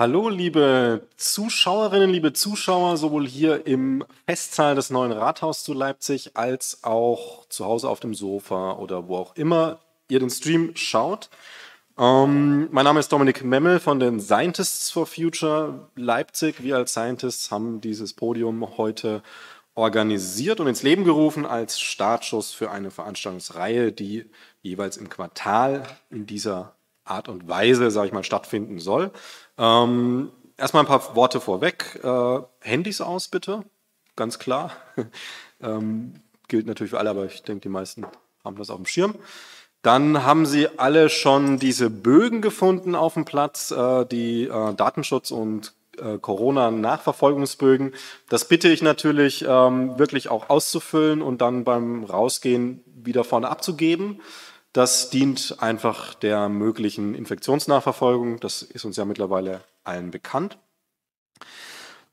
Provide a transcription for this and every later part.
Hallo, liebe Zuschauerinnen, liebe Zuschauer, sowohl hier im Festsaal des neuen Rathaus zu Leipzig als auch zu Hause auf dem Sofa oder wo auch immer ihr den Stream schaut. Ähm, mein Name ist Dominik Memmel von den Scientists for Future Leipzig. Wir als Scientists haben dieses Podium heute organisiert und ins Leben gerufen als Startschuss für eine Veranstaltungsreihe, die jeweils im Quartal in dieser Art und Weise, sage ich mal, stattfinden soll. Ähm, erstmal ein paar Worte vorweg. Äh, Handys aus, bitte. Ganz klar. ähm, gilt natürlich für alle, aber ich denke, die meisten haben das auf dem Schirm. Dann haben Sie alle schon diese Bögen gefunden auf dem Platz, äh, die äh, Datenschutz- und äh, Corona-Nachverfolgungsbögen. Das bitte ich natürlich ähm, wirklich auch auszufüllen und dann beim Rausgehen wieder vorne abzugeben. Das dient einfach der möglichen Infektionsnachverfolgung. Das ist uns ja mittlerweile allen bekannt.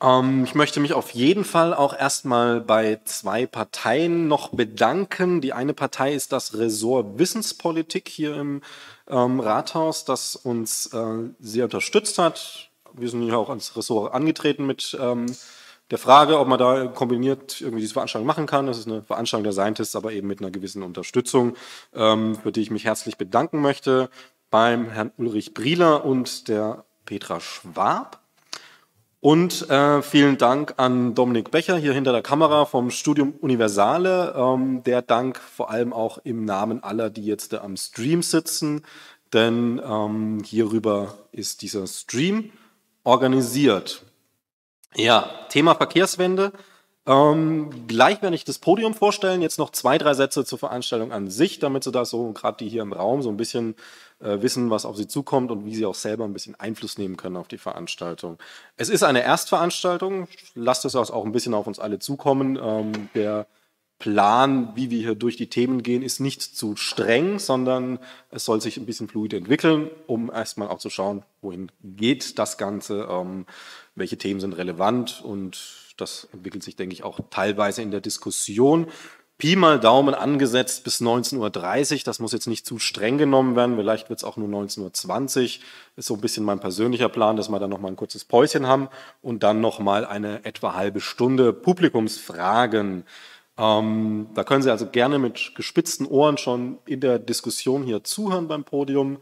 Ähm, ich möchte mich auf jeden Fall auch erstmal bei zwei Parteien noch bedanken. Die eine Partei ist das Ressort Wissenspolitik hier im ähm, Rathaus, das uns äh, sehr unterstützt hat. Wir sind ja auch als Ressort angetreten mit ähm, der Frage, ob man da kombiniert irgendwie diese Veranstaltung machen kann. Das ist eine Veranstaltung der Scientists, aber eben mit einer gewissen Unterstützung, ähm, für die ich mich herzlich bedanken möchte beim Herrn Ulrich Brieler und der Petra Schwab. Und äh, vielen Dank an Dominik Becher hier hinter der Kamera vom Studium Universale. Ähm, der Dank vor allem auch im Namen aller, die jetzt äh, am Stream sitzen, denn ähm, hierüber ist dieser Stream organisiert. Ja, Thema Verkehrswende. Ähm, gleich werde ich das Podium vorstellen. Jetzt noch zwei, drei Sätze zur Veranstaltung an sich, damit Sie das so, gerade die hier im Raum, so ein bisschen äh, wissen, was auf Sie zukommt und wie Sie auch selber ein bisschen Einfluss nehmen können auf die Veranstaltung. Es ist eine Erstveranstaltung. Lasst es auch ein bisschen auf uns alle zukommen. Ähm, der Plan, wie wir hier durch die Themen gehen, ist nicht zu streng, sondern es soll sich ein bisschen fluid entwickeln, um erstmal auch zu schauen, wohin geht das Ganze. Ähm, welche Themen sind relevant und das entwickelt sich, denke ich, auch teilweise in der Diskussion. Pi mal Daumen angesetzt bis 19.30 Uhr. Das muss jetzt nicht zu streng genommen werden. Vielleicht wird es auch nur 19.20 Uhr. Ist so ein bisschen mein persönlicher Plan, dass wir dann nochmal ein kurzes Päuschen haben und dann nochmal eine etwa halbe Stunde Publikumsfragen. Ähm, da können Sie also gerne mit gespitzten Ohren schon in der Diskussion hier zuhören beim Podium,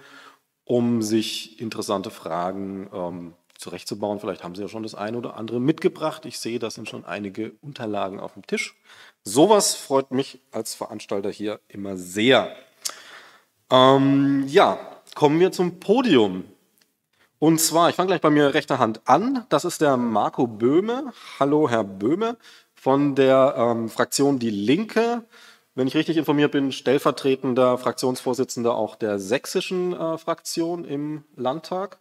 um sich interessante Fragen ähm, zurechtzubauen. Vielleicht haben Sie ja schon das eine oder andere mitgebracht. Ich sehe, da sind schon einige Unterlagen auf dem Tisch. Sowas freut mich als Veranstalter hier immer sehr. Ähm, ja, kommen wir zum Podium. Und zwar, ich fange gleich bei mir rechter Hand an. Das ist der Marco Böhme. Hallo, Herr Böhme von der ähm, Fraktion Die Linke. Wenn ich richtig informiert bin, stellvertretender Fraktionsvorsitzender auch der sächsischen äh, Fraktion im Landtag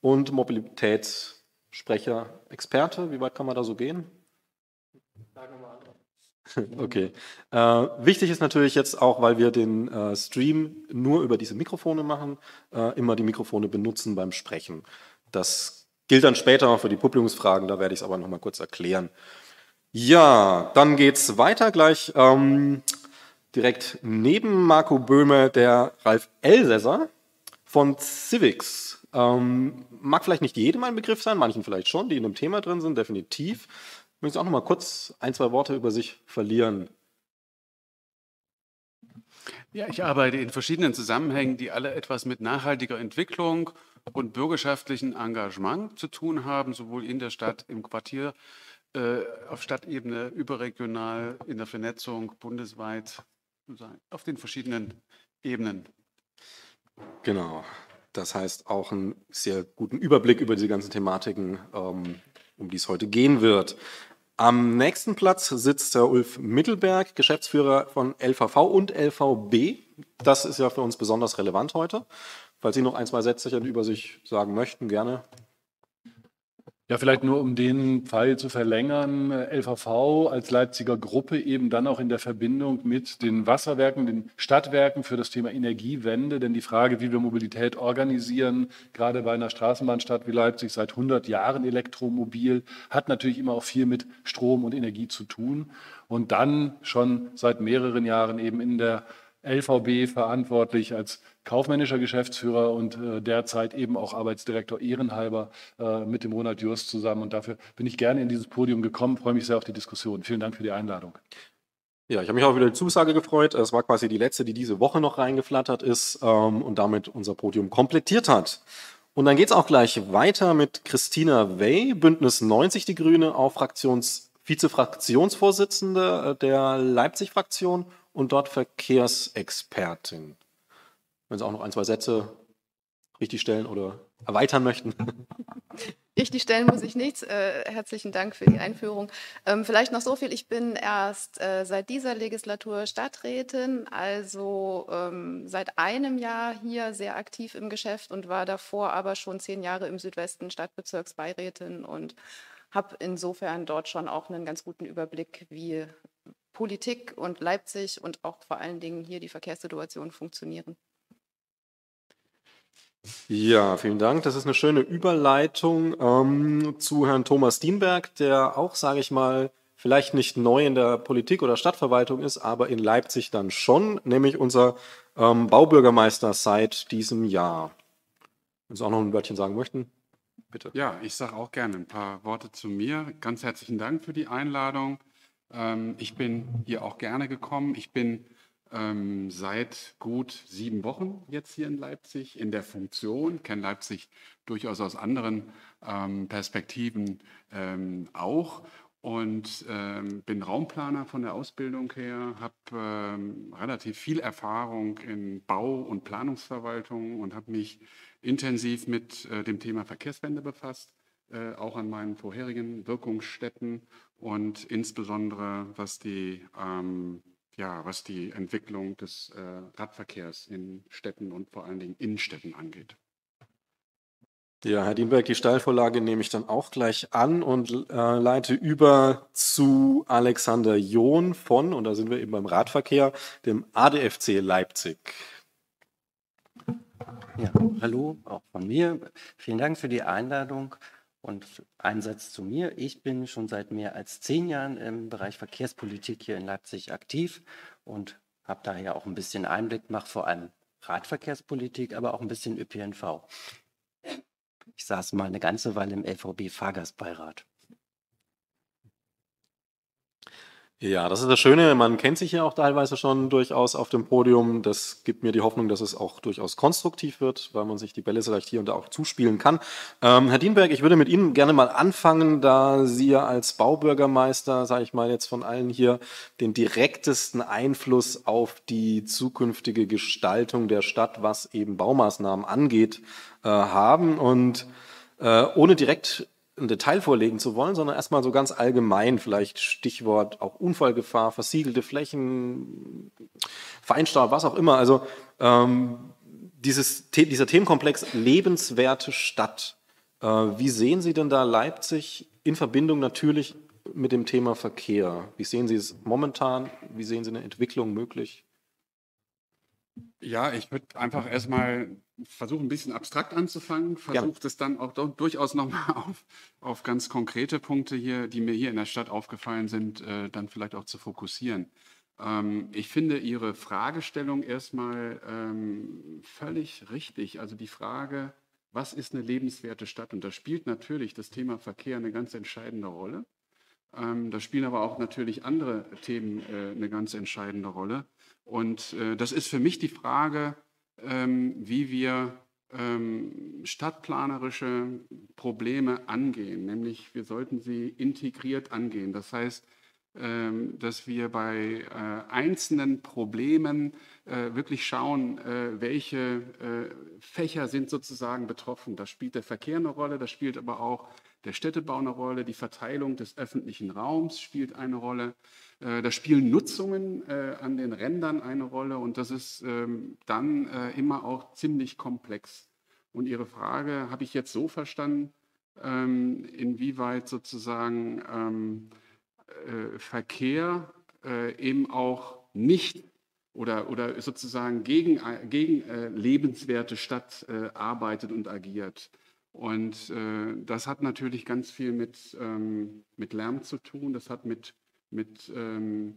und Mobilitätssprecher, Experte. Wie weit kann man da so gehen? Okay. Äh, wichtig ist natürlich jetzt auch, weil wir den äh, Stream nur über diese Mikrofone machen, äh, immer die Mikrofone benutzen beim Sprechen. Das gilt dann später auch für die Publikumsfragen, da werde ich es aber noch mal kurz erklären. Ja, dann geht es weiter gleich ähm, direkt neben Marco Böhme der Ralf Elsässer von Civics. Ähm, mag vielleicht nicht jedem ein Begriff sein, manchen vielleicht schon, die in dem Thema drin sind, definitiv. Ich möchte auch noch mal kurz ein, zwei Worte über sich verlieren. Ja, ich arbeite in verschiedenen Zusammenhängen, die alle etwas mit nachhaltiger Entwicklung und bürgerschaftlichem Engagement zu tun haben, sowohl in der Stadt, im Quartier, äh, auf Stadtebene, überregional, in der Vernetzung, bundesweit, auf den verschiedenen Ebenen. Genau. Das heißt auch einen sehr guten Überblick über diese ganzen Thematiken, ähm, um die es heute gehen wird. Am nächsten Platz sitzt der Ulf Mittelberg, Geschäftsführer von LVV und LVB. Das ist ja für uns besonders relevant heute. Falls Sie noch ein, zwei Sätze über sich sagen möchten, gerne. Ja, vielleicht nur um den Pfeil zu verlängern, LVV als Leipziger Gruppe eben dann auch in der Verbindung mit den Wasserwerken, den Stadtwerken für das Thema Energiewende. Denn die Frage, wie wir Mobilität organisieren, gerade bei einer Straßenbahnstadt wie Leipzig seit 100 Jahren elektromobil, hat natürlich immer auch viel mit Strom und Energie zu tun. Und dann schon seit mehreren Jahren eben in der LVB verantwortlich als kaufmännischer Geschäftsführer und äh, derzeit eben auch Arbeitsdirektor ehrenhalber äh, mit dem Ronald Jurst zusammen. Und dafür bin ich gerne in dieses Podium gekommen, freue mich sehr auf die Diskussion. Vielen Dank für die Einladung. Ja, ich habe mich auch wieder die Zusage gefreut. Es war quasi die letzte, die diese Woche noch reingeflattert ist ähm, und damit unser Podium komplettiert hat. Und dann geht es auch gleich weiter mit Christina Wey, Bündnis 90 Die Grüne, auch Fraktions Vize-Fraktionsvorsitzende äh, der Leipzig-Fraktion und dort Verkehrsexpertin. Wenn Sie auch noch ein, zwei Sätze richtig stellen oder erweitern möchten. Richtig stellen muss ich nichts. Äh, herzlichen Dank für die Einführung. Ähm, vielleicht noch so viel. Ich bin erst äh, seit dieser Legislatur Stadträtin, also ähm, seit einem Jahr hier sehr aktiv im Geschäft und war davor aber schon zehn Jahre im Südwesten Stadtbezirksbeirätin und habe insofern dort schon auch einen ganz guten Überblick, wie Politik und Leipzig und auch vor allen Dingen hier die Verkehrssituation funktionieren. Ja, vielen Dank. Das ist eine schöne Überleitung ähm, zu Herrn Thomas Dienberg, der auch, sage ich mal, vielleicht nicht neu in der Politik oder Stadtverwaltung ist, aber in Leipzig dann schon, nämlich unser ähm, Baubürgermeister seit diesem Jahr. Wenn Sie auch noch ein Wörtchen sagen möchten, bitte. Ja, ich sage auch gerne ein paar Worte zu mir. Ganz herzlichen Dank für die Einladung. Ähm, ich bin hier auch gerne gekommen. Ich bin ähm, seit gut sieben Wochen jetzt hier in Leipzig in der Funktion, kenne Leipzig durchaus aus anderen ähm, Perspektiven ähm, auch. Und ähm, bin Raumplaner von der Ausbildung her, habe ähm, relativ viel Erfahrung in Bau- und Planungsverwaltung und habe mich intensiv mit äh, dem Thema Verkehrswende befasst, äh, auch an meinen vorherigen Wirkungsstätten und insbesondere was die ähm, ja, was die Entwicklung des äh, Radverkehrs in Städten und vor allen Dingen Innenstädten angeht. Ja, Herr Dienberg, die Steilvorlage nehme ich dann auch gleich an und äh, leite über zu Alexander John von, und da sind wir eben beim Radverkehr, dem ADFC Leipzig. Ja, hallo, auch von mir. Vielen Dank für die Einladung. Und ein Satz zu mir. Ich bin schon seit mehr als zehn Jahren im Bereich Verkehrspolitik hier in Leipzig aktiv und habe daher auch ein bisschen Einblick, mache vor allem Radverkehrspolitik, aber auch ein bisschen ÖPNV. Ich saß mal eine ganze Weile im LVB-Fahrgastbeirat. Ja, das ist das Schöne. Man kennt sich ja auch teilweise schon durchaus auf dem Podium. Das gibt mir die Hoffnung, dass es auch durchaus konstruktiv wird, weil man sich die Bälle vielleicht hier und da auch zuspielen kann. Ähm, Herr Dienberg, ich würde mit Ihnen gerne mal anfangen, da Sie ja als Baubürgermeister, sage ich mal jetzt von allen hier, den direktesten Einfluss auf die zukünftige Gestaltung der Stadt, was eben Baumaßnahmen angeht, äh, haben. Und äh, ohne direkt ein Detail vorlegen zu wollen, sondern erstmal so ganz allgemein, vielleicht Stichwort auch Unfallgefahr, versiegelte Flächen, Feinstaub, was auch immer. Also ähm, dieses, dieser Themenkomplex lebenswerte Stadt. Äh, wie sehen Sie denn da Leipzig in Verbindung natürlich mit dem Thema Verkehr? Wie sehen Sie es momentan? Wie sehen Sie eine Entwicklung möglich? Ja, ich würde einfach erstmal versuchen, ein bisschen abstrakt anzufangen, versuche das dann auch durchaus nochmal auf, auf ganz konkrete Punkte hier, die mir hier in der Stadt aufgefallen sind, äh, dann vielleicht auch zu fokussieren. Ähm, ich finde Ihre Fragestellung erstmal ähm, völlig richtig. Also die Frage, was ist eine lebenswerte Stadt? Und da spielt natürlich das Thema Verkehr eine ganz entscheidende Rolle. Ähm, da spielen aber auch natürlich andere Themen äh, eine ganz entscheidende Rolle. Und äh, das ist für mich die Frage, ähm, wie wir ähm, stadtplanerische Probleme angehen. Nämlich wir sollten sie integriert angehen. Das heißt, ähm, dass wir bei äh, einzelnen Problemen äh, wirklich schauen, äh, welche äh, Fächer sind sozusagen betroffen. Da spielt der Verkehr eine Rolle, da spielt aber auch der Städtebau eine Rolle, die Verteilung des öffentlichen Raums spielt eine Rolle. Äh, da spielen Nutzungen äh, an den Rändern eine Rolle und das ist ähm, dann äh, immer auch ziemlich komplex. Und Ihre Frage habe ich jetzt so verstanden, ähm, inwieweit sozusagen ähm, Verkehr eben auch nicht oder, oder sozusagen gegen, gegen lebenswerte Stadt arbeitet und agiert. Und äh, das hat natürlich ganz viel mit, ähm, mit Lärm zu tun, das hat mit mit ähm,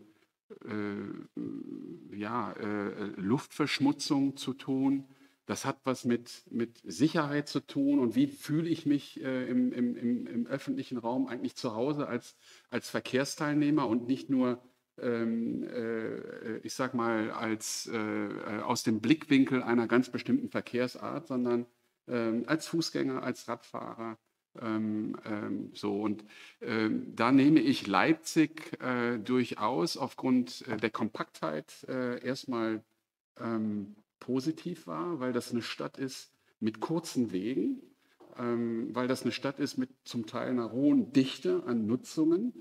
äh, ja, äh, Luftverschmutzung zu tun. Das hat was mit, mit Sicherheit zu tun und wie fühle ich mich äh, im, im, im, im, öffentlichen Raum eigentlich zu Hause als, als Verkehrsteilnehmer und nicht nur, ähm, äh, ich sag mal, als, äh, aus dem Blickwinkel einer ganz bestimmten Verkehrsart, sondern ähm, als Fußgänger, als Radfahrer. Ähm, ähm, so und ähm, da nehme ich Leipzig äh, durchaus aufgrund äh, der Kompaktheit äh, erstmal ähm, positiv wahr, weil das eine Stadt ist mit kurzen Wegen, ähm, weil das eine Stadt ist mit zum Teil einer hohen Dichte an Nutzungen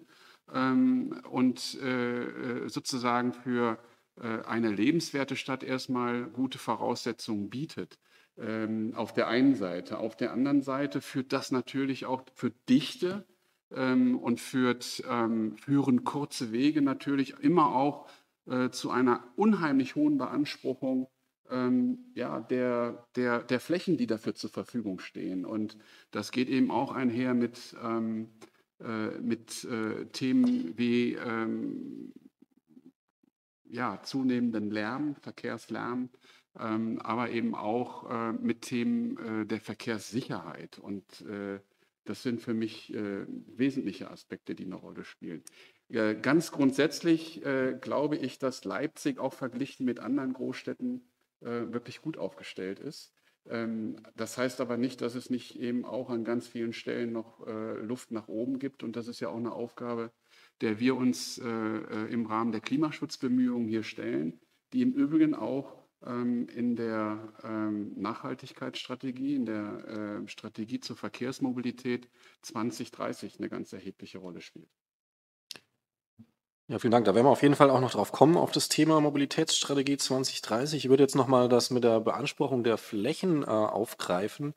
ähm, und äh, äh, sozusagen für äh, eine lebenswerte Stadt erstmal gute Voraussetzungen bietet. Ähm, auf der einen Seite. Auf der anderen Seite führt das natürlich auch für Dichte ähm, und führt, ähm, führen kurze Wege natürlich immer auch äh, zu einer unheimlich hohen Beanspruchung ähm, ja, der, der, der Flächen, die dafür zur Verfügung stehen. Und das geht eben auch einher mit, ähm, äh, mit äh, Themen wie ähm, ja, zunehmenden Lärm, Verkehrslärm, ähm, aber eben auch äh, mit Themen äh, der Verkehrssicherheit. Und äh, das sind für mich äh, wesentliche Aspekte, die eine Rolle spielen. ganz grundsätzlich glaube ich, dass Leipzig auch verglichen mit anderen Großstädten äh, wirklich gut aufgestellt ist. Ähm, das heißt aber nicht, dass es nicht eben auch an ganz vielen Stellen noch äh, Luft nach oben gibt. Und das ist ja auch eine Aufgabe, der wir uns äh, im Rahmen der Klimaschutzbemühungen hier stellen, die im Übrigen auch in der ähm, Nachhaltigkeitsstrategie, in der Strategie zur Verkehrsmobilität 2030 eine ganz erhebliche Rolle spielt. Ja, vielen Dank. Da werden wir auf jeden Fall auch noch drauf kommen, auf das Thema Mobilitätsstrategie 2030. Ich würde jetzt nochmal das mit der Beanspruchung der Flächen äh, aufgreifen.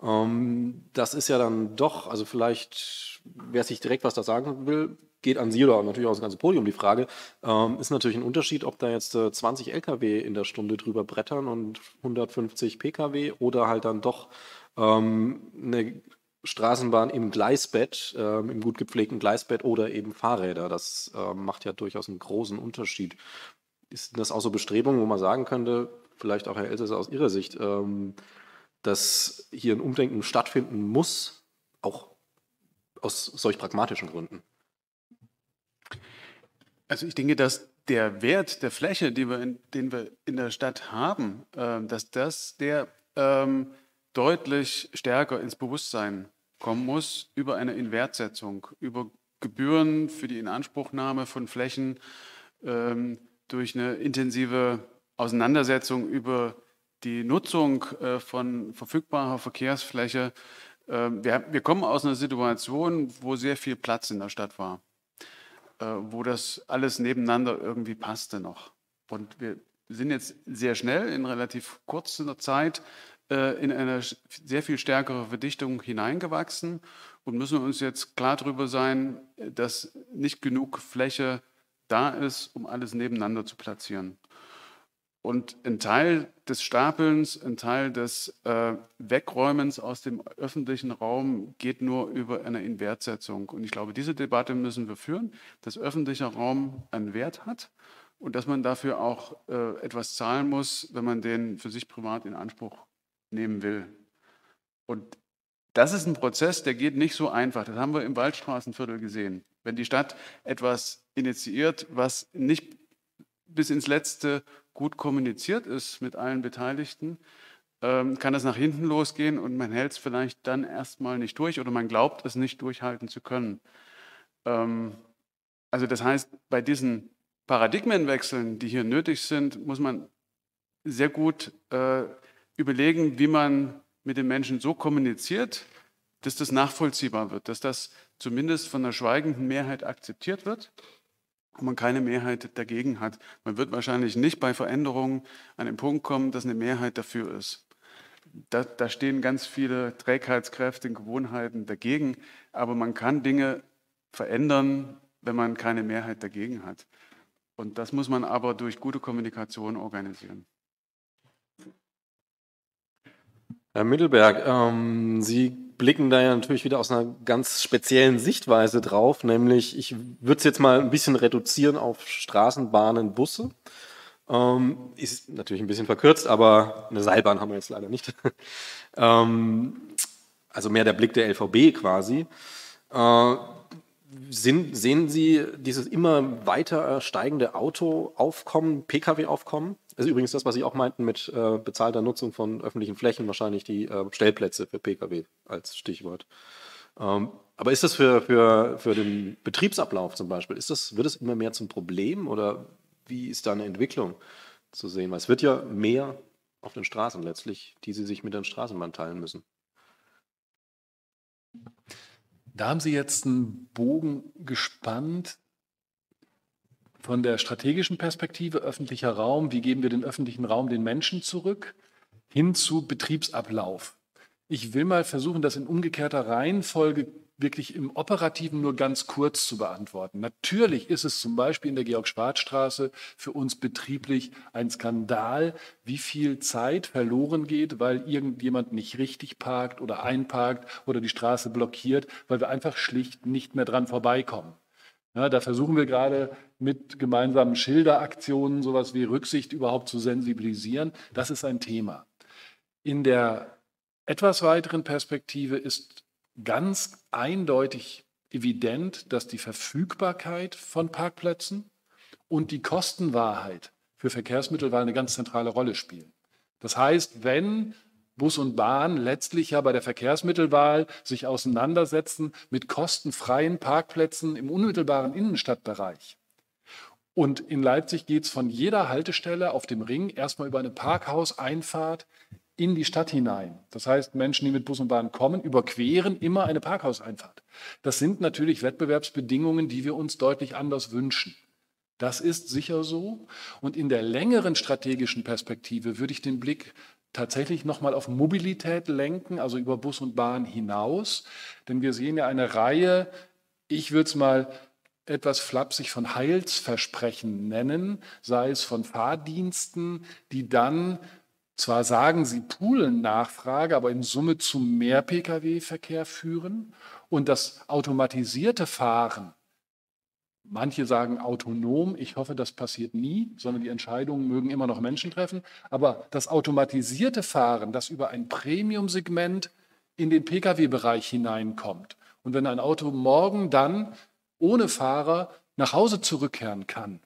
Ähm, das ist ja dann doch, also vielleicht, wer sich direkt was da sagen will, geht an Sie oder natürlich auch das ganze Podium die Frage. Ähm, ist natürlich ein Unterschied, ob da jetzt äh, 20 Lkw in der Stunde drüber brettern und 150 Pkw oder halt dann doch ähm, eine Straßenbahn im Gleisbett, äh, im gut gepflegten Gleisbett oder eben Fahrräder. Das äh, macht ja durchaus einen großen Unterschied. Ist das auch so Bestrebungen, wo man sagen könnte, vielleicht auch Herr Elsässer aus Ihrer Sicht, ähm, dass hier ein Umdenken stattfinden muss, auch aus solch pragmatischen Gründen? Also ich denke, dass der Wert der Fläche, wir in, den wir in der Stadt haben, äh, dass das der ähm, deutlich stärker ins Bewusstsein kommen muss über eine Inwertsetzung, über Gebühren für die Inanspruchnahme von Flächen, ähm, durch eine intensive Auseinandersetzung über die Nutzung äh, von verfügbarer Verkehrsfläche. Äh, wir, wir, kommen aus einer Situation, wo sehr viel Platz in der Stadt war, wo das alles nebeneinander irgendwie passte noch. Und wir sind jetzt sehr schnell in relativ kurzer Zeit äh, in eine sehr viel stärkere Verdichtung hineingewachsen und müssen uns jetzt klar darüber sein, dass nicht genug Fläche da ist, um alles nebeneinander zu platzieren. Und ein Teil des Stapelns, ein Teil des äh, Wegräumens aus dem öffentlichen Raum geht nur über eine Inwertsetzung. Und ich glaube, diese Debatte müssen wir führen, dass öffentlicher Raum einen Wert hat und dass man dafür auch äh, etwas zahlen muss, wenn man den für sich privat in Anspruch nehmen will. Und das ist ein Prozess, der geht nicht so einfach. Das haben wir im Waldstraßenviertel gesehen. Wenn die Stadt etwas initiiert, was nicht bis ins Letzte gut kommuniziert ist mit allen Beteiligten, ähm, kann das nach hinten losgehen und man hält es vielleicht dann erstmal nicht durch oder man glaubt es nicht durchhalten zu können. Ähm, also das heißt, bei diesen Paradigmenwechseln, die hier nötig sind, muss man sehr gut äh, überlegen, wie man mit den Menschen so kommuniziert, dass das nachvollziehbar wird, dass das zumindest von der schweigenden Mehrheit akzeptiert wird und man keine Mehrheit dagegen hat. Man wird wahrscheinlich nicht bei Veränderungen an den Punkt kommen, dass eine Mehrheit dafür ist. Da, da stehen ganz viele Trägheitskräfte und Gewohnheiten dagegen, aber man kann Dinge verändern, wenn man keine Mehrheit dagegen hat. Und das muss man aber durch gute Kommunikation organisieren. Herr Mittelberg, ähm, Sie blicken da ja natürlich wieder aus einer ganz speziellen Sichtweise drauf, nämlich ich würde es jetzt mal ein bisschen reduzieren auf Straßenbahnen, Busse. Ähm, ist natürlich ein bisschen verkürzt, aber eine Seilbahn haben wir jetzt leider nicht. ähm, also mehr der Blick der LVB quasi. Äh, sind, sehen Sie dieses immer weiter steigende Autoaufkommen, Pkw-Aufkommen? Das ist übrigens das, was Sie auch meinten mit äh, bezahlter Nutzung von öffentlichen Flächen, wahrscheinlich die äh, Stellplätze für Pkw als Stichwort. Ähm, aber ist das für, für, für den Betriebsablauf zum Beispiel, ist das, wird es immer mehr zum Problem oder wie ist da eine Entwicklung zu sehen? Weil es wird ja mehr auf den Straßen letztlich, die Sie sich mit den Straßenbahn teilen müssen. Da haben Sie jetzt einen Bogen gespannt von der strategischen Perspektive öffentlicher Raum, wie geben wir den öffentlichen Raum den Menschen zurück, hin zu Betriebsablauf. Ich will mal versuchen, das in umgekehrter Reihenfolge wirklich im Operativen nur ganz kurz zu beantworten. Natürlich ist es zum Beispiel in der Georg-Schwarz-Straße für uns betrieblich ein Skandal, wie viel Zeit verloren geht, weil irgendjemand nicht richtig parkt oder einparkt oder die Straße blockiert, weil wir einfach schlicht nicht mehr dran vorbeikommen. Ja, da versuchen wir gerade mit gemeinsamen Schilderaktionen sowas wie Rücksicht überhaupt zu sensibilisieren. Das ist ein Thema. In der etwas weiteren Perspektive ist ganz eindeutig evident, dass die Verfügbarkeit von Parkplätzen und die Kostenwahrheit für Verkehrsmittelwahl eine ganz zentrale Rolle spielen. Das heißt, wenn Bus und Bahn letztlich ja bei der Verkehrsmittelwahl sich auseinandersetzen mit kostenfreien Parkplätzen im unmittelbaren Innenstadtbereich. Und in Leipzig geht es von jeder Haltestelle auf dem Ring erstmal über eine Parkhauseinfahrt in die Stadt hinein. Das heißt, Menschen, die mit Bus und Bahn kommen, überqueren immer eine Parkhauseinfahrt. Das sind natürlich Wettbewerbsbedingungen, die wir uns deutlich anders wünschen. Das ist sicher so. Und in der längeren strategischen Perspektive würde ich den Blick tatsächlich nochmal auf Mobilität lenken, also über Bus und Bahn hinaus. Denn wir sehen ja eine Reihe, ich würde es mal etwas flapsig von Heilsversprechen nennen, sei es von Fahrdiensten, die dann zwar sagen sie poolen Nachfrage, aber in Summe zu mehr Pkw-Verkehr führen und das automatisierte Fahren, manche sagen autonom, ich hoffe, das passiert nie, sondern die Entscheidungen mögen immer noch Menschen treffen, aber das automatisierte Fahren, das über ein Premium-Segment in den Pkw-Bereich hineinkommt und wenn ein Auto morgen dann ohne Fahrer nach Hause zurückkehren kann,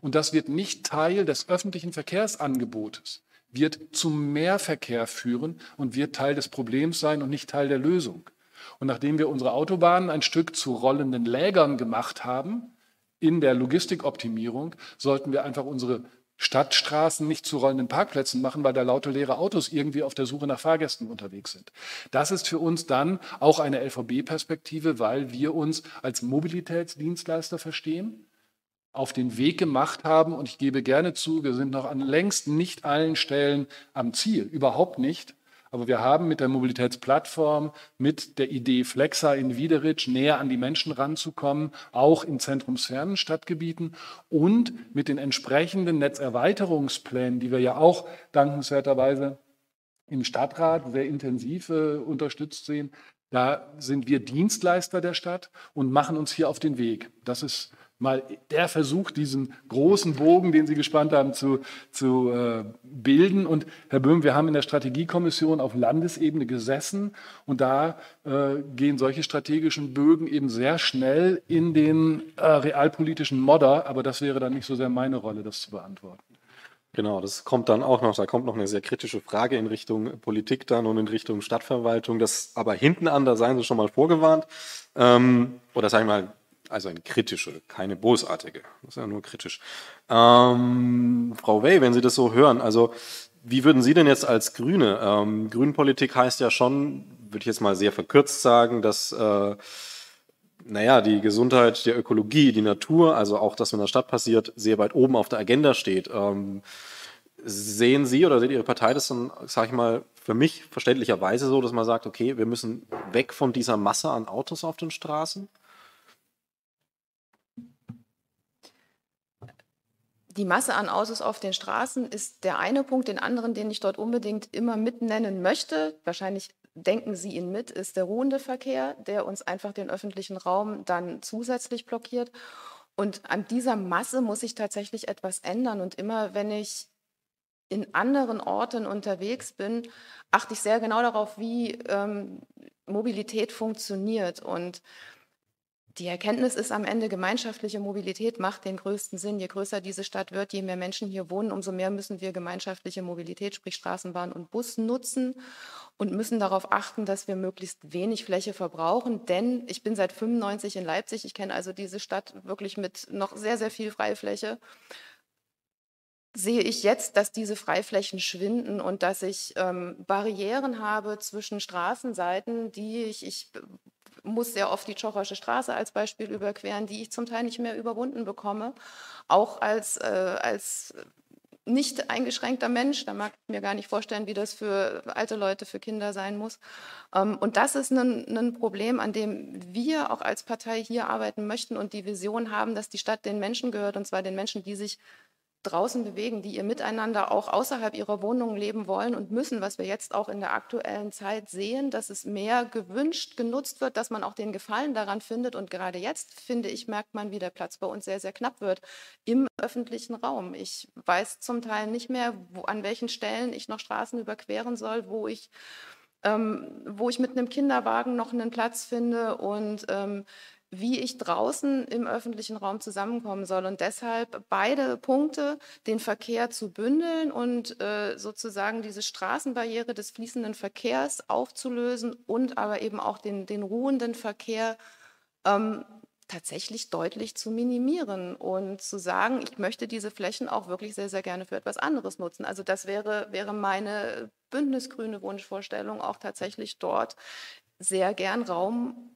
und das wird nicht Teil des öffentlichen Verkehrsangebotes, wird zu mehr Verkehr führen und wird Teil des Problems sein und nicht Teil der Lösung. Und nachdem wir unsere Autobahnen ein Stück zu rollenden Lägern gemacht haben, in der Logistikoptimierung, sollten wir einfach unsere Stadtstraßen nicht zu rollenden Parkplätzen machen, weil da lauter leere Autos irgendwie auf der Suche nach Fahrgästen unterwegs sind. Das ist für uns dann auch eine LVB-Perspektive, weil wir uns als Mobilitätsdienstleister verstehen auf den Weg gemacht haben. Und ich gebe gerne zu, wir sind noch an längst nicht allen Stellen am Ziel, überhaupt nicht. Aber wir haben mit der Mobilitätsplattform, mit der Idee Flexa in Wiederitsch näher an die Menschen ranzukommen, auch in zentrumsfernen Stadtgebieten und mit den entsprechenden Netzerweiterungsplänen, die wir ja auch dankenswerterweise im Stadtrat sehr intensiv äh, unterstützt sehen. Da sind wir Dienstleister der Stadt und machen uns hier auf den Weg. Das ist mal der Versuch, diesen großen Bogen, den Sie gespannt haben, zu, zu äh, bilden. Und Herr Böhm, wir haben in der Strategiekommission auf Landesebene gesessen und da äh, gehen solche strategischen Bögen eben sehr schnell in den äh, realpolitischen Modder, aber das wäre dann nicht so sehr meine Rolle, das zu beantworten. Genau, das kommt dann auch noch, da kommt noch eine sehr kritische Frage in Richtung Politik dann und in Richtung Stadtverwaltung. Das aber hinten an, da seien Sie schon mal vorgewarnt. Ähm, oder sagen wir mal, also eine kritische, keine bosartige. Das ist ja nur kritisch. Ähm, Frau Wey, wenn Sie das so hören, also wie würden Sie denn jetzt als Grüne, ähm, Grünpolitik heißt ja schon, würde ich jetzt mal sehr verkürzt sagen, dass, äh, naja, die Gesundheit, die Ökologie, die Natur, also auch das, was in der Stadt passiert, sehr weit oben auf der Agenda steht. Ähm, sehen Sie oder sieht Ihre Partei das dann, sage ich mal, für mich verständlicherweise so, dass man sagt, okay, wir müssen weg von dieser Masse an Autos auf den Straßen? Die Masse an Autos auf den Straßen ist der eine Punkt. Den anderen, den ich dort unbedingt immer mitnennen möchte, wahrscheinlich denken Sie ihn mit, ist der ruhende Verkehr, der uns einfach den öffentlichen Raum dann zusätzlich blockiert. Und an dieser Masse muss sich tatsächlich etwas ändern. Und immer wenn ich in anderen Orten unterwegs bin, achte ich sehr genau darauf, wie ähm, Mobilität funktioniert. Und die Erkenntnis ist am Ende, gemeinschaftliche Mobilität macht den größten Sinn. Je größer diese Stadt wird, je mehr Menschen hier wohnen, umso mehr müssen wir gemeinschaftliche Mobilität, sprich Straßenbahn und Bus nutzen und müssen darauf achten, dass wir möglichst wenig Fläche verbrauchen. Denn ich bin seit 95 in Leipzig, ich kenne also diese Stadt wirklich mit noch sehr, sehr viel Freifläche sehe ich jetzt, dass diese Freiflächen schwinden und dass ich ähm, Barrieren habe zwischen Straßenseiten, die ich, ich muss sehr oft die Tschochersche Straße als Beispiel überqueren, die ich zum Teil nicht mehr überwunden bekomme. Auch als, äh, als nicht eingeschränkter Mensch, da mag ich mir gar nicht vorstellen, wie das für alte Leute, für Kinder sein muss. Ähm, und das ist ein, ein, Problem, an dem wir auch als Partei hier arbeiten möchten und die Vision haben, dass die Stadt den Menschen gehört, und zwar den Menschen, die sich draußen bewegen, die ihr Miteinander auch außerhalb ihrer Wohnungen leben wollen und müssen, was wir jetzt auch in der aktuellen Zeit sehen, dass es mehr gewünscht genutzt wird, dass man auch den Gefallen daran findet. Und gerade jetzt, finde ich, merkt man, wie der Platz bei uns sehr, sehr knapp wird im öffentlichen Raum. Ich weiß zum Teil nicht mehr, wo, an welchen Stellen ich noch Straßen überqueren soll, wo ich ähm, wo ich mit einem Kinderwagen noch einen Platz finde und ähm, wie ich draußen im öffentlichen Raum zusammenkommen soll. Und deshalb beide Punkte, den Verkehr zu bündeln und äh, sozusagen diese Straßenbarriere des fließenden Verkehrs aufzulösen und aber eben auch den, den ruhenden Verkehr ähm, tatsächlich deutlich zu minimieren und zu sagen, ich möchte diese Flächen auch wirklich sehr, sehr gerne für etwas anderes nutzen. Also das wäre, wäre meine bündnisgrüne Wunschvorstellung, auch tatsächlich dort sehr gern Raum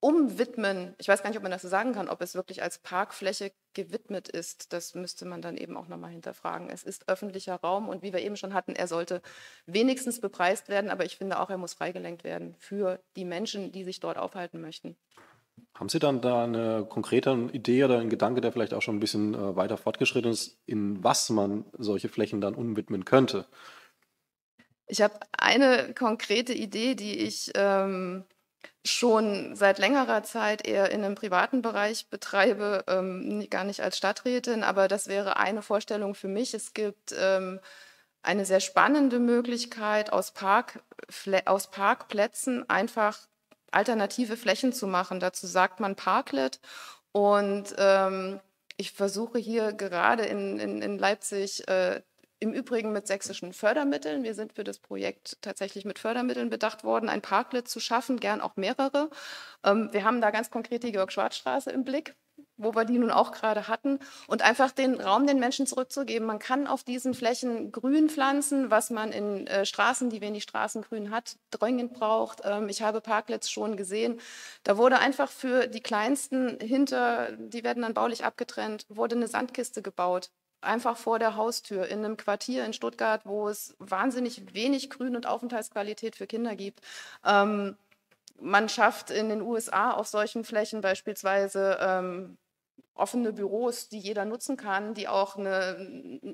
umwidmen. Ich weiß gar nicht, ob man das so sagen kann, ob es wirklich als Parkfläche gewidmet ist. Das müsste man dann eben auch nochmal hinterfragen. Es ist öffentlicher Raum und wie wir eben schon hatten, er sollte wenigstens bepreist werden, aber ich finde auch, er muss freigelenkt werden für die Menschen, die sich dort aufhalten möchten. Haben Sie dann da eine konkrete Idee oder einen Gedanke, der vielleicht auch schon ein bisschen äh, weiter fortgeschritten ist, in was man solche Flächen dann umwidmen könnte? Ich habe eine konkrete Idee, die ich ähm, schon seit längerer Zeit eher in einem privaten Bereich betreibe, ähm, gar nicht als Stadträtin, aber das wäre eine Vorstellung für mich. Es gibt ähm, eine sehr spannende Möglichkeit, aus, Park, aus Parkplätzen einfach alternative Flächen zu machen. Dazu sagt man Parklet. Und ähm, ich versuche hier gerade in, in, in Leipzig äh, im Übrigen mit sächsischen Fördermitteln. Wir sind für das Projekt tatsächlich mit Fördermitteln bedacht worden, ein Parklet zu schaffen, gern auch mehrere. Ähm, wir haben da ganz konkret die Georg-Schwarz-Straße im Blick wo wir die nun auch gerade hatten, und einfach den Raum den Menschen zurückzugeben. Man kann auf diesen Flächen Grün pflanzen, was man in äh, Straßen, die wenig Straßengrün hat, dringend braucht. Ähm, ich habe Parklets schon gesehen. Da wurde einfach für die kleinsten hinter, die werden dann baulich abgetrennt, wurde eine Sandkiste gebaut einfach vor der Haustür in einem Quartier in Stuttgart, wo es wahnsinnig wenig Grün und Aufenthaltsqualität für Kinder gibt. Ähm, man schafft in den USA auf solchen Flächen beispielsweise ähm, offene Büros, die jeder nutzen kann, die auch eine,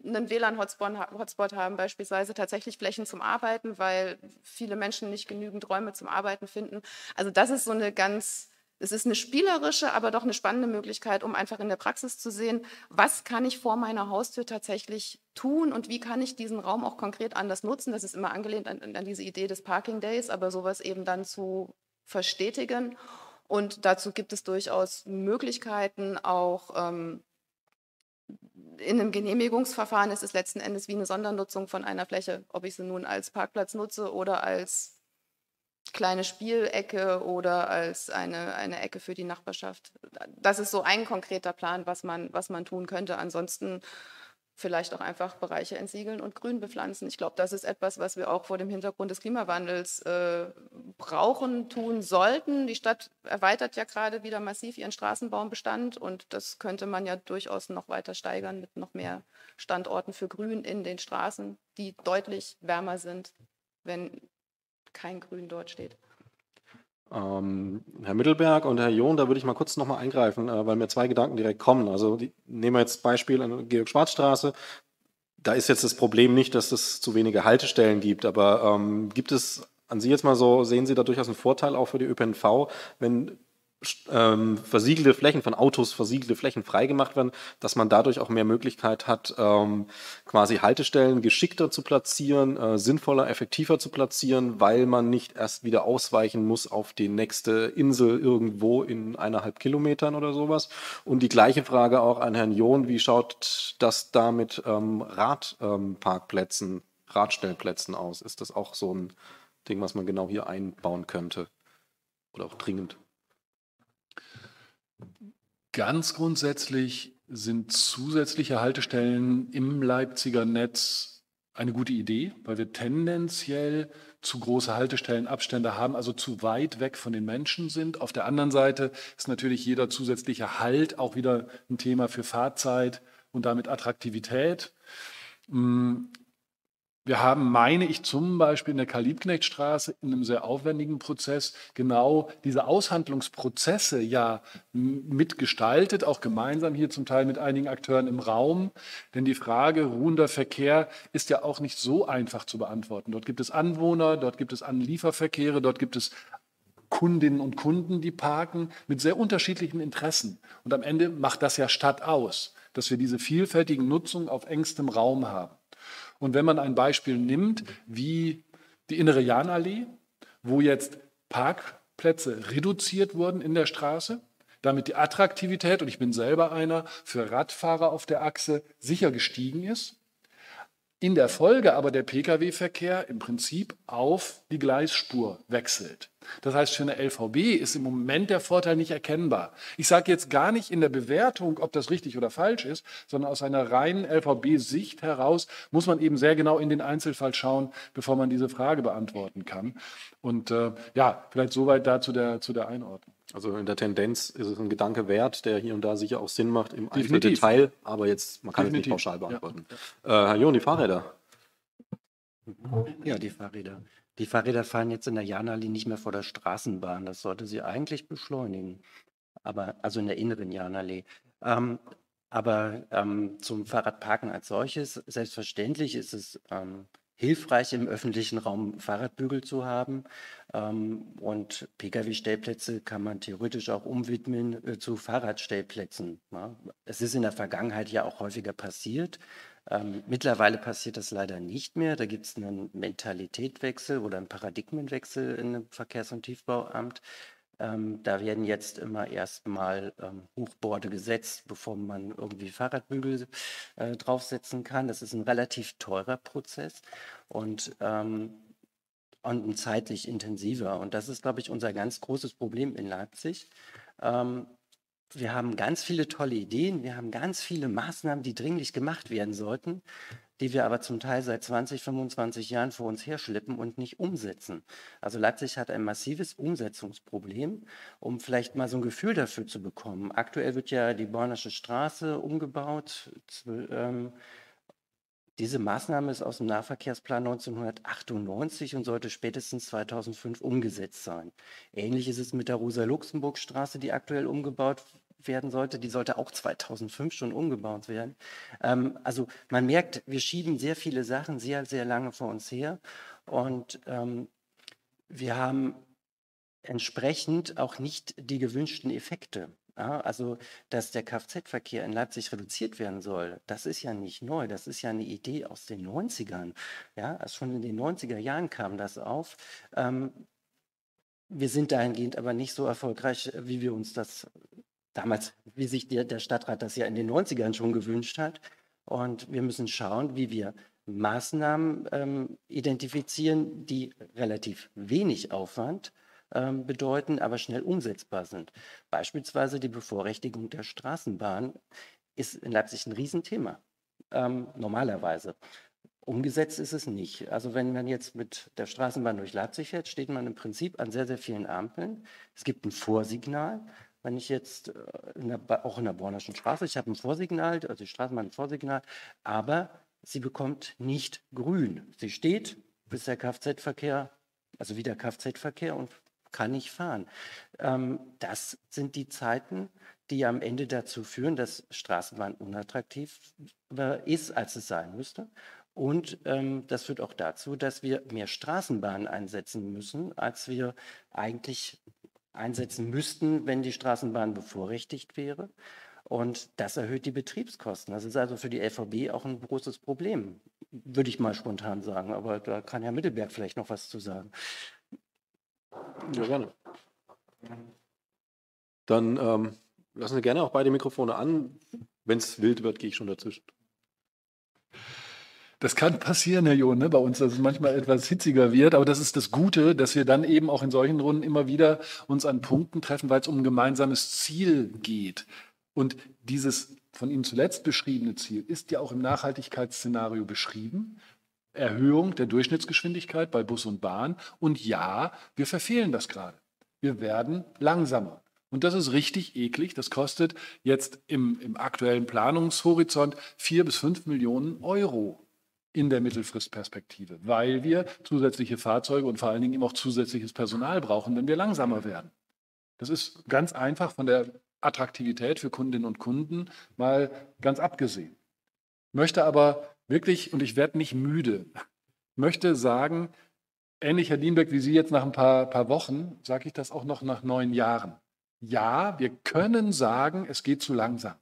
einen WLAN-Hotspot haben, beispielsweise tatsächlich Flächen zum Arbeiten, weil viele Menschen nicht genügend Räume zum Arbeiten finden. Also das ist so eine ganz es ist eine spielerische, aber doch eine spannende Möglichkeit, um einfach in der Praxis zu sehen, was kann ich vor meiner Haustür tatsächlich tun und wie kann ich diesen Raum auch konkret anders nutzen. Das ist immer angelehnt an, an diese Idee des Parking Days, aber sowas eben dann zu verstetigen. Und dazu gibt es durchaus Möglichkeiten, auch ähm, in einem Genehmigungsverfahren ist es letzten Endes wie eine Sondernutzung von einer Fläche, ob ich sie nun als Parkplatz nutze oder als kleine Spielecke oder als eine, eine Ecke für die Nachbarschaft. Das ist so ein konkreter Plan, was man, was man tun könnte. Ansonsten vielleicht auch einfach Bereiche entsiegeln und grün bepflanzen. Ich glaube, das ist etwas, was wir auch vor dem Hintergrund des Klimawandels äh, brauchen, tun sollten. Die Stadt erweitert ja gerade wieder massiv ihren Straßenbaumbestand und das könnte man ja durchaus noch weiter steigern mit noch mehr Standorten für Grün in den Straßen, die deutlich wärmer sind, wenn kein Grün dort steht. Ähm, Herr Mittelberg und Herr John, da würde ich mal kurz nochmal eingreifen, äh, weil mir zwei Gedanken direkt kommen. Also die, nehmen wir jetzt Beispiel an Georg-Schwarz-Straße. Da ist jetzt das Problem nicht, dass es zu wenige Haltestellen gibt, aber ähm, gibt es an Sie jetzt mal so, sehen Sie da durchaus einen Vorteil auch für die ÖPNV, wenn ähm, versiegelte Flächen, von Autos versiegelte Flächen freigemacht werden, dass man dadurch auch mehr Möglichkeit hat, ähm, quasi Haltestellen geschickter zu platzieren, äh, sinnvoller, effektiver zu platzieren, weil man nicht erst wieder ausweichen muss auf die nächste Insel irgendwo in eineinhalb Kilometern oder sowas. Und die gleiche Frage auch an Herrn John, wie schaut das da mit ähm, Radparkplätzen, ähm, Radstellplätzen aus? Ist das auch so ein Ding, was man genau hier einbauen könnte? Oder auch dringend? Ganz grundsätzlich sind zusätzliche Haltestellen im Leipziger Netz eine gute Idee, weil wir tendenziell zu große Haltestellenabstände haben, also zu weit weg von den Menschen sind. Auf der anderen Seite ist natürlich jeder zusätzliche Halt auch wieder ein Thema für Fahrzeit und damit Attraktivität. Wir haben, meine ich, zum Beispiel in der Karl-Liebknecht-Straße in einem sehr aufwendigen Prozess genau diese Aushandlungsprozesse ja mitgestaltet, auch gemeinsam hier zum Teil mit einigen Akteuren im Raum. Denn die Frage ruhender Verkehr ist ja auch nicht so einfach zu beantworten. Dort gibt es Anwohner, dort gibt es Anlieferverkehre, dort gibt es Kundinnen und Kunden, die parken mit sehr unterschiedlichen Interessen. Und am Ende macht das ja Stadt aus, dass wir diese vielfältigen Nutzungen auf engstem Raum haben. Und wenn man ein Beispiel nimmt, wie die innere Jahnallee, wo jetzt Parkplätze reduziert wurden in der Straße, damit die Attraktivität, und ich bin selber einer, für Radfahrer auf der Achse sicher gestiegen ist, in der Folge aber der Pkw-Verkehr im Prinzip auf die Gleisspur wechselt. Das heißt, für eine LVB ist im Moment der Vorteil nicht erkennbar. Ich sage jetzt gar nicht in der Bewertung, ob das richtig oder falsch ist, sondern aus einer reinen LVB-Sicht heraus muss man eben sehr genau in den Einzelfall schauen, bevor man diese Frage beantworten kann. Und äh, ja, vielleicht soweit dazu der, zu der Einordnung. Also in der Tendenz ist es ein Gedanke wert, der hier und da sicher auch Sinn macht im Detail, aber jetzt, man kann Definitiv. es nicht pauschal beantworten. Ja. Äh, Herr John, die Fahrräder. Ja, die Fahrräder. Die Fahrräder fahren jetzt in der Janali nicht mehr vor der Straßenbahn. Das sollte sie eigentlich beschleunigen. Aber, also in der inneren Janallee. Ähm, aber ähm, zum Fahrradparken als solches, selbstverständlich ist es ähm, hilfreich, im öffentlichen Raum Fahrradbügel zu haben. Ähm, und Pkw-Stellplätze kann man theoretisch auch umwidmen äh, zu Fahrradstellplätzen. Es ist in der Vergangenheit ja auch häufiger passiert. Ähm, mittlerweile passiert das leider nicht mehr. Da gibt es einen Mentalitätswechsel oder einen Paradigmenwechsel im Verkehrs- und Tiefbauamt. Ähm, da werden jetzt immer erstmal ähm, Hochborde gesetzt, bevor man irgendwie Fahrradbügel äh, draufsetzen kann. Das ist ein relativ teurer Prozess und, ähm, und ein zeitlich intensiver. Und das ist, glaube ich, unser ganz großes Problem in Leipzig. Ähm, wir haben ganz viele tolle Ideen, wir haben ganz viele Maßnahmen, die dringlich gemacht werden sollten, die wir aber zum Teil seit 20, 25 Jahren vor uns herschleppen und nicht umsetzen. Also Leipzig hat ein massives Umsetzungsproblem, um vielleicht mal so ein Gefühl dafür zu bekommen. Aktuell wird ja die Bornische Straße umgebaut. Ähm, diese Maßnahme ist aus dem Nahverkehrsplan 1998 und sollte spätestens 2005 umgesetzt sein. Ähnlich ist es mit der Rosa-Luxemburg-Straße, die aktuell umgebaut werden sollte. Die sollte auch 2005 schon umgebaut werden. Ähm, also man merkt, wir schieben sehr viele Sachen sehr, sehr lange vor uns her. Und ähm, wir haben entsprechend auch nicht die gewünschten Effekte. Ja, also, dass der Kfz-Verkehr in Leipzig reduziert werden soll, das ist ja nicht neu. Das ist ja eine Idee aus den 90ern. Ja, also schon in den 90er Jahren kam das auf. Ähm, wir sind dahingehend aber nicht so erfolgreich, wie wir uns das damals, wie sich der, der Stadtrat das ja in den 90ern schon gewünscht hat. Und wir müssen schauen, wie wir Maßnahmen ähm, identifizieren, die relativ wenig Aufwand ähm, bedeuten, aber schnell umsetzbar sind. Beispielsweise die Bevorrechtigung der Straßenbahn ist in Leipzig ein Riesenthema, ähm, normalerweise. Umgesetzt ist es nicht. Also wenn man jetzt mit der Straßenbahn durch Leipzig fährt, steht man im Prinzip an sehr, sehr vielen Ampeln. Es gibt ein Vorsignal. Wenn ich jetzt äh, in der, auch in der Bornerschen Straße, ich habe ein Vorsignal, also die Straßenbahn ein Vorsignal, aber sie bekommt nicht grün. Sie steht, bis der Kfz-Verkehr, also wieder Kfz-Verkehr und kann nicht fahren. Ähm, das sind die Zeiten, die am Ende dazu führen, dass Straßenbahn unattraktiv ist, als es sein müsste. Und ähm, das führt auch dazu, dass wir mehr Straßenbahnen einsetzen müssen, als wir eigentlich einsetzen müssten, wenn die Straßenbahn bevorrechtigt wäre. Und das erhöht die Betriebskosten. Das ist also für die LVB auch ein großes Problem, würde ich mal spontan sagen. Aber da kann Herr Mittelberg vielleicht noch was zu sagen. Ja, gerne. Dann ähm, lassen Sie gerne auch beide Mikrofone an. Wenn es wild wird, gehe ich schon dazwischen. Das kann passieren, Herr John, ne, bei uns, dass es manchmal etwas hitziger wird. Aber das ist das Gute, dass wir dann eben auch in solchen Runden immer wieder uns an Punkten treffen, weil es um ein gemeinsames Ziel geht. Und dieses von Ihnen zuletzt beschriebene Ziel ist ja auch im Nachhaltigkeitsszenario beschrieben. Erhöhung der Durchschnittsgeschwindigkeit bei Bus und Bahn. Und ja, wir verfehlen das gerade. Wir werden langsamer. Und das ist richtig eklig. Das kostet jetzt im, im aktuellen Planungshorizont vier bis fünf Millionen Euro in der Mittelfristperspektive, weil wir zusätzliche Fahrzeuge und vor allen Dingen eben auch zusätzliches Personal brauchen, wenn wir langsamer werden. Das ist ganz einfach von der Attraktivität für Kundinnen und Kunden mal ganz abgesehen. Möchte aber wirklich, und ich werde nicht müde, möchte sagen, ähnlich Herr Dienbeck wie Sie jetzt nach ein paar, paar Wochen, sage ich das auch noch nach neun Jahren. Ja, wir können sagen, es geht zu langsam.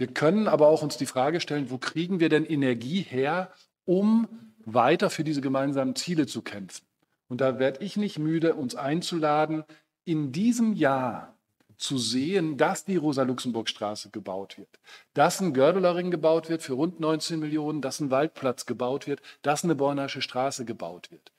Wir können aber auch uns die Frage stellen, wo kriegen wir denn Energie her, um weiter für diese gemeinsamen Ziele zu kämpfen? Und da werde ich nicht müde, uns einzuladen, in diesem Jahr zu sehen, dass die Rosa-Luxemburg-Straße gebaut wird, dass ein Gördelerring gebaut wird für rund 19 Millionen, dass ein Waldplatz gebaut wird, dass eine Bornasche Straße gebaut wird.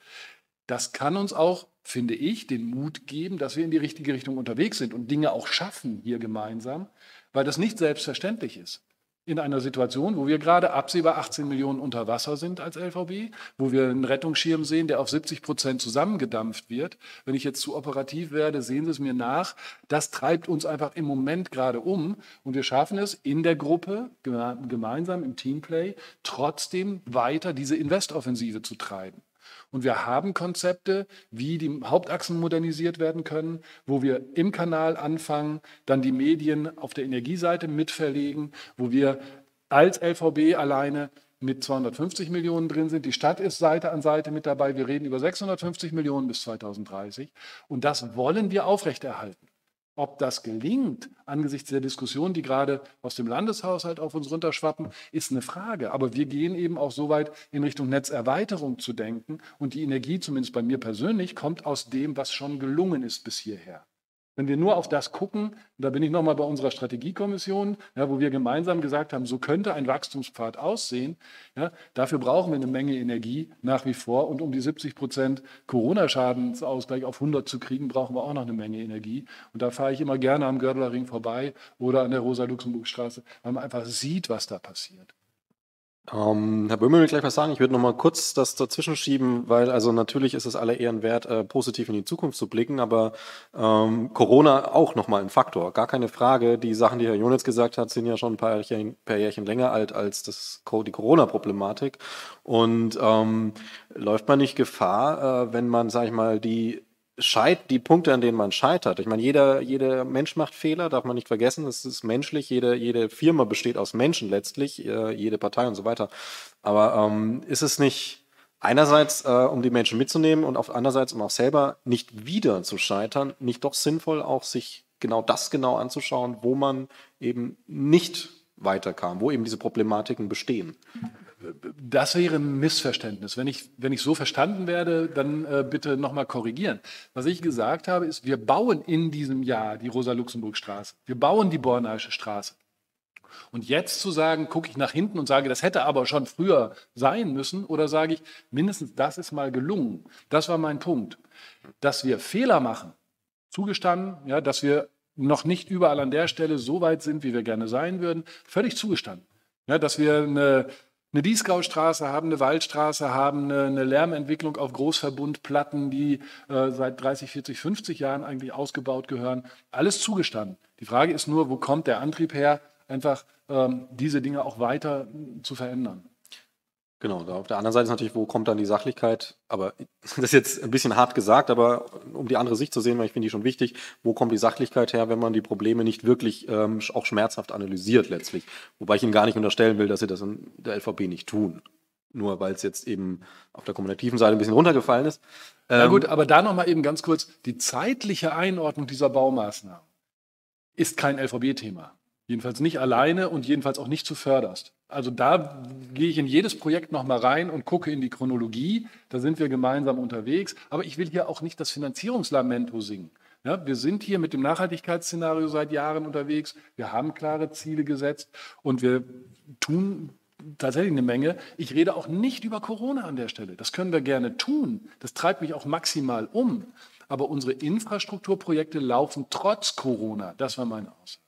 Das kann uns auch, finde ich, den Mut geben, dass wir in die richtige Richtung unterwegs sind und Dinge auch schaffen hier gemeinsam weil das nicht selbstverständlich ist. In einer Situation, wo wir gerade absehbar 18 Millionen unter Wasser sind als LVB, wo wir einen Rettungsschirm sehen, der auf 70 Prozent zusammengedampft wird. Wenn ich jetzt zu operativ werde, sehen Sie es mir nach. Das treibt uns einfach im Moment gerade um. Und wir schaffen es in der Gruppe, gemeinsam im Teamplay, trotzdem weiter diese Investoffensive zu treiben. Und wir haben Konzepte, wie die Hauptachsen modernisiert werden können, wo wir im Kanal anfangen, dann die Medien auf der Energieseite mitverlegen, wo wir als LVB alleine mit 250 Millionen drin sind. Die Stadt ist Seite an Seite mit dabei. Wir reden über 650 Millionen bis 2030. Und das wollen wir aufrechterhalten. Ob das gelingt, angesichts der Diskussionen, die gerade aus dem Landeshaushalt auf uns runterschwappen, ist eine Frage. Aber wir gehen eben auch so weit in Richtung Netzerweiterung zu denken. Und die Energie, zumindest bei mir persönlich, kommt aus dem, was schon gelungen ist bis hierher. Wenn wir nur auf das gucken, da bin ich nochmal bei unserer Strategiekommission, ja, wo wir gemeinsam gesagt haben, so könnte ein Wachstumspfad aussehen. Ja, dafür brauchen wir eine Menge Energie nach wie vor. Und um die 70 Prozent Corona-Schadensausgleich auf 100 zu kriegen, brauchen wir auch noch eine Menge Energie. Und da fahre ich immer gerne am Gördlerring vorbei oder an der Rosa-Luxemburg-Straße, weil man einfach sieht, was da passiert. Ähm, Herr Böhme will gleich was sagen. Ich würde noch mal kurz das dazwischen schieben, weil also natürlich ist es aller Ehren wert, äh, positiv in die Zukunft zu blicken, aber ähm, Corona auch noch mal ein Faktor, gar keine Frage. Die Sachen, die Herr Jonitz gesagt hat, sind ja schon ein paar Jährchen, paar Jährchen länger alt als das, die Corona-Problematik. Und ähm, läuft man nicht Gefahr, äh, wenn man, sag ich mal, die scheit die Punkte, an denen man scheitert. Ich meine, jeder, jeder Mensch macht Fehler, darf man nicht vergessen. Es ist menschlich. Jede, jede Firma besteht aus Menschen letztlich, äh, jede Partei und so weiter. Aber ähm, ist es nicht einerseits, äh, um die Menschen mitzunehmen und auf andererseits, um auch selber nicht wieder zu scheitern, nicht doch sinnvoll, auch sich genau das genau anzuschauen, wo man eben nicht weiterkam, wo eben diese Problematiken bestehen? Das wäre ein Missverständnis. Wenn ich, wenn ich so verstanden werde, dann äh, bitte nochmal korrigieren. Was ich gesagt habe, ist, wir bauen in diesem Jahr die Rosa-Luxemburg-Straße. Wir bauen die Bornaische Straße. Und jetzt zu sagen, gucke ich nach hinten und sage, das hätte aber schon früher sein müssen, oder sage ich, mindestens das ist mal gelungen. Das war mein Punkt. Dass wir Fehler machen, zugestanden, ja, dass wir noch nicht überall an der Stelle so weit sind, wie wir gerne sein würden, völlig zugestanden. Ja, dass wir eine eine Dieskaustraße haben, eine Waldstraße haben, eine, eine Lärmentwicklung auf Großverbundplatten, die äh, seit 30, 40, 50 Jahren eigentlich ausgebaut gehören. Alles zugestanden. Die Frage ist nur, wo kommt der Antrieb her, einfach ähm, diese Dinge auch weiter zu verändern. Genau, da auf der anderen Seite ist natürlich, wo kommt dann die Sachlichkeit? Aber das ist jetzt ein bisschen hart gesagt, aber um die andere Sicht zu sehen, weil ich finde die schon wichtig, wo kommt die Sachlichkeit her, wenn man die Probleme nicht wirklich ähm, auch schmerzhaft analysiert letztlich? Wobei ich Ihnen gar nicht unterstellen will, dass Sie das in der LVB nicht tun. Nur weil es jetzt eben auf der kommunikativen Seite ein bisschen runtergefallen ist. Na gut, aber da nochmal eben ganz kurz, die zeitliche Einordnung dieser Baumaßnahmen ist kein LVB-Thema. Jedenfalls nicht alleine und jedenfalls auch nicht zuvörderst. Also da gehe ich in jedes Projekt nochmal rein und gucke in die Chronologie. Da sind wir gemeinsam unterwegs. Aber ich will hier auch nicht das Finanzierungslamento singen. Ja, wir sind hier mit dem Nachhaltigkeitsszenario seit Jahren unterwegs. Wir haben klare Ziele gesetzt und wir tun tatsächlich eine Menge. Ich rede auch nicht über Corona an der Stelle. Das können wir gerne tun. Das treibt mich auch maximal um. Aber unsere Infrastrukturprojekte laufen trotz Corona. Das war meine Aussage.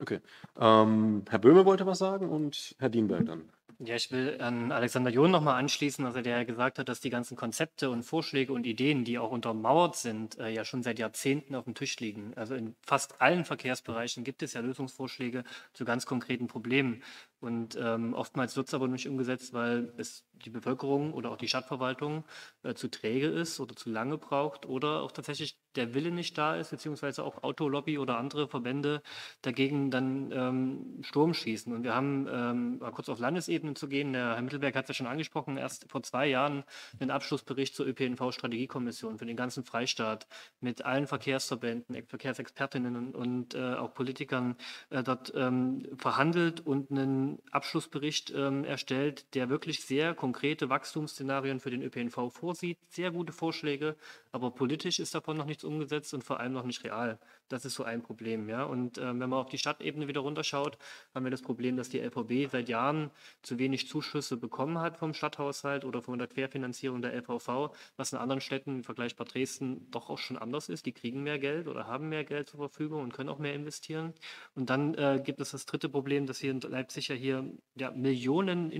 Okay. Ähm, Herr Böhme wollte was sagen und Herr Dienberg dann. Ja, ich will an Alexander John nochmal anschließen, also der ja gesagt hat, dass die ganzen Konzepte und Vorschläge und Ideen, die auch untermauert sind, äh, ja schon seit Jahrzehnten auf dem Tisch liegen. Also in fast allen Verkehrsbereichen gibt es ja Lösungsvorschläge zu ganz konkreten Problemen. Und ähm, oftmals wird es aber nicht umgesetzt, weil es die Bevölkerung oder auch die Stadtverwaltung äh, zu träge ist oder zu lange braucht oder auch tatsächlich der Wille nicht da ist, beziehungsweise auch Autolobby oder andere Verbände dagegen dann ähm, Sturm schießen. Und wir haben, ähm, mal kurz auf Landesebene zu gehen, der Herr Mittelberg hat es ja schon angesprochen, erst vor zwei Jahren einen Abschlussbericht zur ÖPNV-Strategiekommission für den ganzen Freistaat mit allen Verkehrsverbänden, Verkehrsexpertinnen und, äh, auch Politikern äh, dort ähm, verhandelt und einen Abschlussbericht ähm, erstellt, der wirklich sehr konkrete Wachstumsszenarien für den ÖPNV vorsieht, sehr gute Vorschläge, aber politisch ist davon noch nichts umgesetzt und vor allem noch nicht real. Das ist so ein Problem. Ja? Und ähm, wenn man auf die Stadtebene wieder runterschaut, haben wir das Problem, dass die LVB seit Jahren zu wenig Zuschüsse bekommen hat vom Stadthaushalt oder von der Querfinanzierung der LVV, was in anderen Städten, vergleichbar Dresden, doch auch schon anders ist. Die kriegen mehr Geld oder haben mehr Geld zur Verfügung und können auch mehr investieren. Und dann äh, gibt es das dritte Problem, dass wir in Leipzig ja hier ja, Millionen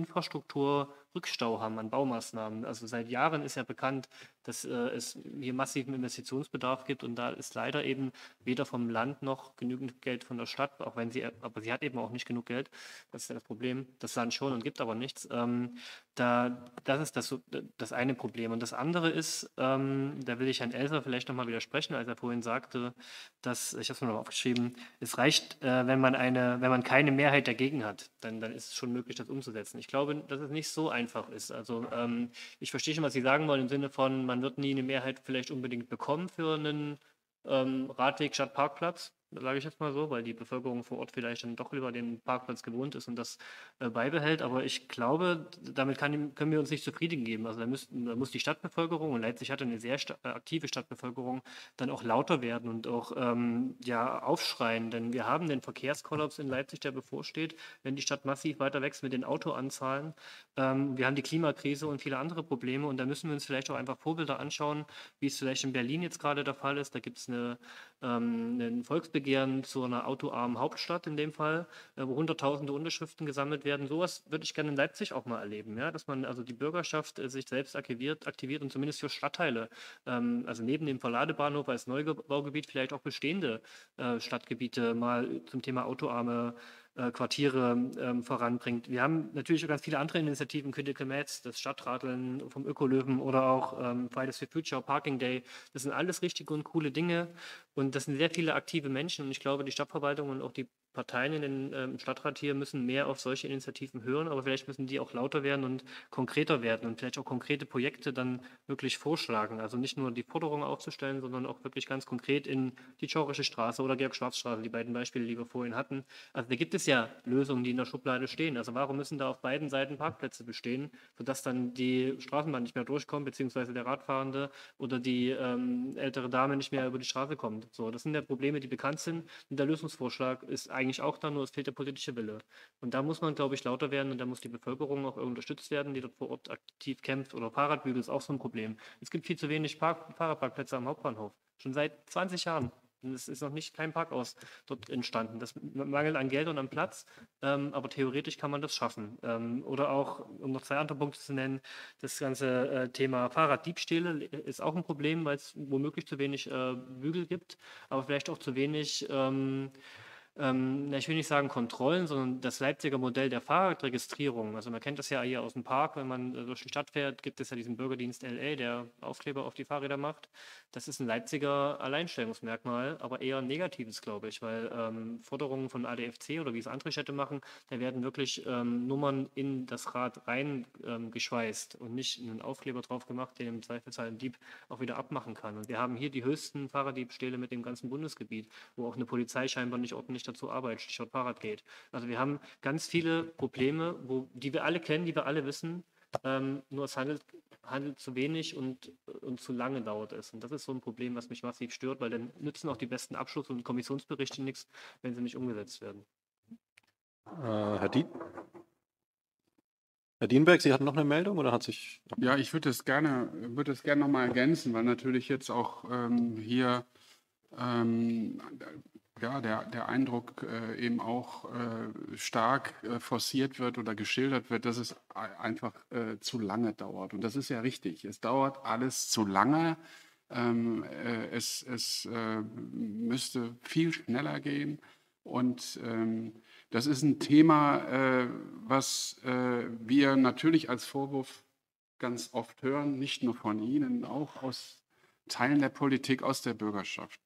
Infrastrukturrückstau haben an Baumaßnahmen. Also seit Jahren ist ja bekannt, dass äh, es hier massiven Investitionsbedarf gibt und da ist leider eben weder vom Land noch genügend Geld von der Stadt, auch wenn sie, aber sie hat eben auch nicht genug Geld. Das ist ja das Problem. Das Land schon und gibt aber nichts. Ähm, da, das ist das, das eine Problem. Und das andere ist, ähm, da will ich Herrn Elser vielleicht nochmal widersprechen, als er vorhin sagte, dass, ich habe es mir noch aufgeschrieben, es reicht, äh, wenn man eine, wenn man keine Mehrheit dagegen hat, dann, dann ist es schon möglich, das umzusetzen. Ich glaube, dass es nicht so einfach ist. Also ähm, ich verstehe schon, was Sie sagen wollen im Sinne von, man wird nie eine Mehrheit vielleicht unbedingt bekommen für einen ähm, Radweg statt Parkplatz sage ich jetzt mal so, weil die Bevölkerung vor Ort vielleicht dann doch lieber den Parkplatz gewohnt ist und das äh, beibehält. Aber ich glaube, damit kann, können wir uns nicht zufrieden geben. Also da, müssten, da muss die Stadtbevölkerung, und Leipzig hat eine sehr äh, aktive Stadtbevölkerung, dann auch lauter werden und auch ähm, ja, aufschreien. Denn wir haben den Verkehrskollaps in Leipzig, der bevorsteht, wenn die Stadt massiv weiter wächst mit den Autoanzahlen. Ähm, wir haben die Klimakrise und viele andere Probleme und da müssen wir uns vielleicht auch einfach Vorbilder anschauen, wie es vielleicht in Berlin jetzt gerade der Fall ist. Da gibt es eine, ähm, einen Volksbegehren zu einer autoarmen Hauptstadt in dem Fall, äh, wo hunderttausende Unterschriften gesammelt werden. Sowas würde ich gerne in Leipzig auch mal erleben, ja? dass man also die Bürgerschaft äh, sich selbst aktiviert, aktiviert und zumindest für Stadtteile, ähm, also neben dem Verladebahnhof als Neubaugebiet vielleicht auch bestehende äh, Stadtgebiete mal zum Thema autoarme äh, Quartiere ähm, voranbringt. Wir haben natürlich auch ganz viele andere Initiativen, Critical Maths, das Stadtradeln vom Ökolöwen oder auch ähm, Fridays for Future, Parking Day. Das sind alles richtige und coole Dinge und das sind sehr viele aktive Menschen und ich glaube, die Stadtverwaltung und auch die Parteien in den ähm, Stadtrat hier müssen mehr auf solche Initiativen hören, aber vielleicht müssen die auch lauter werden und konkreter werden und vielleicht auch konkrete Projekte dann wirklich vorschlagen. Also nicht nur die Forderungen aufzustellen, sondern auch wirklich ganz konkret in die Schorische Straße oder Georg-Schwarz-Straße, die beiden Beispiele, die wir vorhin hatten. Also da gibt es ja Lösungen, die in der Schublade stehen. Also warum müssen da auf beiden Seiten Parkplätze bestehen, sodass dann die Straßenbahn nicht mehr durchkommt, beziehungsweise der Radfahrende oder die ähm, ältere Dame nicht mehr über die Straße kommt. So, das sind ja Probleme, die bekannt sind. Und der Lösungsvorschlag ist eigentlich eigentlich auch da, nur es fehlt der politische Wille. Und da muss man, glaube ich, lauter werden und da muss die Bevölkerung auch unterstützt werden, die dort vor Ort aktiv kämpft. Oder Fahrradbügel ist auch so ein Problem. Es gibt viel zu wenig Park Fahrradparkplätze am Hauptbahnhof. Schon seit 20 Jahren. Es ist noch nicht kein Parkhaus dort entstanden. Das mangelt an Geld und an Platz, ähm, aber theoretisch kann man das schaffen. Ähm, oder auch, um noch zwei andere Punkte zu nennen, das ganze äh, Thema Fahrraddiebstähle ist auch ein Problem, weil es womöglich zu wenig äh, Bügel gibt, aber vielleicht auch zu wenig. Ähm, ähm, ich will nicht sagen Kontrollen, sondern das Leipziger Modell der Fahrradregistrierung. Also man kennt das ja hier aus dem Park, wenn man durch die Stadt fährt, gibt es ja diesen Bürgerdienst LA, der Aufkleber auf die Fahrräder macht. Das ist ein Leipziger Alleinstellungsmerkmal, aber eher ein negatives, glaube ich, weil ähm, Forderungen von ADFC oder wie es andere Städte machen, da werden wirklich ähm, Nummern in das Rad reingeschweißt ähm, und nicht einen Aufkleber drauf gemacht, den im Zweifelsfall ein Dieb auch wieder abmachen kann. Und wir haben hier die höchsten Fahrraddiebstähle mit dem ganzen Bundesgebiet, wo auch eine Polizei scheinbar nicht ordentlich dazu arbeitet, Stichwort Fahrradgate. Also wir haben ganz viele Probleme, wo, die wir alle kennen, die wir alle wissen, ähm, nur es handelt, handelt zu wenig und, und zu lange dauert es. Und das ist so ein Problem, was mich massiv stört, weil dann nützen auch die besten Abschluss- und Kommissionsberichte nichts, wenn sie nicht umgesetzt werden. Äh, Herr Dien? Herr Dienberg, Sie hatten noch eine Meldung oder hat sich. Ja, ich würde das gerne, würde das gerne nochmal ergänzen, weil natürlich jetzt auch ähm, hier ähm, ja, der, der Eindruck äh, eben auch äh, stark äh, forciert wird oder geschildert wird, dass es einfach äh, zu lange dauert. Und das ist ja richtig. Es dauert alles zu lange. Ähm, äh, es es äh, müsste viel schneller gehen. Und ähm, das ist ein Thema, was wir natürlich als Vorwurf ganz oft hören, nicht nur von Ihnen, auch aus Teilen der Politik, aus der Bürgerschaft.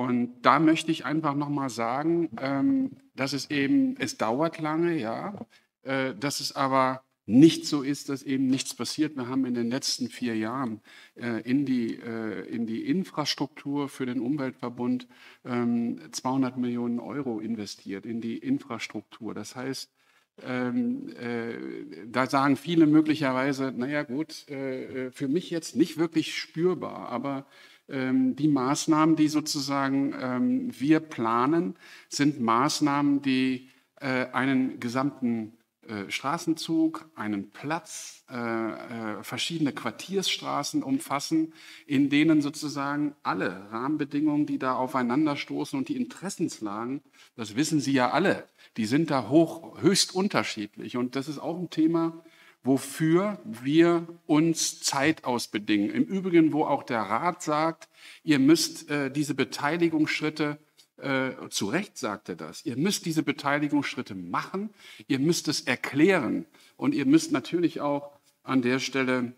Und da möchte ich einfach nochmal sagen, ähm, dass es eben, es dauert lange, ja, äh, dass es aber nicht so ist, dass eben nichts passiert. Wir haben in den letzten vier Jahren äh, in, die, äh, in die Infrastruktur für den Umweltverbund ähm, 200 Millionen Euro investiert, in die Infrastruktur. Das heißt, ähm, äh, da sagen viele möglicherweise, naja gut, äh, äh, für mich jetzt nicht wirklich spürbar, aber die Maßnahmen, die sozusagen ähm, wir planen, sind Maßnahmen, die äh, einen gesamten äh, Straßenzug, einen Platz, äh, verschiedene Quartiersstraßen umfassen, in denen sozusagen alle Rahmenbedingungen, die da aufeinanderstoßen und die Interessenslagen, das wissen Sie ja alle, die sind da hoch, höchst unterschiedlich. Und das ist auch ein Thema, wofür wir uns Zeit ausbedingen. Im Übrigen, wo auch der Rat sagt, ihr müsst äh, diese Beteiligungsschritte, äh, zu Recht sagt er das, ihr müsst diese Beteiligungsschritte machen, ihr müsst es erklären und ihr müsst natürlich auch an der Stelle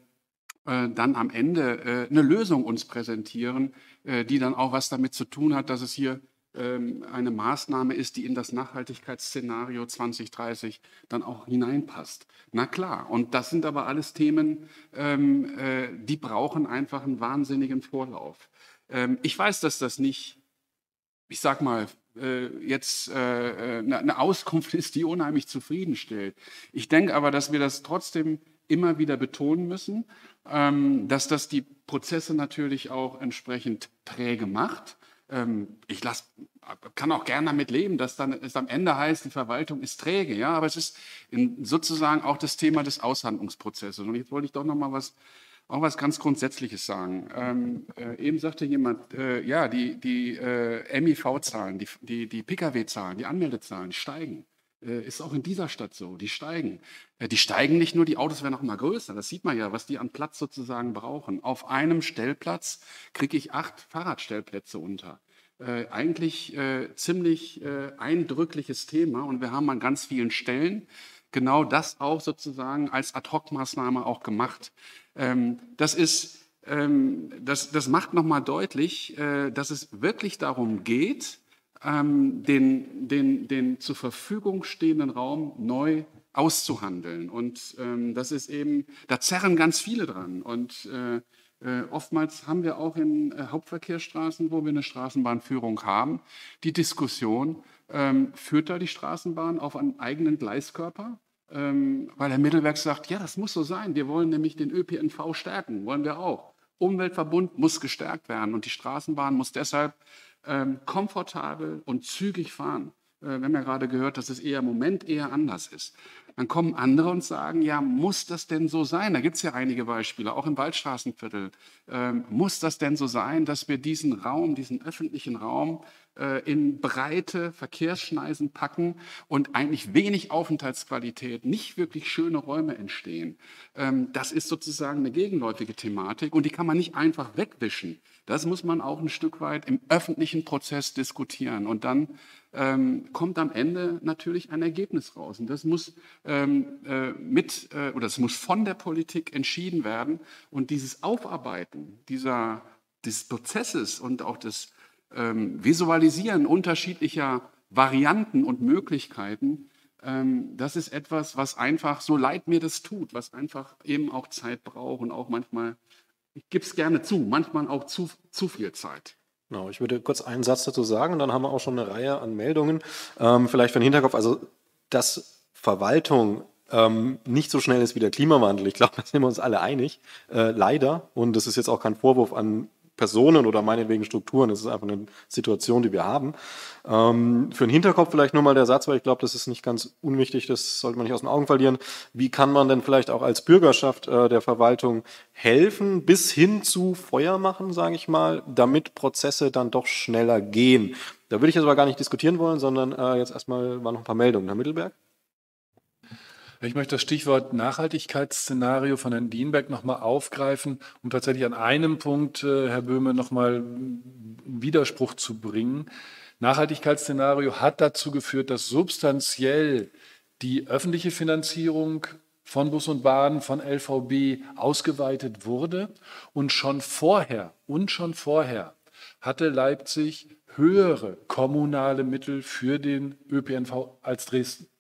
äh, dann am Ende äh, eine Lösung uns präsentieren, äh, die dann auch was damit zu tun hat, dass es hier eine Maßnahme ist, die in das Nachhaltigkeitsszenario 2030 dann auch hineinpasst. Na klar, und das sind aber alles Themen, ähm, äh, die brauchen einfach einen wahnsinnigen Vorlauf. Ähm, ich weiß, dass das nicht, ich sag mal, äh, jetzt äh, eine Auskunft ist, die unheimlich zufriedenstellt. Ich denke aber, dass wir das trotzdem immer wieder betonen müssen, dass das die Prozesse natürlich auch entsprechend träge macht ähm, ich lass, kann auch gerne damit leben, dass dann es am Ende heißt, die Verwaltung ist träge, ja, aber es ist sozusagen auch das Thema des Aushandlungsprozesses. Und jetzt wollte ich doch noch mal was, auch was ganz Grundsätzliches sagen. Ähm, äh, eben sagte jemand, äh, ja, die, die äh, MIV-Zahlen, die, die, die Pkw-Zahlen, die Anmeldezahlen, steigen. Äh, ist auch in dieser Stadt so. Die steigen. Äh, die steigen nicht nur, die Autos werden auch immer größer. Das sieht man ja, was die an Platz sozusagen brauchen. Auf einem Stellplatz kriege ich acht Fahrradstellplätze unter. Äh, eigentlich äh, ziemlich äh, eindrückliches Thema und wir haben an ganz vielen Stellen genau das auch sozusagen als Ad-Hoc-Maßnahme auch gemacht. Ähm, das ist ähm, das, das macht nochmal deutlich, äh, dass es wirklich darum geht, ähm, den, den, den zur Verfügung stehenden Raum neu auszuhandeln. Und ähm, das ist eben, da zerren ganz viele dran. Und äh, äh, oftmals haben wir auch in äh, Hauptverkehrsstraßen, wo wir eine Straßenbahnführung haben, die Diskussion, ähm, führt da die Straßenbahn auf einen eigenen Gleiskörper? Ähm, weil der Mittelwerk sagt, ja, das muss so sein. Wir wollen nämlich den ÖPNV stärken, wollen wir auch. Umweltverbund muss gestärkt werden und die Straßenbahn muss deshalb ähm, komfortabel und zügig fahren. Äh, wir haben ja gerade gehört, dass es eher im Moment eher anders ist. Dann kommen andere und sagen, ja, muss das denn so sein? Da gibt es ja einige Beispiele, auch im Waldstraßenviertel. Ähm, muss das denn so sein, dass wir diesen Raum, diesen öffentlichen Raum äh, in breite Verkehrsschneisen packen und eigentlich wenig Aufenthaltsqualität, nicht wirklich schöne Räume entstehen? Ähm, das ist sozusagen eine gegenläufige Thematik und die kann man nicht einfach wegwischen Das muss man auch ein Stück weit im öffentlichen Prozess diskutieren. Und dann ähm, kommt am Ende natürlich ein Ergebnis raus. Und das muss ähm, äh, mit äh, oder es muss von der Politik entschieden werden. Und dieses Aufarbeiten dieser, des Prozesses und auch das ähm, Visualisieren unterschiedlicher Varianten und Möglichkeiten, ähm, das ist etwas, was einfach, so leid mir das tut, was einfach eben auch Zeit braucht und auch manchmal, ich gebe es gerne zu, manchmal auch zu, zu viel Zeit. Genau, ich würde kurz einen Satz dazu sagen dann haben wir auch schon eine Reihe an Meldungen. Ähm, vielleicht für den Hinterkopf, also dass Verwaltung ähm, nicht so schnell ist wie der Klimawandel, ich glaube, da sind wir uns alle einig, äh, leider. Und das ist jetzt auch kein Vorwurf an Personen oder meinetwegen Strukturen. Das ist einfach eine Situation, die wir haben. Ähm, für den Hinterkopf vielleicht nur mal der Satz, weil ich glaube, das ist nicht ganz unwichtig, das sollte man nicht aus den Augen verlieren. Wie kann man denn vielleicht auch als Bürgerschaft äh, der Verwaltung helfen, bis hin zu Feuer machen, sage ich mal, damit Prozesse dann doch schneller gehen? Da würde ich jetzt aber gar nicht diskutieren wollen, sondern äh, jetzt erstmal waren noch ein paar Meldungen. Herr Mittelberg? Ich möchte das Stichwort Nachhaltigkeitsszenario von Herrn Dienberg nochmal aufgreifen, um tatsächlich an einem Punkt, äh, Herr Böhme, nochmal Widerspruch zu bringen. Nachhaltigkeitsszenario hat dazu geführt, dass substanziell die öffentliche Finanzierung von Bus und Bahn, von LVB ausgeweitet wurde. Und schon vorher, und schon vorher hatte Leipzig höhere kommunale Mittel für den ÖPNV als Dresden.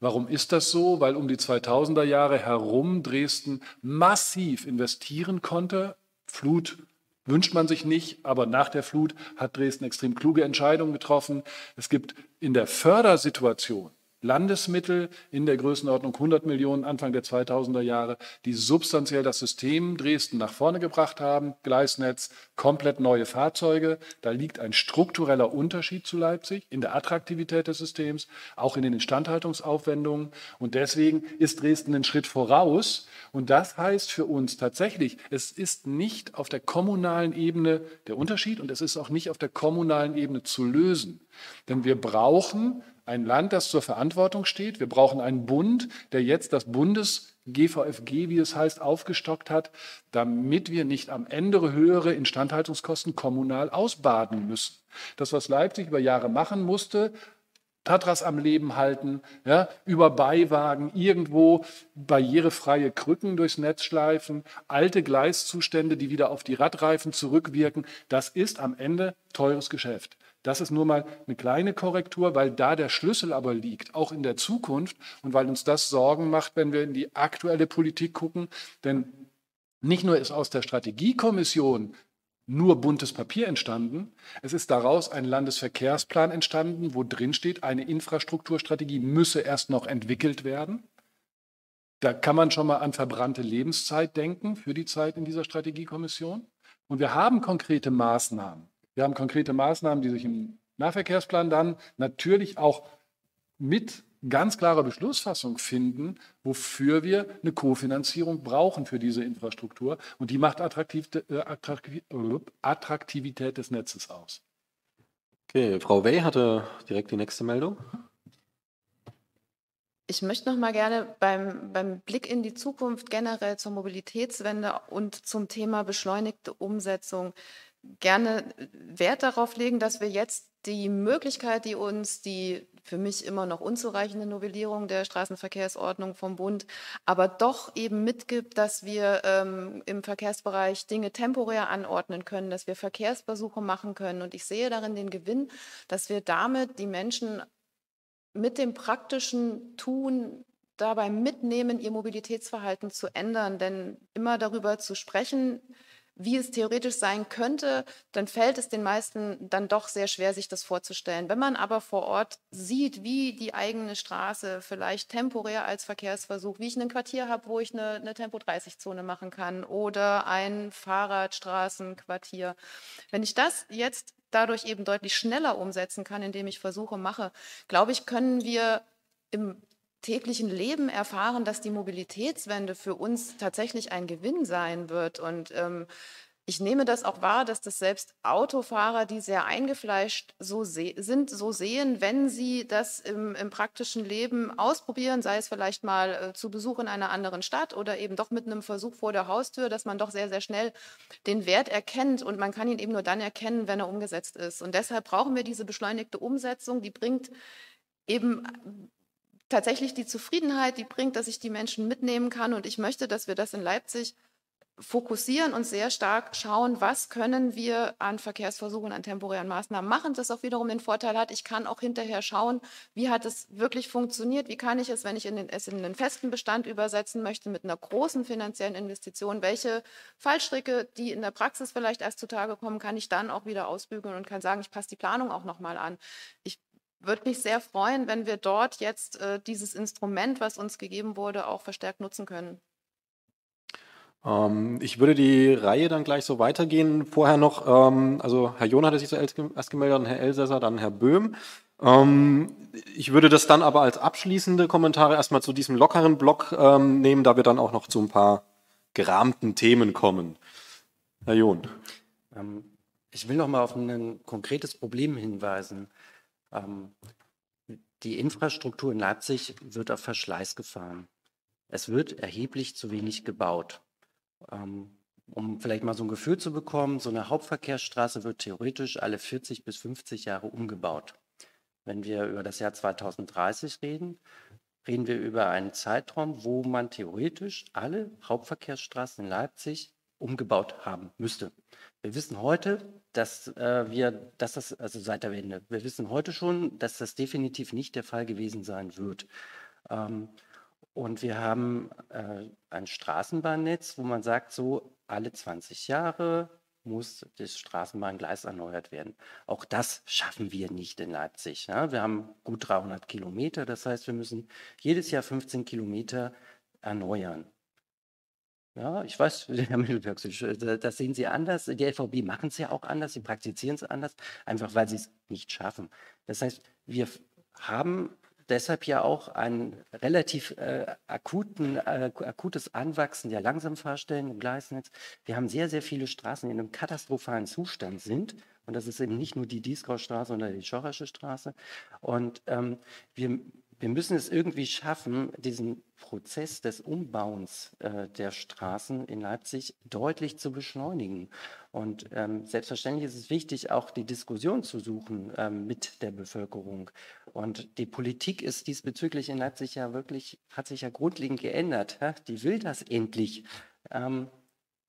Warum ist das so? Weil um die 2000er Jahre herum Dresden massiv investieren konnte. Flut wünscht man sich nicht, aber nach der Flut hat Dresden extrem kluge Entscheidungen getroffen. Es gibt in der Fördersituation Landesmittel in der Größenordnung 100 Millionen Anfang der 2000er Jahre, die substanziell das System Dresden nach vorne gebracht haben. Gleisnetz, komplett neue Fahrzeuge. Da liegt ein struktureller Unterschied zu Leipzig in der Attraktivität des Systems, auch in den Instandhaltungsaufwendungen. Und deswegen ist Dresden einen Schritt voraus. Und das heißt für uns tatsächlich, es ist nicht auf der kommunalen Ebene der Unterschied und es ist auch nicht auf der kommunalen Ebene zu lösen. Denn wir brauchen ein Land, das zur Verantwortung steht. Wir brauchen einen Bund, der jetzt das Bundes-GVFG, wie es heißt, aufgestockt hat, damit wir nicht am Ende höhere Instandhaltungskosten kommunal ausbaden müssen. Das, was Leipzig über Jahre machen musste, Tatras am Leben halten, ja, über Beiwagen irgendwo barrierefreie Krücken durchs Netz schleifen, alte Gleiszustände, die wieder auf die Radreifen zurückwirken, das ist am Ende teures Geschäft. Das ist nur mal eine kleine Korrektur, weil da der Schlüssel aber liegt, auch in der Zukunft und weil uns das Sorgen macht, wenn wir in die aktuelle Politik gucken. Denn nicht nur ist aus der Strategiekommission nur buntes Papier entstanden. Es ist daraus ein Landesverkehrsplan entstanden, wo drin steht, eine Infrastrukturstrategie müsse erst noch entwickelt werden. Da kann man schon mal an verbrannte Lebenszeit denken für die Zeit in dieser Strategiekommission. Und wir haben konkrete Maßnahmen. Wir haben konkrete Maßnahmen, die sich im Nahverkehrsplan dann natürlich auch mit ganz klarer Beschlussfassung finden, wofür wir eine Kofinanzierung brauchen für diese Infrastruktur. Und die macht Attraktiv, äh, Attraktivität des Netzes aus. Okay, Frau Wey hatte direkt die nächste Meldung. Ich möchte noch mal gerne beim, beim Blick in die Zukunft generell zur Mobilitätswende und zum Thema beschleunigte Umsetzung gerne Wert darauf legen, dass wir jetzt die Möglichkeit, die uns die für mich immer noch unzureichende Novellierung der Straßenverkehrsordnung vom Bund, aber doch eben mitgibt, dass wir ähm, im Verkehrsbereich Dinge temporär anordnen können, dass wir Verkehrsversuche machen können. Und ich sehe darin den Gewinn, dass wir damit die Menschen mit dem praktischen Tun dabei mitnehmen, ihr Mobilitätsverhalten zu ändern. Denn immer darüber zu sprechen, wie es theoretisch sein könnte, dann fällt es den meisten dann doch sehr schwer, sich das vorzustellen. Wenn man aber vor Ort sieht, wie die eigene Straße vielleicht temporär als Verkehrsversuch, wie ich ein Quartier habe, wo ich eine, eine Tempo-30-Zone machen kann oder ein Fahrradstraßenquartier. Wenn ich das jetzt dadurch eben deutlich schneller umsetzen kann, indem ich Versuche mache, glaube ich, können wir im täglichen Leben erfahren, dass die Mobilitätswende für uns tatsächlich ein Gewinn sein wird. Und ähm, ich nehme das auch wahr, dass das selbst Autofahrer, die sehr eingefleischt so sind, so sehen, wenn sie das im, im, praktischen Leben ausprobieren, sei es vielleicht mal äh, zu Besuch in einer anderen Stadt oder eben doch mit einem Versuch vor der Haustür, dass man doch sehr, sehr schnell den Wert erkennt und man kann ihn eben nur dann erkennen, wenn er umgesetzt ist. Und deshalb brauchen wir diese beschleunigte Umsetzung, die bringt eben tatsächlich die Zufriedenheit, die bringt, dass ich die Menschen mitnehmen kann. Und ich möchte, dass wir das in Leipzig fokussieren und sehr stark schauen, was können wir an Verkehrsversuchen, an temporären Maßnahmen machen, das auch wiederum den Vorteil hat, ich kann auch hinterher schauen, wie hat es wirklich funktioniert, wie kann ich es, wenn ich in den, es in den festen Bestand übersetzen möchte, mit einer großen finanziellen Investition, welche Fallstricke, die in der Praxis vielleicht erst zutage kommen, kann ich dann auch wieder ausbügeln und kann sagen, ich passe die Planung auch nochmal an. Ich würde mich sehr freuen, wenn wir dort jetzt äh, dieses Instrument, was uns gegeben wurde, auch verstärkt nutzen können. Ähm, ich würde die Reihe dann gleich so weitergehen. Vorher noch, ähm, also Herr John hatte sich zuerst gemeldet, dann Herr Elsässer, dann Herr Böhm. Ähm, ich würde das dann aber als abschließende Kommentare erstmal zu diesem lockeren Block ähm, nehmen, da wir dann auch noch zu ein paar gerahmten Themen kommen. Herr John. Ähm, ich will noch mal auf ein konkretes Problem hinweisen. Ähm, die Infrastruktur in Leipzig wird auf Verschleiß gefahren. Es wird erheblich zu wenig gebaut. Ähm, um vielleicht mal so ein Gefühl zu bekommen, so eine Hauptverkehrsstraße wird theoretisch alle 40 bis 50 Jahre umgebaut. Wenn wir über das Jahr 2030 reden, reden wir über einen Zeitraum, wo man theoretisch alle Hauptverkehrsstraßen in Leipzig umgebaut haben müsste. Wir wissen heute, dass äh, wir, dass das, also seit der Wende, wir wissen heute schon, dass das definitiv nicht der Fall gewesen sein wird. Ähm, und wir haben äh, ein Straßenbahnnetz, wo man sagt, so alle 20 Jahre muss das Straßenbahngleis erneuert werden. Auch das schaffen wir nicht in Leipzig. Ja? Wir haben gut 300 Kilometer, das heißt, wir müssen jedes Jahr 15 Kilometer erneuern. Ja, ich weiß, Herr Mittelberg, das sehen Sie anders. Die LVB machen es ja auch anders, sie praktizieren es anders, einfach weil sie es nicht schaffen. Das heißt, wir haben deshalb ja auch ein relativ äh, akuten, äh, akutes Anwachsen der Langsamfahrstellen im Gleisnetz. Wir haben sehr, sehr viele Straßen, die in einem katastrophalen Zustand sind. Und das ist eben nicht nur die Dieskau-Straße oder die Schorasche Straße. Und ähm, wir wir müssen es irgendwie schaffen, diesen Prozess des Umbauens äh, der Straßen in Leipzig deutlich zu beschleunigen. Und ähm, selbstverständlich ist es wichtig, auch die Diskussion zu suchen ähm, mit der Bevölkerung. Und die Politik ist diesbezüglich in Leipzig ja wirklich, hat sich ja grundlegend geändert. Die will das endlich. Ähm,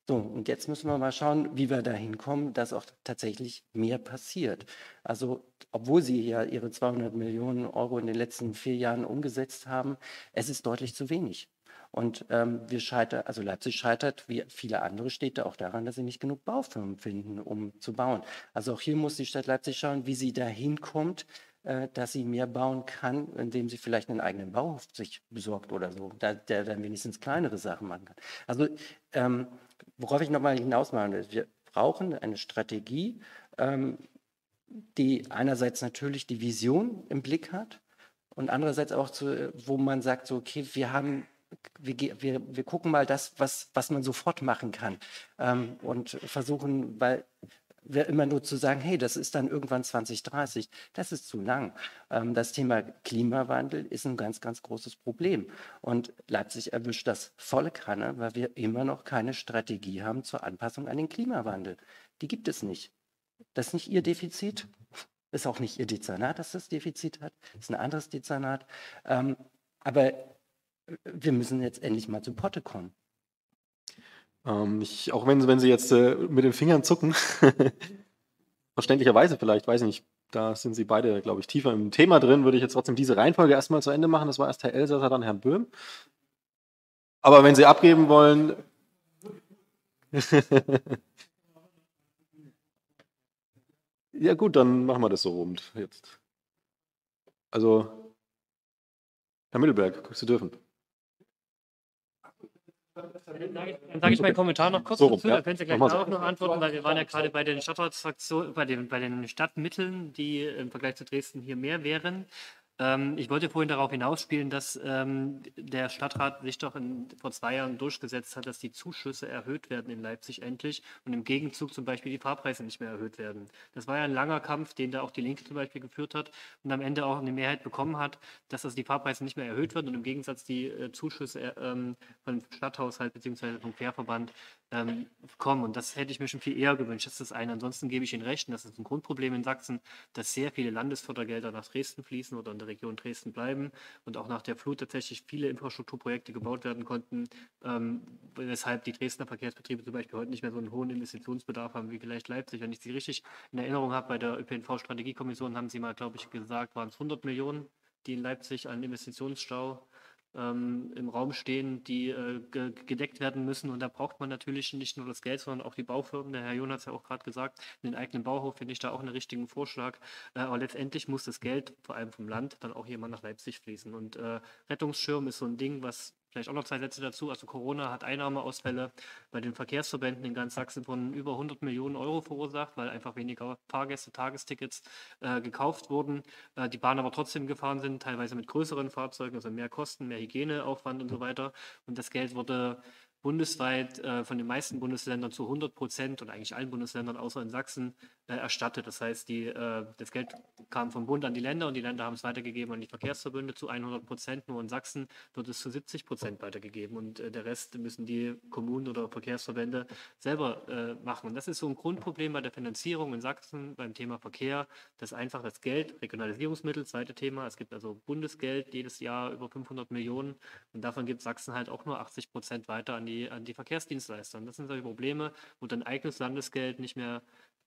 so, und jetzt müssen wir mal schauen, wie wir dahin kommen, dass auch tatsächlich mehr passiert. Also, obwohl Sie ja Ihre 200 Millionen Euro in den letzten vier Jahren umgesetzt haben, es ist deutlich zu wenig. Und ähm, wir scheitern, also Leipzig scheitert wie viele andere Städte auch daran, dass sie nicht genug Baufirmen finden, um zu bauen. Also auch hier muss die Stadt Leipzig schauen, wie sie dahin kommt, äh, dass sie mehr bauen kann, indem sie vielleicht einen eigenen Bauhof sich besorgt oder so, der, der dann wenigstens kleinere Sachen machen kann. Also ähm, worauf ich nochmal hinaus machen will, wir brauchen eine Strategie, ähm, die einerseits natürlich die Vision im Blick hat und andererseits auch, zu, wo man sagt, so, okay, wir haben wir, wir, wir gucken mal das, was, was man sofort machen kann ähm, und versuchen, weil immer nur zu sagen, hey, das ist dann irgendwann 2030, das ist zu lang. Ähm, das Thema Klimawandel ist ein ganz, ganz großes Problem. Und Leipzig erwischt das volle Kanne, weil wir immer noch keine Strategie haben zur Anpassung an den Klimawandel. Die gibt es nicht. Das ist nicht ihr Defizit, ist auch nicht ihr Dezernat, das das Defizit hat, ist ein anderes Dezernat. Ähm, aber wir müssen jetzt endlich mal zu Potte kommen. Ähm, ich, auch wenn, wenn Sie jetzt äh, mit den Fingern zucken, verständlicherweise vielleicht, weiß ich nicht, da sind Sie beide, glaube ich, tiefer im Thema drin, würde ich jetzt trotzdem diese Reihenfolge erstmal zu Ende machen. Das war erst Herr Elsässer, dann Herr Böhm. Aber wenn Sie abgeben wollen. ja, gut, dann machen wir das so rund jetzt. Also, Herr Mittelberg, Sie dürfen. Dann sage ich meinen Kommentar noch kurz so, dazu, ja. da können Sie gleich auch noch antworten, weil wir waren ja gerade bei den Stadtratsfraktionen, bei den, bei den Stadtmitteln, die im Vergleich zu Dresden hier mehr wären. Ähm, ich wollte vorhin darauf hinausspielen, dass ähm, der Stadtrat sich doch in, vor zwei Jahren durchgesetzt hat, dass die Zuschüsse erhöht werden in Leipzig endlich und im Gegenzug zum Beispiel die Fahrpreise nicht mehr erhöht werden. Das war ja ein langer Kampf, den da auch die Linke zum Beispiel geführt hat und am Ende auch eine Mehrheit bekommen hat, dass also die Fahrpreise nicht mehr erhöht werden und im Gegensatz die äh, Zuschüsse äh, ähm, vom Stadthaushalt bzw. vom Querverband ähm, kommen. Und das hätte ich mir schon viel eher gewünscht. Das ist das eine. Ansonsten gebe ich Ihnen recht, und das ist ein Grundproblem in Sachsen, dass sehr viele Landesfördergelder nach Dresden fließen oder in Region Dresden bleiben und auch nach der Flut tatsächlich viele Infrastrukturprojekte gebaut werden konnten, ähm, weshalb die Dresdner Verkehrsbetriebe zum Beispiel heute nicht mehr so einen hohen Investitionsbedarf haben wie vielleicht Leipzig. Wenn ich Sie richtig in Erinnerung habe, bei der ÖPNV-Strategiekommission haben Sie mal, glaube ich, gesagt, waren es 100 Millionen, die in Leipzig an Investitionsstau ähm, im Raum stehen, die äh, ge gedeckt werden müssen. Und da braucht man natürlich nicht nur das Geld, sondern auch die Baufirmen. Der Herr John hat es ja auch gerade gesagt, den eigenen Bauhof finde ich da auch einen richtigen Vorschlag. Äh, aber letztendlich muss das Geld, vor allem vom Land, dann auch jemand nach Leipzig fließen. Und äh, Rettungsschirm ist so ein Ding, was Vielleicht auch noch zwei Sätze dazu. Also Corona hat Einnahmeausfälle bei den Verkehrsverbänden in ganz Sachsen von über 100 Millionen Euro verursacht, weil einfach weniger Fahrgäste, Tagestickets äh, gekauft wurden. Äh, die Bahnen aber trotzdem gefahren sind, teilweise mit größeren Fahrzeugen, also mehr Kosten, mehr Hygieneaufwand und so weiter. Und das Geld wurde bundesweit äh, von den meisten Bundesländern zu 100 Prozent und eigentlich allen Bundesländern außer in Sachsen äh, erstattet. Das heißt, die, äh, das Geld kam vom Bund an die Länder und die Länder haben es weitergegeben an die Verkehrsverbünde zu 100 Prozent. Nur in Sachsen wird es zu 70 Prozent weitergegeben und äh, der Rest müssen die Kommunen oder Verkehrsverbände selber äh, machen. Und das ist so ein Grundproblem bei der Finanzierung in Sachsen beim Thema Verkehr, dass einfach das Geld, Regionalisierungsmittel, zweite Thema, es gibt also Bundesgeld jedes Jahr über 500 Millionen und davon gibt Sachsen halt auch nur 80 Prozent weiter an die, an die Verkehrsdienstleister. Und das sind solche Probleme, wo dann eigenes Landesgeld nicht mehr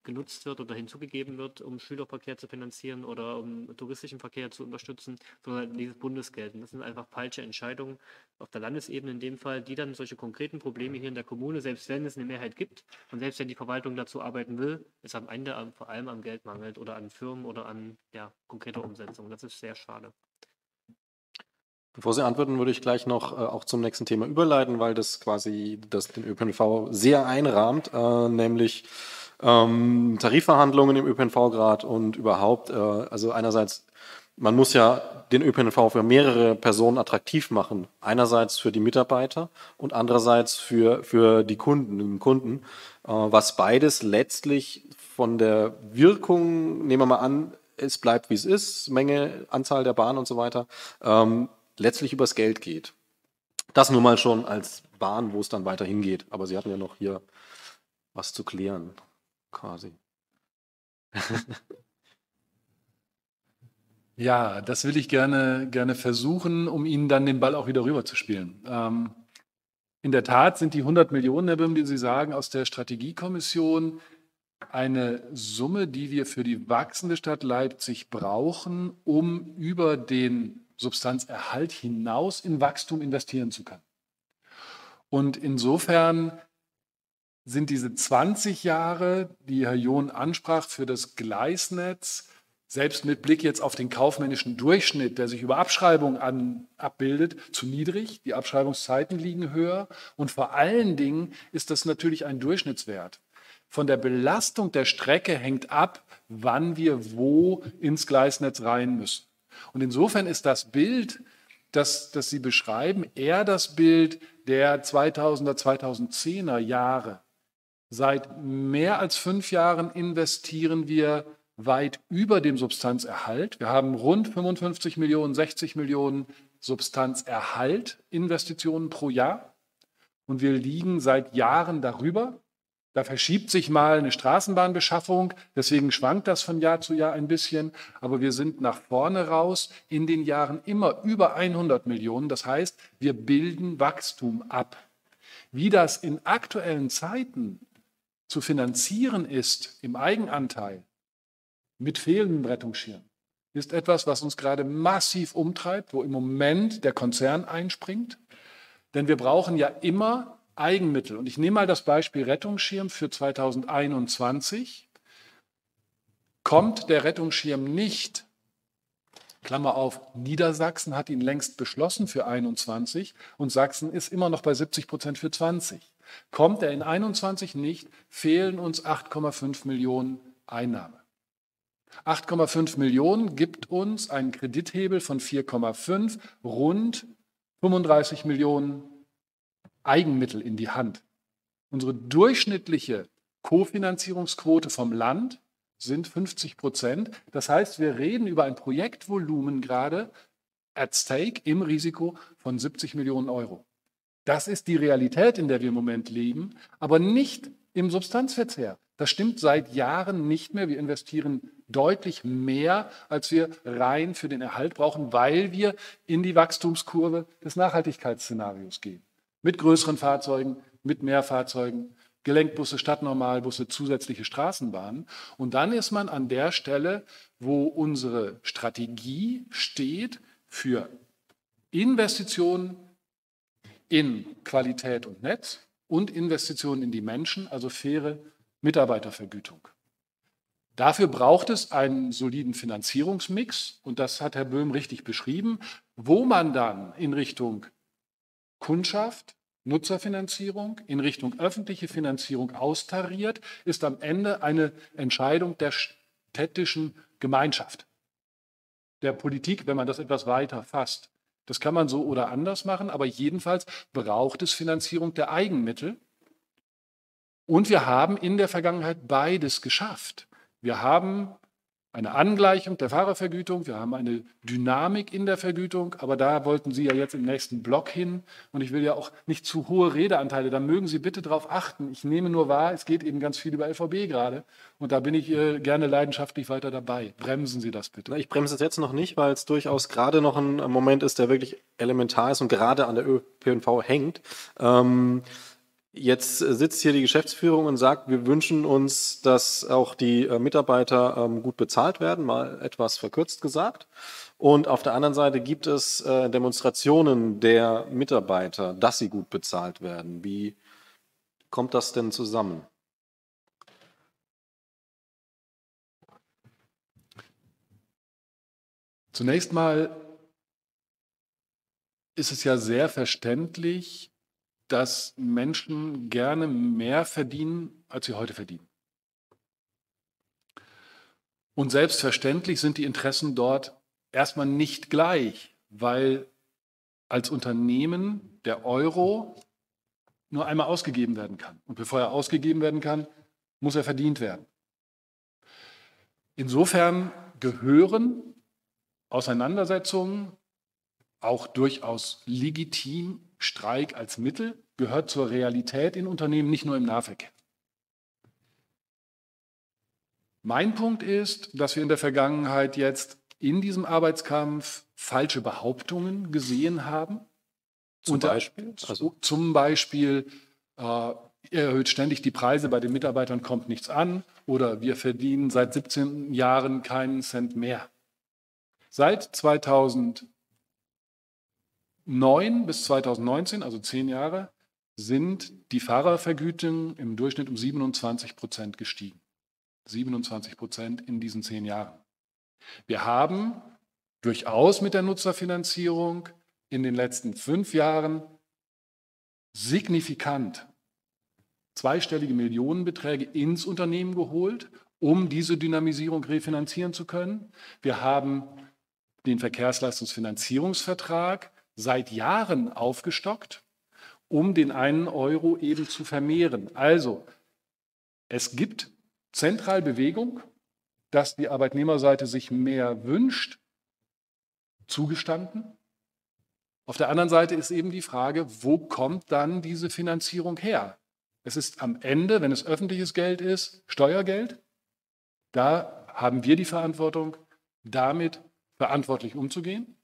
genutzt wird oder hinzugegeben wird, um Schülerverkehr zu finanzieren oder um touristischen Verkehr zu unterstützen, sondern dieses Bundesgeld. Und das sind einfach falsche Entscheidungen auf der Landesebene in dem Fall, die dann solche konkreten Probleme hier in der Kommune, selbst wenn es eine Mehrheit gibt und selbst wenn die Verwaltung dazu arbeiten will, es am Ende vor allem am Geld mangelt oder an Firmen oder an ja, konkreter Umsetzung. Das ist sehr schade. Bevor Sie antworten, würde ich gleich noch äh, auch zum nächsten Thema überleiten, weil das quasi das den ÖPNV sehr einrahmt, äh, nämlich ähm, Tarifverhandlungen im ÖPNV grad und überhaupt. Äh, also einerseits, man muss ja den ÖPNV für mehrere Personen attraktiv machen. Einerseits für die Mitarbeiter und andererseits für, für die Kunden, den Kunden, äh, was beides letztlich von der Wirkung, nehmen wir mal an, es bleibt wie es ist, Menge, Anzahl der Bahn und so weiter, ähm, letztlich übers Geld geht. Das nur mal schon als Bahn, wo es dann weiter hingeht. Aber Sie hatten ja noch hier was zu klären, quasi. ja, das will ich gerne, gerne versuchen, um Ihnen dann den Ball auch wieder rüber zu spielen. Ähm, in der Tat sind die 100 Millionen, Herr Bim, die Sie sagen, aus der Strategiekommission eine Summe, die wir für die wachsende Stadt Leipzig brauchen, um über den Substanzerhalt hinaus in Wachstum investieren zu können. Und insofern sind diese 20 Jahre, die Herr John ansprach, für das Gleisnetz, selbst mit Blick jetzt auf den kaufmännischen Durchschnitt, der sich über Abschreibung an, abbildet, zu niedrig. Die Abschreibungszeiten liegen höher. Und vor allen Dingen ist das natürlich ein Durchschnittswert. Von der Belastung der Strecke hängt ab, wann wir wo ins Gleisnetz rein müssen. Und insofern ist das Bild, das, das Sie beschreiben, eher das Bild der 2000er, 2010er Jahre. Seit mehr als fünf Jahren investieren wir weit über dem Substanzerhalt. Wir haben rund 55 Millionen, 60 Millionen Substanzerhalt Investitionen pro Jahr. Und wir liegen seit Jahren darüber. Da verschiebt sich mal eine Straßenbahnbeschaffung, deswegen schwankt das von Jahr zu Jahr ein bisschen, aber wir sind nach vorne raus in den Jahren immer über 100 Millionen. Das heißt, wir bilden Wachstum ab. Wie das in aktuellen Zeiten zu finanzieren ist im Eigenanteil mit fehlenden Rettungsschirmen, ist etwas, was uns gerade massiv umtreibt, wo im Moment der Konzern einspringt. Denn wir brauchen ja immer Eigenmittel. Und ich nehme mal das Beispiel Rettungsschirm für 2021. Kommt der Rettungsschirm nicht, Klammer auf, Niedersachsen hat ihn längst beschlossen für 21 und Sachsen ist immer noch bei 70 Prozent für 20. Kommt er in 21 nicht, fehlen uns 8,5 Millionen Einnahme. 8,5 Millionen gibt uns einen Kredithebel von 4,5, rund 35 Millionen Eigenmittel in die Hand. Unsere durchschnittliche Kofinanzierungsquote vom Land sind 50 Prozent. Das heißt, wir reden über ein Projektvolumen gerade at stake im Risiko von 70 Millionen Euro. Das ist die Realität, in der wir im Moment leben, aber nicht im Substanzverzehr. Das stimmt seit Jahren nicht mehr. Wir investieren deutlich mehr, als wir rein für den Erhalt brauchen, weil wir in die Wachstumskurve des Nachhaltigkeitsszenarios gehen. Mit größeren Fahrzeugen, mit mehr Fahrzeugen, Gelenkbusse, Stadtnormalbusse, zusätzliche Straßenbahnen. Und dann ist man an der Stelle, wo unsere Strategie steht für Investitionen in Qualität und Netz und Investitionen in die Menschen, also faire Mitarbeitervergütung. Dafür braucht es einen soliden Finanzierungsmix und das hat Herr Böhm richtig beschrieben, wo man dann in Richtung Kundschaft, Nutzerfinanzierung, in Richtung öffentliche Finanzierung austariert, ist am Ende eine Entscheidung der städtischen Gemeinschaft, der Politik, wenn man das etwas weiter fasst. Das kann man so oder anders machen, aber jedenfalls braucht es Finanzierung der Eigenmittel. Und wir haben in der Vergangenheit beides geschafft. Wir haben eine Angleichung der Fahrervergütung, wir haben eine Dynamik in der Vergütung, aber da wollten Sie ja jetzt im nächsten Block hin und ich will ja auch nicht zu hohe Redeanteile, da mögen Sie bitte darauf achten. Ich nehme nur wahr, es geht eben ganz viel über LVB gerade und da bin ich äh, gerne leidenschaftlich weiter dabei. Bremsen Sie das bitte. Ich bremse es jetzt noch nicht, weil es durchaus gerade noch ein Moment ist, der wirklich elementar ist und gerade an der ÖPNV hängt. Ähm, Jetzt sitzt hier die Geschäftsführung und sagt, wir wünschen uns, dass auch die äh, Mitarbeiter ähm, gut bezahlt werden, mal etwas verkürzt gesagt. Und auf der anderen Seite gibt es äh, Demonstrationen der Mitarbeiter, dass sie gut bezahlt werden. Wie kommt das denn zusammen? Zunächst mal ist es ja sehr verständlich, dass Menschen gerne mehr verdienen, als sie heute verdienen. Und selbstverständlich sind die Interessen dort erstmal nicht gleich, weil als Unternehmen der Euro nur einmal ausgegeben werden kann. Und bevor er ausgegeben werden kann, muss er verdient werden. Insofern gehören Auseinandersetzungen auch durchaus legitim Streik als Mittel gehört zur Realität in Unternehmen, nicht nur im Nahverkehr. Mein Punkt ist, dass wir in der Vergangenheit jetzt in diesem Arbeitskampf falsche Behauptungen gesehen haben. Zum Beispiel? Also, zum Beispiel, äh, erhöht ständig die Preise, bei den Mitarbeitern kommt nichts an oder wir verdienen seit 17 Jahren keinen Cent mehr. Seit 2000 2009 bis 2019, also zehn Jahre, sind die Fahrervergütungen im Durchschnitt um 27 Prozent gestiegen. 27 Prozent in diesen zehn Jahren. Wir haben durchaus mit der Nutzerfinanzierung in den letzten fünf Jahren signifikant zweistellige Millionenbeträge ins Unternehmen geholt, um diese Dynamisierung refinanzieren zu können. Wir haben den Verkehrsleistungsfinanzierungsvertrag seit Jahren aufgestockt, um den einen Euro eben zu vermehren. Also, es gibt zentral Bewegung, dass die Arbeitnehmerseite sich mehr wünscht, zugestanden. Auf der anderen Seite ist eben die Frage, wo kommt dann diese Finanzierung her? Es ist am Ende, wenn es öffentliches Geld ist, Steuergeld. Da haben wir die Verantwortung, damit verantwortlich umzugehen.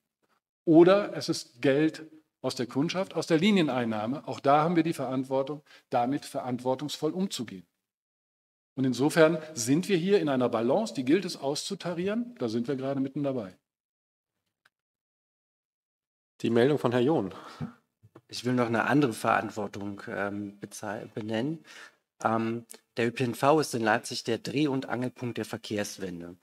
Oder es ist Geld aus der Kundschaft, aus der Linieneinnahme. Auch da haben wir die Verantwortung, damit verantwortungsvoll umzugehen. Und insofern sind wir hier in einer Balance, die gilt es auszutarieren. Da sind wir gerade mitten dabei. Die Meldung von Herrn John. Ich will noch eine andere Verantwortung ähm, benennen. Ähm, der ÖPNV ist in Leipzig der Dreh- und Angelpunkt der Verkehrswende.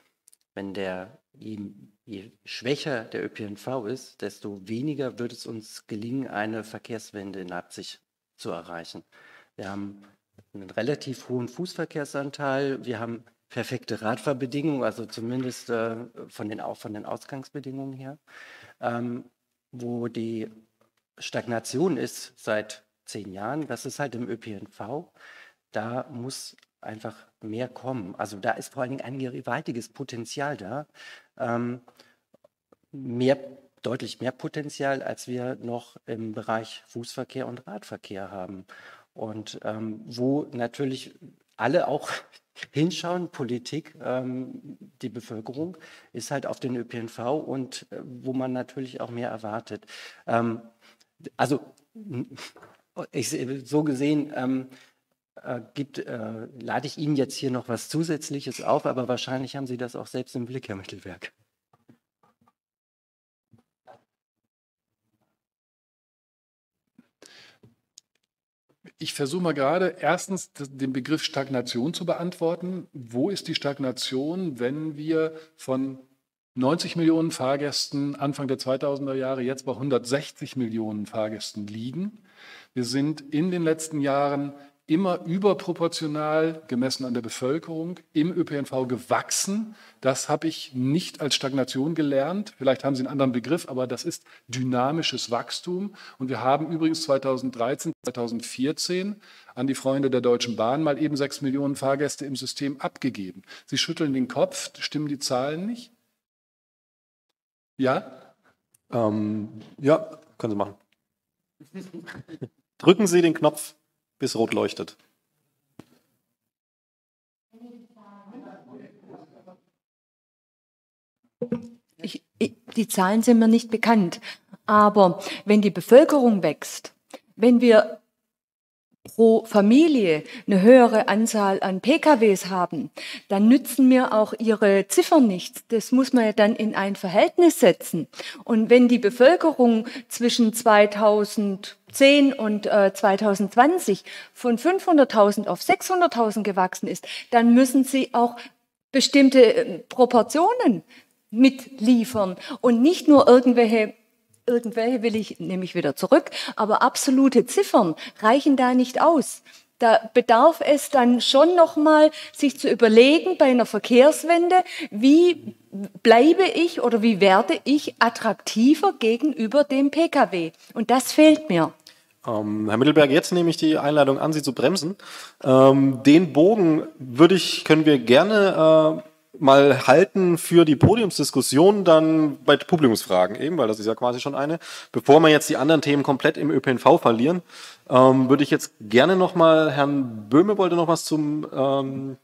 Wenn der je schwächer der ÖPNV ist, desto weniger wird es uns gelingen, eine Verkehrswende in Leipzig zu erreichen. Wir haben einen relativ hohen Fußverkehrsanteil. Wir haben perfekte Radfahrbedingungen, also zumindest äh, von, den, auch von den Ausgangsbedingungen her. Ähm, wo die Stagnation ist seit zehn Jahren, das ist halt im ÖPNV. Da muss einfach mehr kommen. Also da ist vor allen Dingen ein gewaltiges Potenzial da. Ähm, mehr, deutlich mehr Potenzial, als wir noch im Bereich Fußverkehr und Radverkehr haben. Und ähm, wo natürlich alle auch hinschauen, Politik, ähm, die Bevölkerung, ist halt auf den ÖPNV und äh, wo man natürlich auch mehr erwartet. Ähm, also ich, so gesehen ähm, äh, gibt, äh, lade ich Ihnen jetzt hier noch was Zusätzliches auf, aber wahrscheinlich haben Sie das auch selbst im Blick, Herr Mittelwerk. Ich versuche mal gerade erstens den Begriff Stagnation zu beantworten. Wo ist die Stagnation, wenn wir von 90 Millionen Fahrgästen Anfang der 2000er Jahre jetzt bei 160 Millionen Fahrgästen liegen? Wir sind in den letzten Jahren immer überproportional gemessen an der Bevölkerung im ÖPNV gewachsen. Das habe ich nicht als Stagnation gelernt. Vielleicht haben Sie einen anderen Begriff, aber das ist dynamisches Wachstum. Und wir haben übrigens 2013, 2014 an die Freunde der Deutschen Bahn mal eben sechs Millionen Fahrgäste im System abgegeben. Sie schütteln den Kopf, stimmen die Zahlen nicht? Ja? Ähm, ja, können Sie machen. Drücken Sie den Knopf bis rot leuchtet. Ich, ich, die Zahlen sind mir nicht bekannt. Aber wenn die Bevölkerung wächst, wenn wir pro Familie eine höhere Anzahl an PKWs haben, dann nützen mir auch ihre Ziffern nichts. Das muss man ja dann in ein Verhältnis setzen. Und wenn die Bevölkerung zwischen 2010 und äh, 2020 von 500.000 auf 600.000 gewachsen ist, dann müssen sie auch bestimmte äh, Proportionen mitliefern und nicht nur irgendwelche Irgendwelche will ich nämlich wieder zurück, aber absolute Ziffern reichen da nicht aus. Da bedarf es dann schon nochmal, sich zu überlegen bei einer Verkehrswende, wie bleibe ich oder wie werde ich attraktiver gegenüber dem Pkw? Und das fehlt mir. Ähm, Herr Mittelberg, jetzt nehme ich die Einladung an, Sie zu bremsen. Ähm, den Bogen würde ich, können wir gerne äh, mal halten für die Podiumsdiskussion dann bei Publikumsfragen eben, weil das ist ja quasi schon eine. Bevor wir jetzt die anderen Themen komplett im ÖPNV verlieren, ähm, würde ich jetzt gerne nochmal, Herrn Böhme wollte noch was zum... Ähm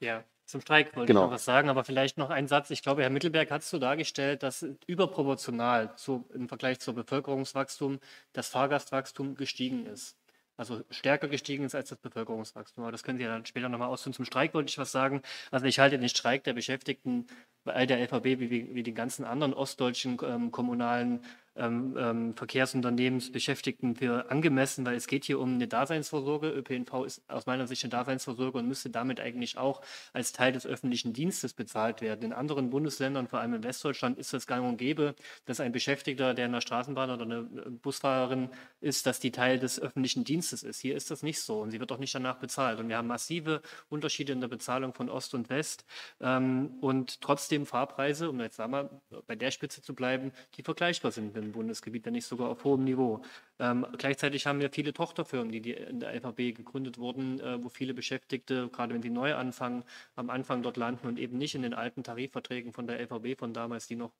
ja. Zum Streik wollte genau. ich noch was sagen, aber vielleicht noch ein Satz. Ich glaube, Herr Mittelberg hat es so dargestellt, dass überproportional zu, im Vergleich zum Bevölkerungswachstum das Fahrgastwachstum gestiegen ist also stärker gestiegen ist als das Bevölkerungswachstum. Aber das können Sie ja dann später nochmal ausführen. Zum Streik wollte ich was sagen. Also ich halte den Streik der Beschäftigten all der LVB wie, wie, die ganzen anderen ostdeutschen ähm, kommunalen ähm, ähm, Verkehrsunternehmensbeschäftigten für angemessen, weil es geht hier um eine Daseinsvorsorge. ÖPNV ist aus meiner Sicht eine Daseinsvorsorge und müsste damit eigentlich auch als Teil des öffentlichen Dienstes bezahlt werden. In anderen Bundesländern, vor allem in Westdeutschland, ist es gang und gäbe, dass ein Beschäftigter, der in der Straßenbahn oder eine Busfahrerin ist, dass die Teil des öffentlichen Dienstes ist. Hier ist das nicht so und sie wird auch nicht danach bezahlt. Und wir haben massive Unterschiede in der Bezahlung von Ost und West ähm, und trotzdem Fahrpreise, um jetzt mal bei der Spitze zu bleiben, die vergleichbar sind mit Bundesgebiet, wenn nicht sogar auf hohem Niveau. Ähm, gleichzeitig haben wir viele Tochterfirmen, die, die in der LVB gegründet wurden, äh, wo viele Beschäftigte, gerade wenn sie neu anfangen, am Anfang dort landen und eben nicht in den alten Tarifverträgen von der LVB von damals, die noch,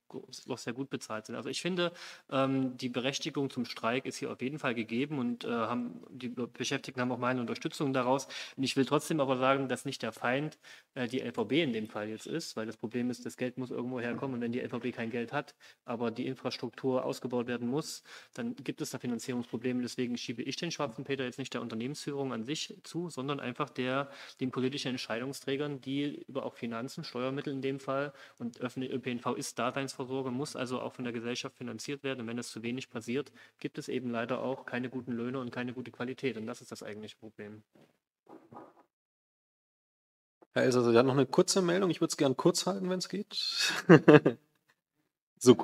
noch sehr gut bezahlt sind. Also ich finde, ähm, die Berechtigung zum Streik ist hier auf jeden Fall gegeben und äh, haben, die Beschäftigten haben auch meine Unterstützung daraus. Und ich will trotzdem aber sagen, dass nicht der Feind äh, die LVB in dem Fall jetzt ist, weil das Problem ist, das Geld muss irgendwo herkommen und wenn die LVB kein Geld hat, aber die Infrastruktur ausgebaut werden muss, dann gibt es da Finanzierung Finanzierungsprobleme. Deswegen schiebe ich den schwarzen Peter jetzt nicht der Unternehmensführung an sich zu, sondern einfach der, den politischen Entscheidungsträgern, die über auch Finanzen, Steuermittel in dem Fall und öffentliche ÖPNV ist Daseinsvorsorge, muss also auch von der Gesellschaft finanziert werden. Und wenn das zu wenig passiert, gibt es eben leider auch keine guten Löhne und keine gute Qualität. Und das ist das eigentliche Problem. Herr Elser, Sie haben noch eine kurze Meldung. Ich würde es gerne kurz halten, wenn es geht. so,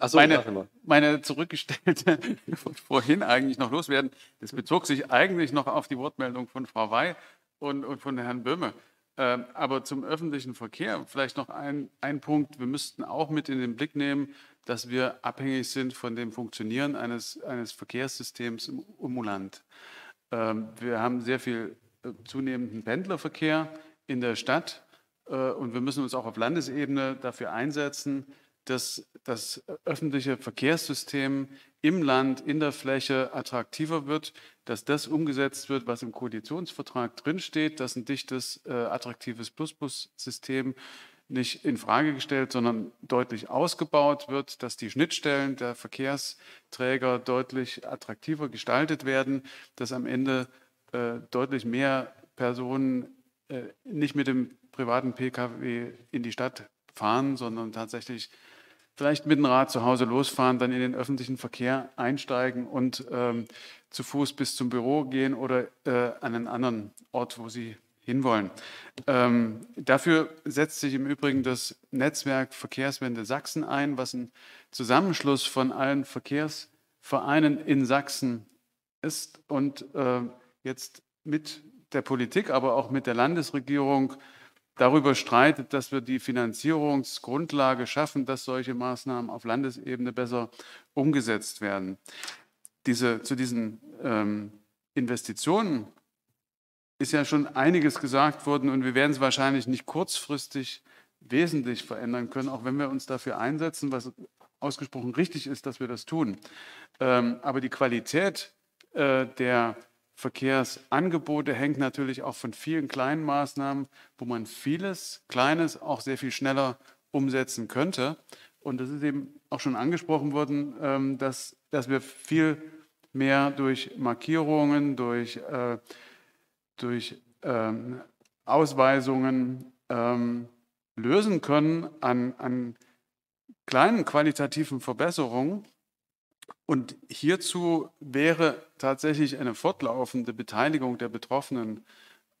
so, meine, meine zurückgestellte, vorhin eigentlich noch loswerden, das bezog sich eigentlich noch auf die Wortmeldung von Frau Wey. und, und von Herrn Böhme. Ähm, aber zum öffentlichen Verkehr vielleicht noch ein, ein Punkt. Wir müssten auch mit in den Blick nehmen, dass wir abhängig sind von dem Funktionieren eines, eines Verkehrssystems im Umland. Ähm, wir haben sehr viel zunehmenden Pendlerverkehr in der Stadt äh, und wir müssen uns auch auf Landesebene dafür einsetzen, dass das öffentliche Verkehrssystem im Land, in der Fläche attraktiver wird, dass das umgesetzt wird, was im Koalitionsvertrag drinsteht, dass ein dichtes, äh, attraktives Plus-Bus-System nicht in Frage gestellt, sondern deutlich ausgebaut wird, dass die Schnittstellen der Verkehrsträger deutlich attraktiver gestaltet werden, dass am Ende äh, deutlich mehr Personen äh, nicht mit dem privaten Pkw in die Stadt fahren, sondern tatsächlich vielleicht mit dem Rad zu Hause losfahren, dann in den öffentlichen Verkehr einsteigen und ähm, zu Fuß bis zum Büro gehen oder äh, an einen anderen Ort, wo sie hinwollen. Ähm, dafür setzt sich im Übrigen das Netzwerk Verkehrswende Sachsen ein, was ein Zusammenschluss von allen Verkehrsvereinen in Sachsen ist und äh, jetzt mit der Politik, aber auch mit der Landesregierung darüber streitet, dass wir die Finanzierungsgrundlage schaffen, dass solche Maßnahmen auf Landesebene besser umgesetzt werden. Diese, zu diesen ähm, Investitionen ist ja schon einiges gesagt worden und wir werden es wahrscheinlich nicht kurzfristig wesentlich verändern können, auch wenn wir uns dafür einsetzen, was ausgesprochen richtig ist, dass wir das tun. Ähm, aber die Qualität äh, der Verkehrsangebote hängt natürlich auch von vielen kleinen Maßnahmen, wo man vieles Kleines auch sehr viel schneller umsetzen könnte. Und das ist eben auch schon angesprochen worden, ähm, dass, dass wir viel mehr durch Markierungen, durch, äh, durch ähm, Ausweisungen ähm, lösen können an, an kleinen qualitativen Verbesserungen und hierzu wäre tatsächlich eine fortlaufende Beteiligung der Betroffenen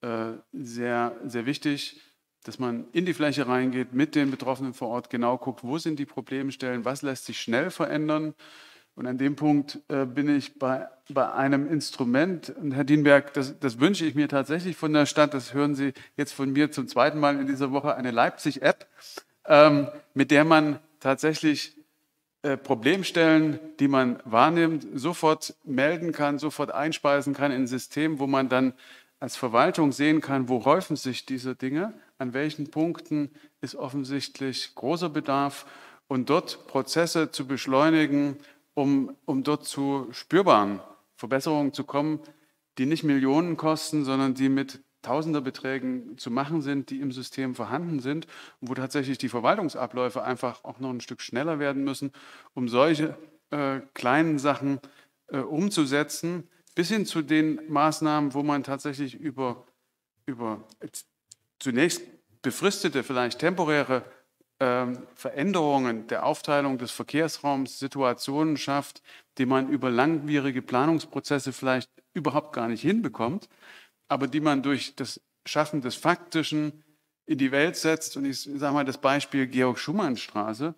äh, sehr, sehr wichtig, dass man in die Fläche reingeht, mit den Betroffenen vor Ort genau guckt, wo sind die Problemstellen, was lässt sich schnell verändern. Und an dem Punkt äh, bin ich bei, bei einem Instrument, und Herr Dienberg, das, das wünsche ich mir tatsächlich von der Stadt, das hören Sie jetzt von mir zum zweiten Mal in dieser Woche, eine Leipzig-App, ähm, mit der man tatsächlich Problemstellen, die man wahrnimmt, sofort melden kann, sofort einspeisen kann in ein System, wo man dann als Verwaltung sehen kann, wo häufen sich diese Dinge, an welchen Punkten ist offensichtlich großer Bedarf und dort Prozesse zu beschleunigen, um, um dort zu spürbaren Verbesserungen zu kommen, die nicht Millionen kosten, sondern die mit Tausenderbeträgen zu machen sind, die im System vorhanden sind wo tatsächlich die Verwaltungsabläufe einfach auch noch ein Stück schneller werden müssen, um solche äh, kleinen Sachen äh, umzusetzen, bis hin zu den Maßnahmen, wo man tatsächlich über, über zunächst befristete, vielleicht temporäre äh, Veränderungen der Aufteilung des Verkehrsraums Situationen schafft, die man über langwierige Planungsprozesse vielleicht überhaupt gar nicht hinbekommt aber die man durch das Schaffen des Faktischen in die Welt setzt. Und ich sage mal das Beispiel Georg-Schumann-Straße.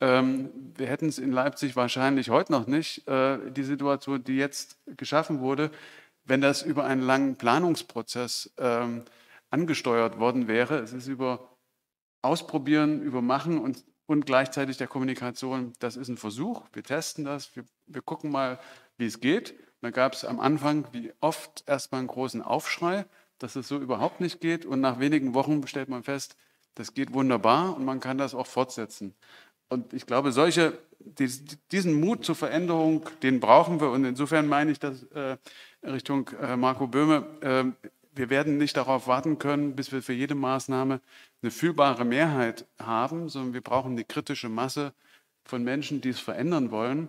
Ähm, wir hätten es in Leipzig wahrscheinlich heute noch nicht, äh, die Situation, die jetzt geschaffen wurde, wenn das über einen langen Planungsprozess ähm, angesteuert worden wäre. Es ist über Ausprobieren, über Machen und, und gleichzeitig der Kommunikation. Das ist ein Versuch. Wir testen das. Wir, wir gucken mal, wie es geht. Da gab es am Anfang, wie oft, erstmal einen großen Aufschrei, dass es so überhaupt nicht geht. Und nach wenigen Wochen stellt man fest, das geht wunderbar und man kann das auch fortsetzen. Und ich glaube, solche, diesen Mut zur Veränderung, den brauchen wir. Und insofern meine ich das äh, Richtung äh, Marco Böhme. Äh, wir werden nicht darauf warten können, bis wir für jede Maßnahme eine fühlbare Mehrheit haben, sondern wir brauchen eine kritische Masse von Menschen, die es verändern wollen.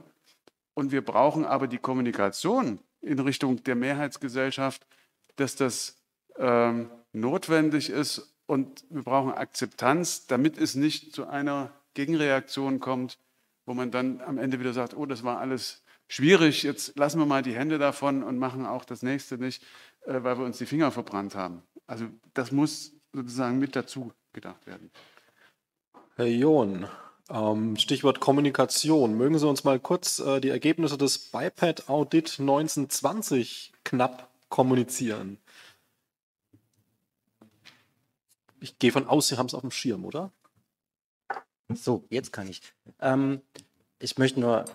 Und wir brauchen aber die Kommunikation in Richtung der Mehrheitsgesellschaft, dass das ähm, notwendig ist. Und wir brauchen Akzeptanz, damit es nicht zu einer Gegenreaktion kommt, wo man dann am Ende wieder sagt, oh, das war alles schwierig, jetzt lassen wir mal die Hände davon und machen auch das nächste nicht, äh, weil wir uns die Finger verbrannt haben. Also das muss sozusagen mit dazu gedacht werden. Herr John, Stichwort Kommunikation. Mögen Sie uns mal kurz äh, die Ergebnisse des BIPAD Audit 1920 knapp kommunizieren? Ich gehe von aus, Sie haben es auf dem Schirm, oder? So, jetzt kann ich. Ähm, ich möchte nur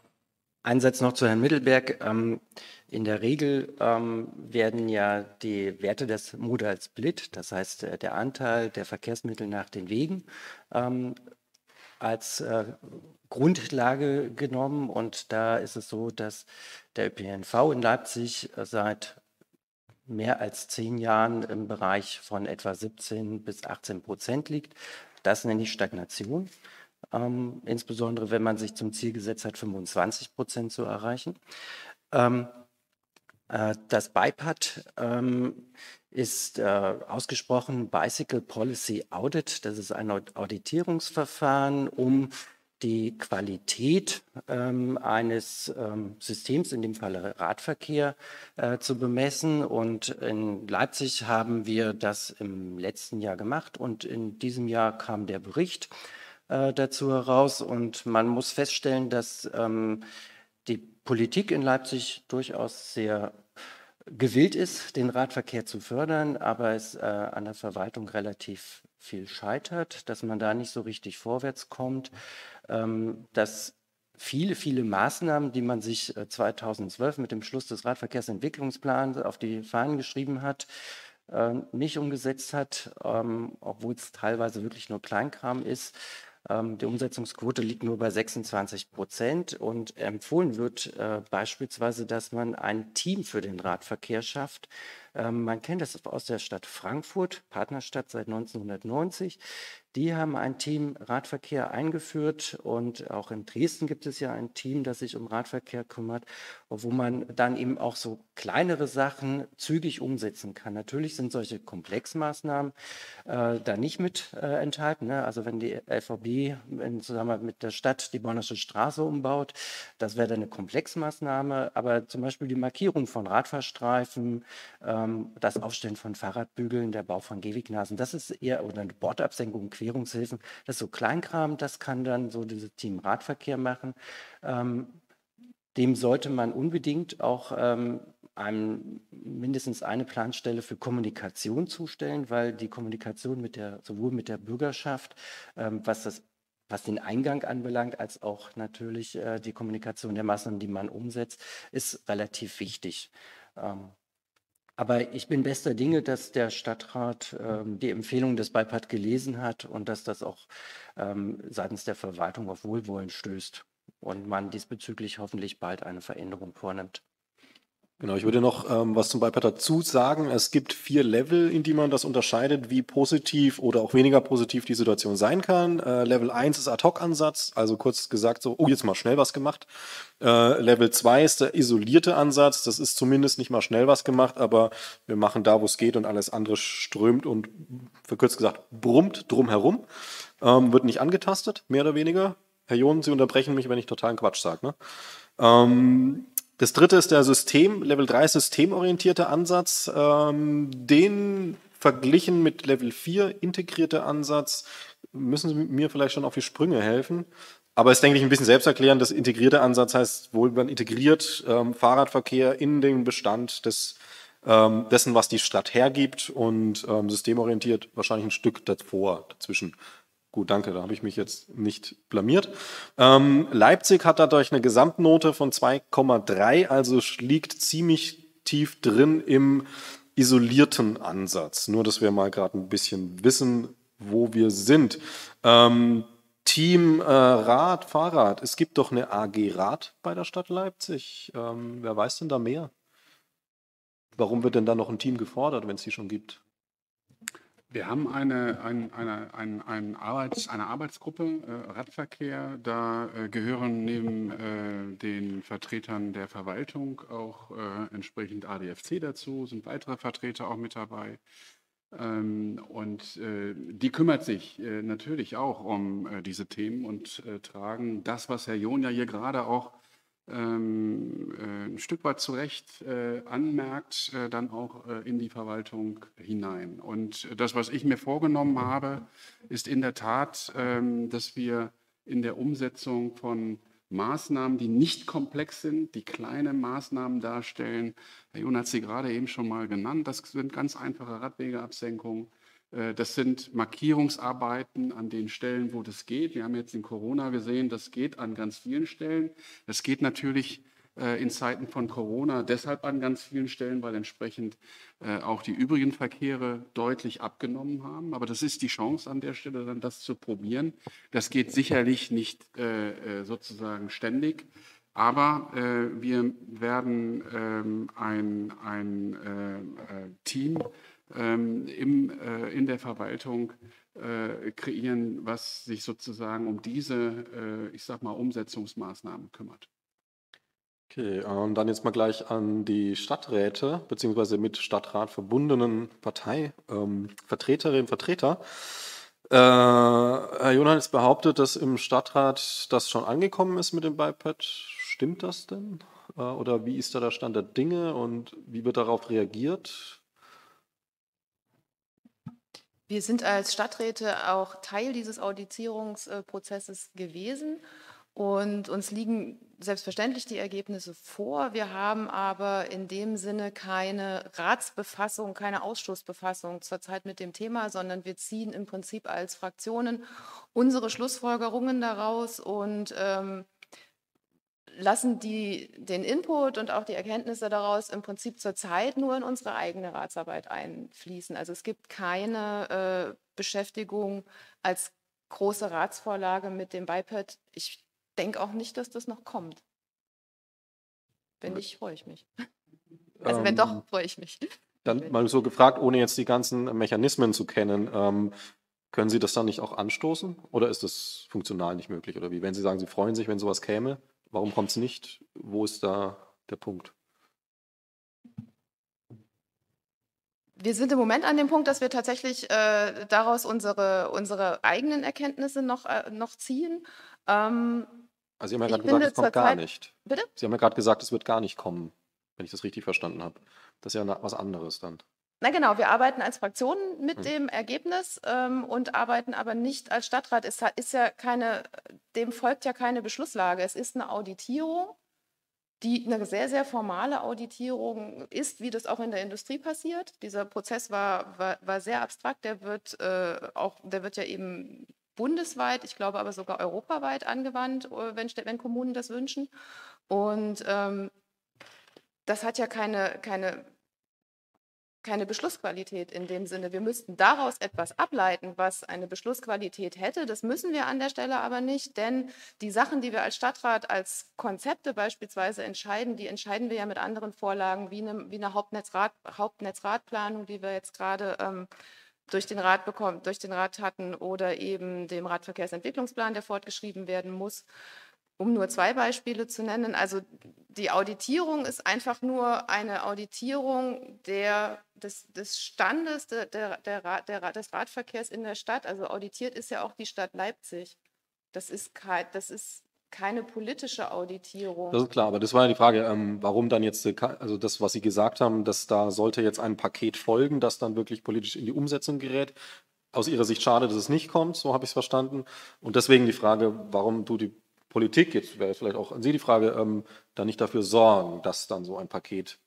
einen Satz noch zu Herrn Mittelberg. Ähm, in der Regel ähm, werden ja die Werte des Modal Split, das heißt äh, der Anteil der Verkehrsmittel nach den Wegen, ähm, als äh, Grundlage genommen. Und da ist es so, dass der ÖPNV in Leipzig äh, seit mehr als zehn Jahren im Bereich von etwa 17 bis 18 Prozent liegt. Das nenne ich Stagnation ähm, insbesondere wenn man sich zum Ziel gesetzt hat, 25 Prozent zu erreichen. Ähm, äh, das BIPAD ähm, ist äh, ausgesprochen Bicycle Policy Audit. Das ist ein Auditierungsverfahren, um die Qualität ähm, eines ähm, Systems, in dem Fall Radverkehr, äh, zu bemessen. Und in Leipzig haben wir das im letzten Jahr gemacht und in diesem Jahr kam der Bericht äh, dazu heraus. Und man muss feststellen, dass ähm, die Politik in Leipzig durchaus sehr gewillt ist, den Radverkehr zu fördern, aber es äh, an der Verwaltung relativ viel scheitert, dass man da nicht so richtig vorwärts kommt, ähm, dass viele, viele Maßnahmen, die man sich äh, 2012 mit dem Schluss des Radverkehrsentwicklungsplans auf die Fahnen geschrieben hat, äh, nicht umgesetzt hat, ähm, obwohl es teilweise wirklich nur Kleinkram ist. Ähm, die Umsetzungsquote liegt nur bei 26 Prozent und empfohlen wird äh, beispielsweise, dass man ein Team für den Radverkehr schafft, ähm, man kennt das aus der Stadt Frankfurt, Partnerstadt seit 1990. Die haben ein Team Radverkehr eingeführt und auch in Dresden gibt es ja ein Team, das sich um Radverkehr kümmert, wo man dann eben auch so kleinere Sachen zügig umsetzen kann. Natürlich sind solche Komplexmaßnahmen äh, da nicht mit äh, enthalten. Ne? Also wenn die LVB in Zusammenarbeit mit der Stadt die Bonnersche Straße umbaut, das wäre dann eine Komplexmaßnahme. Aber zum Beispiel die Markierung von Radfahrstreifen, äh, ähm, das Aufstellen von Fahrradbügeln, der Bau von Gehwegnasen, das ist eher, oder eine Bordabsenkung, Querungshilfen, das ist so Kleinkram, das kann dann so dieses Team Radverkehr machen. Ähm, dem sollte man unbedingt auch ähm, einem mindestens eine Planstelle für Kommunikation zustellen, weil die Kommunikation mit der, sowohl mit der Bürgerschaft, ähm, was das was den Eingang anbelangt, als auch natürlich äh, die Kommunikation der Maßnahmen, die man umsetzt, ist relativ wichtig. Ähm, aber ich bin bester Dinge, dass der Stadtrat ähm, die Empfehlung des BIPAD gelesen hat und dass das auch ähm, seitens der Verwaltung auf Wohlwollen stößt und man diesbezüglich hoffentlich bald eine Veränderung vornimmt. Genau, ich würde noch ähm, was zum Biped dazu sagen. Es gibt vier Level, in die man das unterscheidet, wie positiv oder auch weniger positiv die Situation sein kann. Äh, Level 1 ist Ad-Hoc-Ansatz, also kurz gesagt so, oh, jetzt mal schnell was gemacht. Äh, Level 2 ist der isolierte Ansatz, das ist zumindest nicht mal schnell was gemacht, aber wir machen da, wo es geht und alles andere strömt und verkürzt gesagt brummt drumherum. Ähm, wird nicht angetastet, mehr oder weniger. Herr John, Sie unterbrechen mich, wenn ich totalen Quatsch sage. Ne? Ähm, das dritte ist der System, Level 3 systemorientierte Ansatz. Ähm, den verglichen mit Level 4 integrierter Ansatz müssen Sie mir vielleicht schon auf die Sprünge helfen. Aber es ist, denke ich, ein bisschen selbsterklärend. Das integrierte Ansatz heißt wohl, man integriert ähm, Fahrradverkehr in den Bestand des, ähm, dessen, was die Stadt hergibt und ähm, systemorientiert wahrscheinlich ein Stück davor, dazwischen. Gut, danke, da habe ich mich jetzt nicht blamiert. Ähm, Leipzig hat dadurch eine Gesamtnote von 2,3, also liegt ziemlich tief drin im isolierten Ansatz. Nur, dass wir mal gerade ein bisschen wissen, wo wir sind. Ähm, Team äh, Rad, Fahrrad. Es gibt doch eine AG Rad bei der Stadt Leipzig. Ähm, wer weiß denn da mehr? Warum wird denn da noch ein Team gefordert, wenn es die schon gibt? Wir haben eine, ein, eine, ein, ein Arbeits-, eine Arbeitsgruppe äh, Radverkehr. Da äh, gehören neben äh, den Vertretern der Verwaltung auch äh, entsprechend ADFC dazu, sind weitere Vertreter auch mit dabei. Ähm, und äh, die kümmert sich äh, natürlich auch um diese Themen und tragen das, was Herr John ja hier gerade auch ein Stück weit zu Recht äh, anmerkt, äh, dann auch äh, in die Verwaltung hinein. Und das, was ich mir vorgenommen habe, ist in der Tat, ähm, dass wir in der Umsetzung von Maßnahmen, die nicht komplex sind, die kleine Maßnahmen darstellen. Herr Jun hat sie gerade eben schon mal genannt. Das sind ganz einfache Radwegeabsenkungen. Äh, das sind Markierungsarbeiten an den Stellen, wo das geht. Wir haben jetzt in Corona gesehen, das geht an ganz vielen Stellen. Das geht natürlich äh, in Zeiten von Corona deshalb an ganz vielen Stellen, weil entsprechend äh, auch die übrigen Verkehre deutlich abgenommen haben. Aber das ist die Chance an der Stelle, dann das zu probieren. Das geht sicherlich nicht sozusagen ständig. Aber wir werden ähm, ein, ein Team ähm, im, äh, in der Verwaltung äh, kreieren, was sich sozusagen um diese, äh, ich sag mal, Umsetzungsmaßnahmen kümmert. Okay, und dann jetzt mal gleich an die Stadträte beziehungsweise mit Stadtrat verbundenen Parteivertreterinnen ähm, Vertreter. Äh, Herr Johannes behauptet, dass im Stadtrat das schon angekommen ist mit dem BiPad. Stimmt das denn? Äh, oder wie ist da der Stand der Dinge und wie wird darauf reagiert? Wir sind als Stadträte auch Teil dieses Auditierungsprozesses gewesen und uns liegen selbstverständlich die Ergebnisse vor. Wir haben aber in dem Sinne keine Ratsbefassung, keine Ausschussbefassung zurzeit mit dem Thema, sondern wir ziehen im Prinzip als Fraktionen unsere Schlussfolgerungen daraus und ähm, lassen die, den Input und auch die Erkenntnisse daraus im Prinzip zurzeit nur in unsere eigene Ratsarbeit einfließen. Also es gibt keine äh, Beschäftigung als große Ratsvorlage mit dem BiPad. Ich denke auch nicht, dass das noch kommt. Wenn nicht, freue ich mich. Also ähm, wenn doch, freue ich mich. Dann mal so gefragt, ohne jetzt die ganzen Mechanismen zu kennen, ähm, können Sie das dann nicht auch anstoßen? Oder ist das funktional nicht möglich? Oder wie? Wenn Sie sagen, Sie freuen sich, wenn sowas käme, Warum kommt es nicht? Wo ist da der Punkt? Wir sind im Moment an dem Punkt, dass wir tatsächlich äh, daraus unsere, unsere eigenen Erkenntnisse noch, äh, noch ziehen. Ähm, also Sie haben ja gerade gesagt, es kommt gar Zeit, nicht. Bitte? Sie haben ja gerade gesagt, es wird gar nicht kommen, wenn ich das richtig verstanden habe. Das ist ja was anderes dann. Na genau, wir arbeiten als Fraktion mit mhm. dem Ergebnis ähm, und arbeiten aber nicht als Stadtrat. Es ist ja keine, dem folgt ja keine Beschlusslage. Es ist eine Auditierung, die eine sehr, sehr formale Auditierung ist, wie das auch in der Industrie passiert. Dieser Prozess war, war, war sehr abstrakt. Der wird äh, auch, der wird ja eben bundesweit, ich glaube aber sogar europaweit angewandt, äh, wenn, wenn Kommunen das wünschen. Und ähm, das hat ja keine, keine keine Beschlussqualität in dem Sinne. Wir müssten daraus etwas ableiten, was eine Beschlussqualität hätte. Das müssen wir an der Stelle aber nicht, denn die Sachen, die wir als Stadtrat als Konzepte beispielsweise entscheiden, die entscheiden wir ja mit anderen Vorlagen wie eine, wie eine Hauptnetzrat, Hauptnetzratplanung, die wir jetzt gerade ähm, durch den Rat bekommen, durch den Rat hatten oder eben dem Radverkehrsentwicklungsplan, der fortgeschrieben werden muss um nur zwei Beispiele zu nennen. Also die Auditierung ist einfach nur eine Auditierung der, des, des Standes der, der, der, der, des Radverkehrs in der Stadt. Also auditiert ist ja auch die Stadt Leipzig. Das ist, kein, das ist keine politische Auditierung. Das ist klar, aber das war ja die Frage, ähm, warum dann jetzt, also das, was Sie gesagt haben, dass da sollte jetzt ein Paket folgen, das dann wirklich politisch in die Umsetzung gerät. Aus Ihrer Sicht schade, dass es nicht kommt, so habe ich es verstanden. Und deswegen die Frage, warum tut die Politik, jetzt wäre vielleicht auch an Sie die Frage, ähm, dann nicht dafür sorgen, dass dann so ein Paket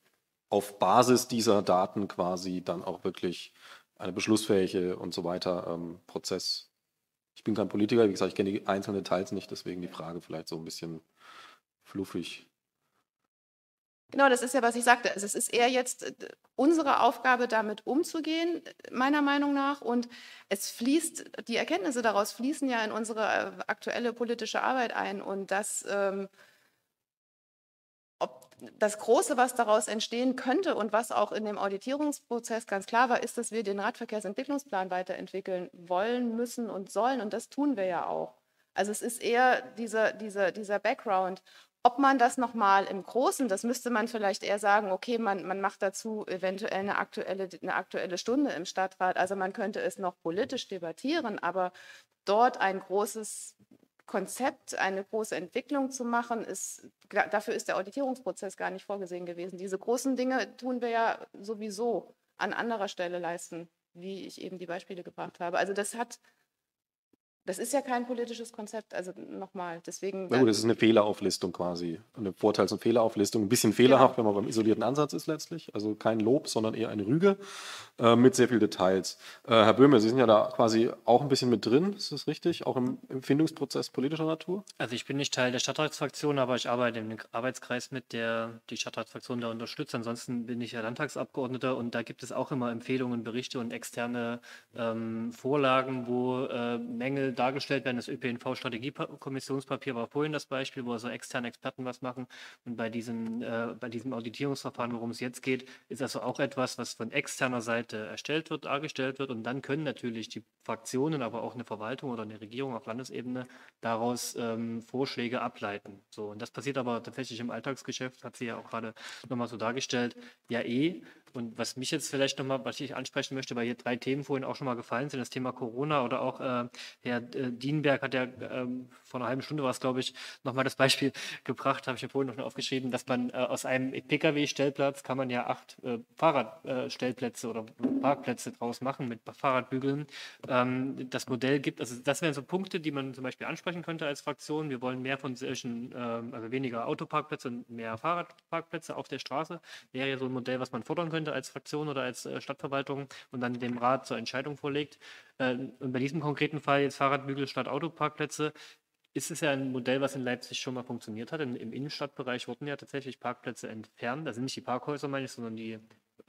auf Basis dieser Daten quasi dann auch wirklich eine beschlussfähige und so weiter ähm, Prozess. Ich bin kein Politiker, wie gesagt, ich kenne die einzelnen Details nicht, deswegen die Frage vielleicht so ein bisschen fluffig. Genau, das ist ja, was ich sagte. Also es ist eher jetzt äh, unsere Aufgabe, damit umzugehen, meiner Meinung nach. Und es fließt, die Erkenntnisse daraus fließen ja in unsere äh, aktuelle politische Arbeit ein. Und das, ähm, ob das Große, was daraus entstehen könnte und was auch in dem Auditierungsprozess ganz klar war, ist, dass wir den Radverkehrsentwicklungsplan weiterentwickeln wollen, müssen und sollen. Und das tun wir ja auch. Also es ist eher dieser, dieser, dieser Background. Ob man das nochmal im Großen, das müsste man vielleicht eher sagen, okay, man, man macht dazu eventuell eine aktuelle, eine aktuelle Stunde im Stadtrat. Also man könnte es noch politisch debattieren, aber dort ein großes Konzept, eine große Entwicklung zu machen, ist, dafür ist der Auditierungsprozess gar nicht vorgesehen gewesen. Diese großen Dinge tun wir ja sowieso an anderer Stelle leisten, wie ich eben die Beispiele gebracht habe. Also das hat Das ist ja kein politisches Konzept, also nochmal, deswegen. Na gut, das ist eine Fehlerauflistung quasi. Eine Vorteils- und Fehlerauflistung. Ein bisschen fehlerhaft, wenn man beim isolierten Ansatz ist letztlich. Also kein Lob, sondern eher eine Rüge äh, mit sehr vielen Details. Äh, Herr Böhme, Sie sind ja da quasi auch ein bisschen mit drin, ist das richtig? Auch im Empfindungsprozess politischer Natur? Also ich bin nicht Teil der Stadtratsfraktion, aber ich arbeite im Arbeitskreis mit, der die Stadtratsfraktion da unterstützt. Ansonsten bin ich ja Landtagsabgeordneter und da gibt es auch immer Empfehlungen, Berichte und externe ähm, Vorlagen, wo äh, Mängel dargestellt werden. Das ÖPNV-Strategiekommissionspapier war vorhin das Beispiel, wo also externe Experten was machen. Und bei diesem, äh, bei diesem Auditierungsverfahren, worum es jetzt geht, ist also auch etwas, was von externer Seite erstellt wird, dargestellt wird. Und dann können natürlich die Fraktionen, aber auch eine Verwaltung oder eine Regierung auf Landesebene daraus ähm, Vorschläge ableiten. So, und das passiert aber tatsächlich im Alltagsgeschäft, hat sie ja auch gerade nochmal so dargestellt, ja eh. Und was mich jetzt vielleicht nochmal, was ich ansprechen möchte, weil hier drei Themen vorhin auch schon mal gefallen sind, das Thema Corona oder auch äh, Herr äh, Dienberg hat ja ähm, vor einer halben Stunde war es, glaube ich, nochmal das Beispiel gebracht, habe ich mir vorhin noch aufgeschrieben, dass man äh, aus einem Pkw-Stellplatz kann man ja acht äh, Fahrradstellplätze oder Parkplätze draus machen mit Fahrradbügeln. Ähm, das Modell gibt, also das wären so Punkte, die man zum Beispiel ansprechen könnte als Fraktion. Wir wollen mehr von solchen, ähm, also weniger Autoparkplätze und mehr Fahrradparkplätze auf der Straße. Wäre ja so ein Modell, was man fordern könnte als Fraktion oder als äh, Stadtverwaltung und dann dem Rat zur Entscheidung vorlegt. Äh, und bei diesem konkreten Fall jetzt Fahrradbügel statt Autoparkplätze ist es ja ein Modell, was in Leipzig schon mal funktioniert hat. In, Im Innenstadtbereich wurden ja tatsächlich Parkplätze entfernt. Das sind nicht die Parkhäuser, meine ich, sondern die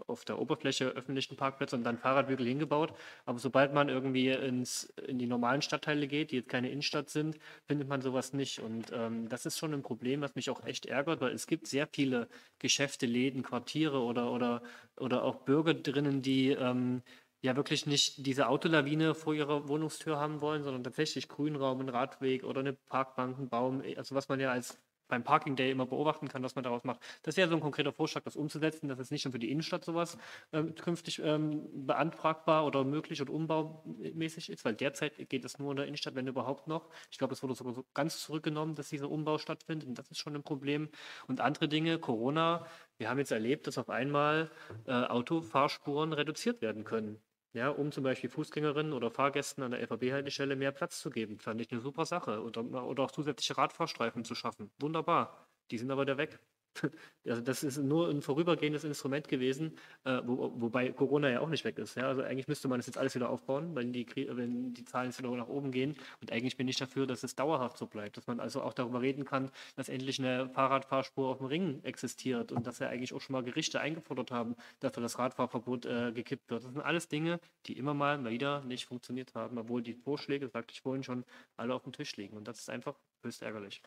auf der Oberfläche öffentlichen Parkplätze und dann Fahrradbügel hingebaut. Aber sobald man irgendwie ins, in die normalen Stadtteile geht, die jetzt keine Innenstadt sind, findet man sowas nicht. Und ähm, das ist schon ein Problem, was mich auch echt ärgert, weil es gibt sehr viele Geschäfte, Läden, Quartiere oder, oder, oder auch Bürger drinnen, die ähm, ja wirklich nicht diese Autolawine vor ihrer Wohnungstür haben wollen, sondern tatsächlich Grünraum, einen Radweg oder eine Parkbank, einen Baum, also was man ja als beim Parking Day immer beobachten kann, was man daraus macht. Das wäre so ein konkreter Vorschlag, das umzusetzen, dass es nicht nur für die Innenstadt sowas ähm, künftig ähm, beantragbar oder möglich und umbaumäßig ist, weil derzeit geht es nur in der Innenstadt, wenn überhaupt noch. Ich glaube, es wurde sogar so ganz zurückgenommen, dass dieser Umbau stattfindet und das ist schon ein Problem. Und andere Dinge, Corona, wir haben jetzt erlebt, dass auf einmal äh, Autofahrspuren reduziert werden können ja, um zum Beispiel Fußgängerinnen oder Fahrgästen an der LVB-Haltestelle mehr Platz zu geben. Fand ich eine super Sache. Oder, oder auch zusätzliche Radfahrstreifen zu schaffen. Wunderbar. Die sind aber da weg. Also das ist nur ein vorübergehendes Instrument gewesen, äh, wo, wobei Corona ja auch nicht weg ist. Ja? Also eigentlich müsste man das jetzt alles wieder aufbauen, wenn die, wenn die Zahlen jetzt wieder nach oben gehen. Und eigentlich bin ich dafür, dass es dauerhaft so bleibt, dass man also auch darüber reden kann, dass endlich eine Fahrradfahrspur auf dem Ring existiert und dass ja eigentlich auch schon mal Gerichte eingefordert haben, dass das Radfahrverbot äh, gekippt wird. Das sind alles Dinge, die immer mal wieder nicht funktioniert haben, obwohl die Vorschläge, sagte ich vorhin schon, alle auf dem Tisch liegen. Und das ist einfach höchst ärgerlich.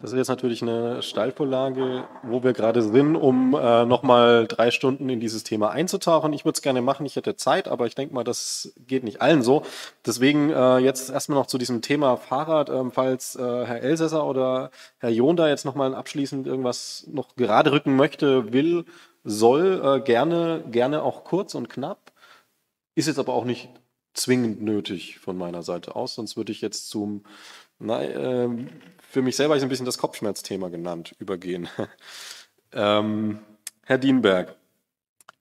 Das ist jetzt natürlich eine Steilvorlage, wo wir gerade sind, um äh, nochmal drei Stunden in dieses Thema einzutauchen. Ich würde es gerne machen, ich hätte Zeit, aber ich denke mal, das geht nicht allen so. Deswegen äh, jetzt erstmal noch zu diesem Thema Fahrrad, ähm, falls äh, Herr Elsässer oder Herr John da jetzt nochmal abschließend irgendwas noch gerade rücken möchte, will, soll, äh, gerne, gerne auch kurz und knapp. Ist jetzt aber auch nicht zwingend nötig von meiner Seite aus, sonst würde ich jetzt zum na, äh, für mich selber ist ein bisschen das Kopfschmerzthema genannt, übergehen. ähm, Herr Dienberg,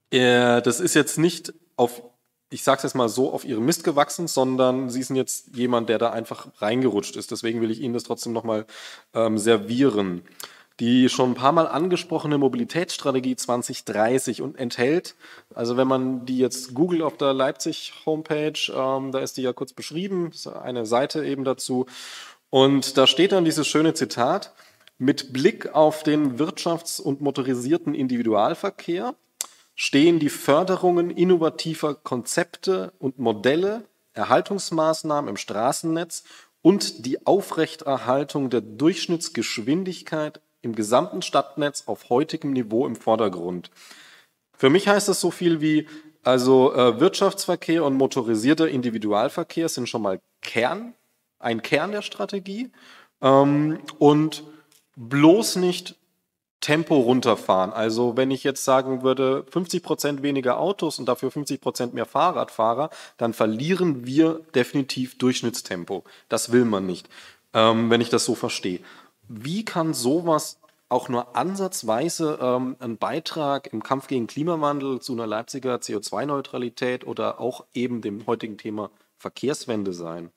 äh, das ist jetzt nicht auf, ich sage es jetzt mal so, auf Ihrem Mist gewachsen, sondern Sie sind jetzt jemand, der da einfach reingerutscht ist. Deswegen will ich Ihnen das trotzdem nochmal ähm, servieren. Die schon ein paar Mal angesprochene Mobilitätsstrategie 2030 und enthält, also wenn man die jetzt googelt auf der Leipzig Homepage, ähm, da ist die ja kurz beschrieben, eine Seite eben dazu und da steht dann dieses schöne Zitat, mit Blick auf den wirtschafts- und motorisierten Individualverkehr stehen die Förderungen innovativer Konzepte und Modelle, Erhaltungsmaßnahmen im Straßennetz und die Aufrechterhaltung der Durchschnittsgeschwindigkeit im gesamten Stadtnetz auf heutigem Niveau im Vordergrund. Für mich heißt das so viel wie, also äh, Wirtschaftsverkehr und motorisierter Individualverkehr sind schon mal Kern ein Kern der Strategie ähm, und bloß nicht Tempo runterfahren. Also wenn ich jetzt sagen würde, 50 Prozent weniger Autos und dafür 50 Prozent mehr Fahrradfahrer, dann verlieren wir definitiv Durchschnittstempo. Das will man nicht, ähm, wenn ich das so verstehe. Wie kann sowas auch nur ansatzweise ähm, ein Beitrag im Kampf gegen Klimawandel zu einer Leipziger CO2-Neutralität oder auch eben dem heutigen Thema Verkehrswende sein?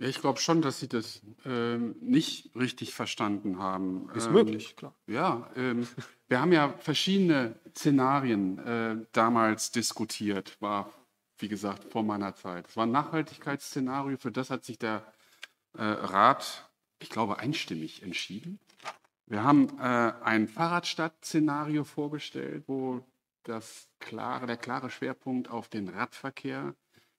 Ja, ich glaube schon, dass Sie das ähm, nicht richtig verstanden haben. Ist Ähm, möglich, klar. Ja, ähm, wir haben ja verschiedene Szenarien äh, damals diskutiert, war, wie gesagt, vor meiner Zeit. Es war ein Nachhaltigkeitsszenario, für das hat sich der äh, Rat, ich glaube, einstimmig entschieden. Wir haben äh, ein Fahrradstadt-Szenario vorgestellt, wo das klare, der klare Schwerpunkt auf den Radverkehr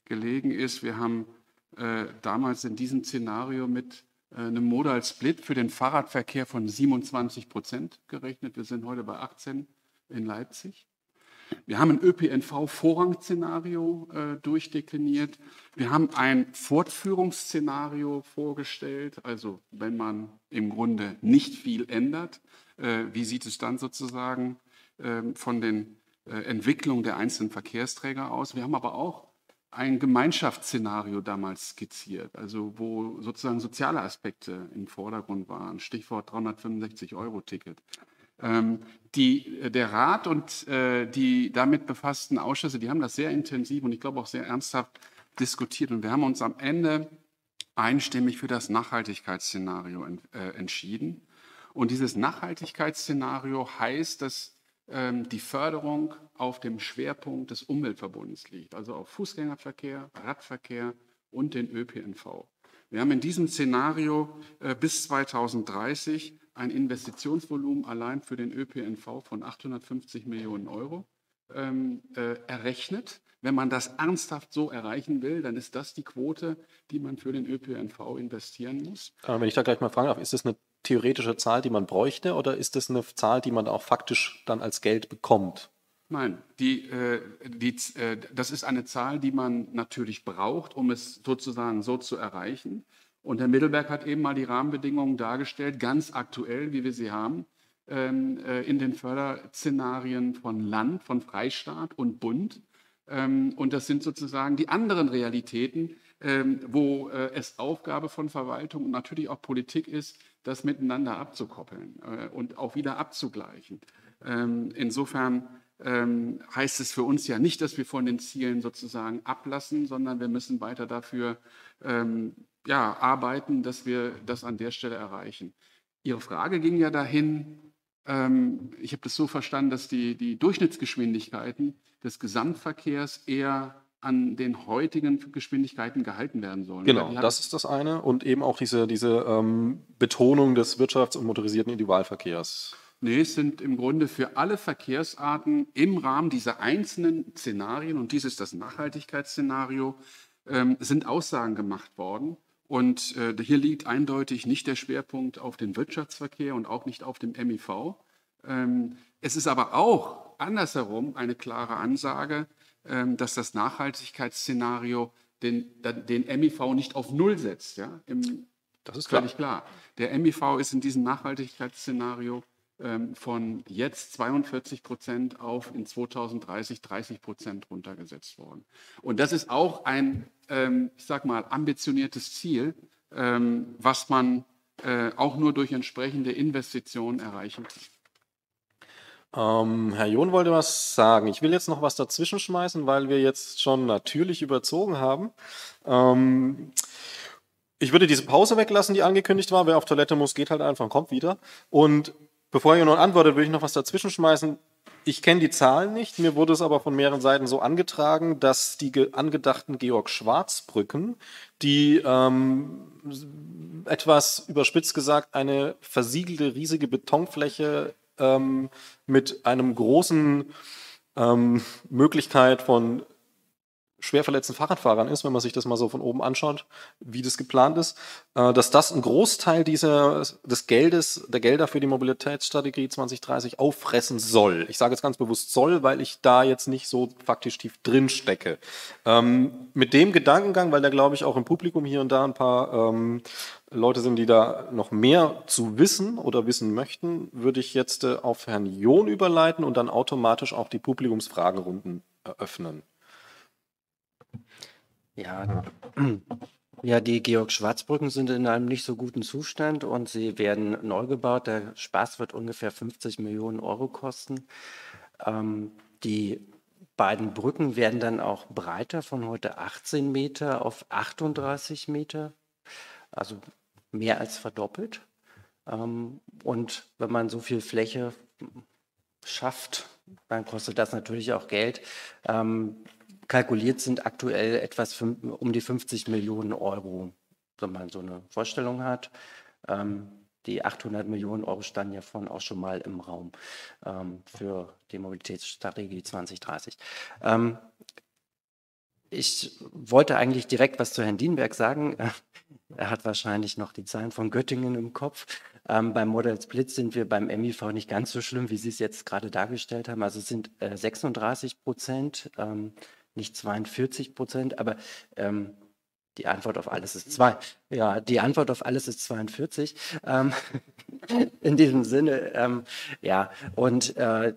gelegen ist. Wir haben äh, damals in diesem Szenario mit äh, einem Modal Split für den Fahrradverkehr von 27 Prozent gerechnet. Wir sind heute bei 18 in Leipzig. Wir haben ein ÖPNV-Vorrangsszenario äh, durchdekliniert. Wir haben ein Fortführungsszenario vorgestellt, also wenn man im Grunde nicht viel ändert, äh, wie sieht es dann sozusagen ähm, von den äh, Entwicklungen der einzelnen Verkehrsträger aus? Wir haben aber auch ein Gemeinschaftsszenario damals skizziert, also wo sozusagen soziale Aspekte im Vordergrund waren. Stichwort 365-Euro-Ticket. Ähm, äh, der Rat und äh, die damit befassten Ausschüsse, die haben das sehr intensiv und ich glaube auch sehr ernsthaft diskutiert. Und wir haben uns am Ende einstimmig für das Nachhaltigkeitsszenario en, äh, entschieden. Und dieses Nachhaltigkeitsszenario heißt, dass die Förderung auf dem Schwerpunkt des Umweltverbundes liegt, also auf Fußgängerverkehr, Radverkehr und den ÖPNV. Wir haben in diesem Szenario äh, bis 2030 ein Investitionsvolumen allein für den ÖPNV von 850 Millionen Euro ähm, äh, errechnet. Wenn man das ernsthaft so erreichen will, dann ist das die Quote, die man für den ÖPNV investieren muss. Äh, Wenn ich da gleich mal fragen darf, ist das eine theoretische Zahl, die man bräuchte, oder ist das eine Zahl, die man auch faktisch dann als Geld bekommt? Nein, die, äh, die, äh, das ist eine Zahl, die man natürlich braucht, um es sozusagen so zu erreichen. Und Herr Mittelberg hat eben mal die Rahmenbedingungen dargestellt, ganz aktuell, wie wir sie haben, ähm, äh, in den Förderszenarien von Land, von Freistaat und Bund. Ähm, und das sind sozusagen die anderen Realitäten, ähm, wo äh, es Aufgabe von Verwaltung und natürlich auch Politik ist, das miteinander abzukoppeln äh, und auch wieder abzugleichen. Ähm, insofern ähm, heißt es für uns ja nicht, dass wir von den Zielen sozusagen ablassen, sondern wir müssen weiter dafür ähm, ja, arbeiten, dass wir das an der Stelle erreichen. Ihre Frage ging ja dahin, ähm, ich habe das so verstanden, dass die, die Durchschnittsgeschwindigkeiten des Gesamtverkehrs eher an den heutigen Geschwindigkeiten gehalten werden sollen. Genau, das ist das eine. Und eben auch diese, diese ähm, Betonung des wirtschafts- und motorisierten Individualverkehrs. Nee, es sind im Grunde für alle Verkehrsarten im Rahmen dieser einzelnen Szenarien, und dies ist das Nachhaltigkeitsszenario, ähm, sind Aussagen gemacht worden. Und äh, hier liegt eindeutig nicht der Schwerpunkt auf den Wirtschaftsverkehr und auch nicht auf dem MIV. Ähm, es ist aber auch andersherum eine klare Ansage, dass das Nachhaltigkeitsszenario den, den MIV nicht auf Null setzt. Ja? Im, Das ist klar. Völlig klar. Der MIV ist in diesem Nachhaltigkeitsszenario ähm, von jetzt 42 Prozent auf in 2030 30 Prozent runtergesetzt worden. Und das ist auch ein, ähm, ich sag mal, ambitioniertes Ziel, ähm, was man äh, auch nur durch entsprechende Investitionen erreichen kann. Ähm, Herr John wollte was sagen. Ich will jetzt noch was dazwischen schmeißen, weil wir jetzt schon natürlich überzogen haben. Ähm, ich würde diese Pause weglassen, die angekündigt war. Wer auf Toilette muss, geht halt einfach und kommt wieder. Und bevor ihr noch antwortet, würde ich noch was dazwischen schmeißen. Ich kenne die Zahlen nicht, mir wurde es aber von mehreren Seiten so angetragen, dass die ge- angedachten Georg-Schwarz-Brücken, die ähm, etwas überspitzt gesagt eine versiegelte riesige Betonfläche ähm, mit einem großen ähm, Möglichkeit von schwer verletzten Fahrradfahrern ist, wenn man sich das mal so von oben anschaut, wie das geplant ist, äh, dass das ein Großteil dieser, des Geldes, der Gelder für die Mobilitätsstrategie 2030 auffressen soll. Ich sage jetzt ganz bewusst soll, weil ich da jetzt nicht so faktisch tief drin stecke. Ähm, mit dem Gedankengang, weil da glaube ich auch im Publikum hier und da ein paar ähm, Leute sind, die da noch mehr zu wissen oder wissen möchten, würde ich jetzt äh, auf Herrn John überleiten und dann automatisch auch die Publikumsfragerunden eröffnen. Ja, ja, die Georg-Schwarz-Brücken sind in einem nicht so guten Zustand und sie werden neu gebaut. Der Spaß wird ungefähr 50 Millionen Euro kosten. Ähm, die beiden Brücken werden dann auch breiter von heute 18 Meter auf 38 Meter. also mehr als verdoppelt. Ähm, und wenn man so viel Fläche schafft, dann kostet das natürlich auch Geld. Ähm, kalkuliert sind aktuell etwas um die 50 Millionen Euro, wenn man so eine Vorstellung hat. Ähm, die 800 Millionen Euro standen ja vorhin auch schon mal im Raum ähm, für die Mobilitätsstrategie 2030. Ähm, ich wollte eigentlich direkt was zu Herrn Dienberg sagen. Er hat wahrscheinlich noch die Zahlen von Göttingen im Kopf. Ähm, beim Model Split sind wir beim MIV nicht ganz so schlimm, wie Sie es jetzt gerade dargestellt haben. Also es sind äh, 36 Prozent, ähm, nicht 42 Prozent, aber ähm, die Antwort auf alles ist zwei. Ja, die Antwort auf alles ist 42. Ähm, in diesem Sinne, ähm, ja. Und äh,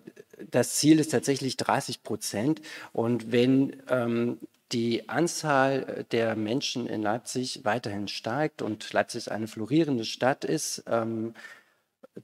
das Ziel ist tatsächlich 30 Prozent. Und wenn ähm, die Anzahl der Menschen in Leipzig weiterhin steigt und Leipzig eine florierende Stadt ist, ähm,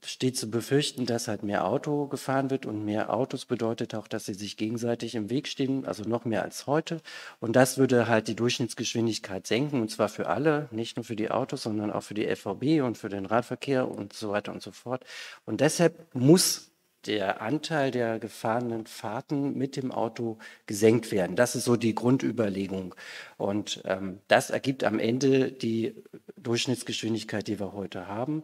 steht zu befürchten, dass halt mehr Auto gefahren wird und mehr Autos bedeutet auch, dass sie sich gegenseitig im Weg stehen, also noch mehr als heute. Und das würde halt die Durchschnittsgeschwindigkeit senken und zwar für alle, nicht nur für die Autos, sondern auch für die FVB und für den Radverkehr und so weiter und so fort. Und deshalb muss der Anteil der gefahrenen Fahrten mit dem Auto gesenkt werden. Das ist so die Grundüberlegung. Und ähm, das ergibt am Ende die Durchschnittsgeschwindigkeit, die wir heute haben.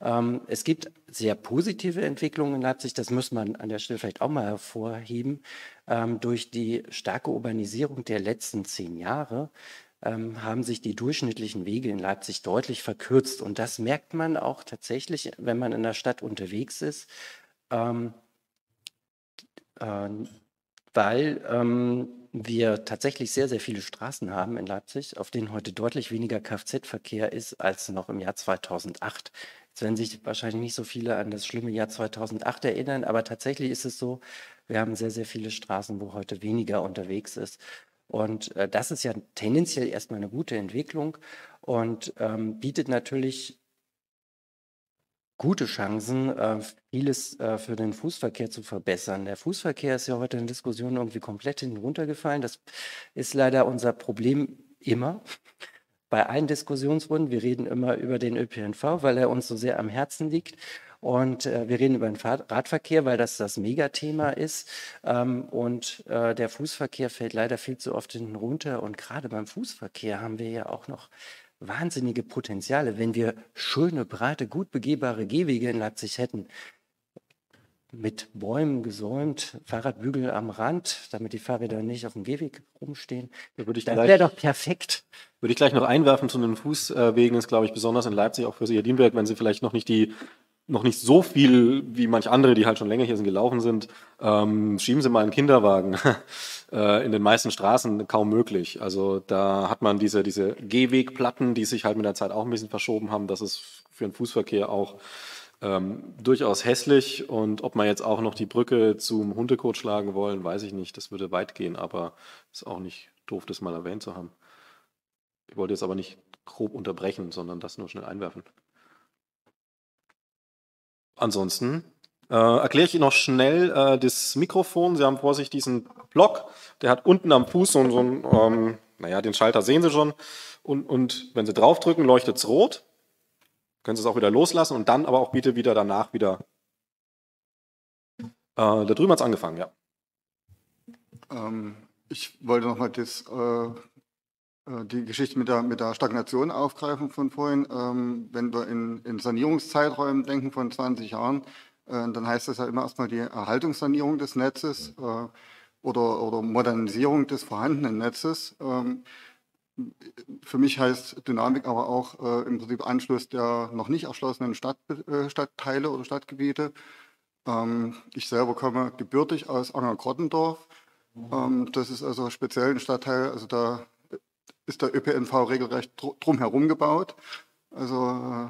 Ähm, es gibt sehr positive Entwicklungen in Leipzig, das muss man an der Stelle vielleicht auch mal hervorheben. Ähm, durch die starke Urbanisierung der letzten zehn Jahre ähm, haben sich die durchschnittlichen Wege in Leipzig deutlich verkürzt. Und das merkt man auch tatsächlich, wenn man in der Stadt unterwegs ist ähm, äh, weil ähm, wir tatsächlich sehr, sehr viele Straßen haben in Leipzig, auf denen heute deutlich weniger Kfz-Verkehr ist als noch im Jahr 2008. Jetzt werden sich wahrscheinlich nicht so viele an das schlimme Jahr 2008 erinnern, aber tatsächlich ist es so, wir haben sehr, sehr viele Straßen, wo heute weniger unterwegs ist. Und äh, das ist ja tendenziell erstmal eine gute Entwicklung und ähm, bietet natürlich gute Chancen, äh, vieles äh, für den Fußverkehr zu verbessern. Der Fußverkehr ist ja heute in Diskussionen irgendwie komplett hinuntergefallen. Das ist leider unser Problem immer. Bei allen Diskussionsrunden, wir reden immer über den ÖPNV, weil er uns so sehr am Herzen liegt. Und äh, wir reden über den Fahr Radverkehr, weil das das Megathema ist. Ähm, und äh, der Fußverkehr fällt leider viel zu oft hinten runter. Und gerade beim Fußverkehr haben wir ja auch noch wahnsinnige Potenziale, wenn wir schöne, breite, gut begehbare Gehwege in Leipzig hätten. Mit Bäumen gesäumt, Fahrradbügel am Rand, damit die Fahrräder nicht auf dem Gehweg rumstehen. Da würde ich das wäre doch perfekt. Würde ich gleich noch einwerfen zu den Fußwegen, ist, glaube ich, besonders in Leipzig, auch für Sie, Herr Dienberg, wenn Sie vielleicht noch nicht die noch nicht so viel wie manch andere, die halt schon länger hier sind, gelaufen sind. Ähm, schieben Sie mal einen Kinderwagen. äh, in den meisten Straßen kaum möglich. Also da hat man diese, diese Gehwegplatten, die sich halt mit der Zeit auch ein bisschen verschoben haben. Das ist für den Fußverkehr auch ähm, durchaus hässlich. Und ob man jetzt auch noch die Brücke zum Hundekot schlagen wollen, weiß ich nicht. Das würde weit gehen, aber ist auch nicht doof, das mal erwähnt zu haben. Ich wollte jetzt aber nicht grob unterbrechen, sondern das nur schnell einwerfen. Ansonsten äh, erkläre ich Ihnen noch schnell äh, das Mikrofon. Sie haben vor sich diesen Block, der hat unten am Fuß so, so einen, ähm, naja, den Schalter sehen Sie schon. Und, und wenn Sie draufdrücken, leuchtet es rot. Können Sie es auch wieder loslassen und dann aber auch bitte wieder danach wieder. Äh, da drüben hat es angefangen, ja. Ähm, ich wollte nochmal das äh, die Geschichte mit der, mit der Stagnation aufgreifen von vorhin. Ähm, wenn wir in, in Sanierungszeiträumen denken von 20 Jahren, äh, dann heißt das ja immer erstmal die Erhaltungssanierung des Netzes äh, oder, oder Modernisierung des vorhandenen Netzes. Ähm, für mich heißt Dynamik aber auch äh, im Prinzip Anschluss der noch nicht erschlossenen Stadt, äh, Stadtteile oder Stadtgebiete. Ähm, ich selber komme gebürtig aus Anger-Grottendorf. Ähm, das ist also speziell ein Stadtteil, also da ist der ÖPNV regelrecht drumherum gebaut. Also,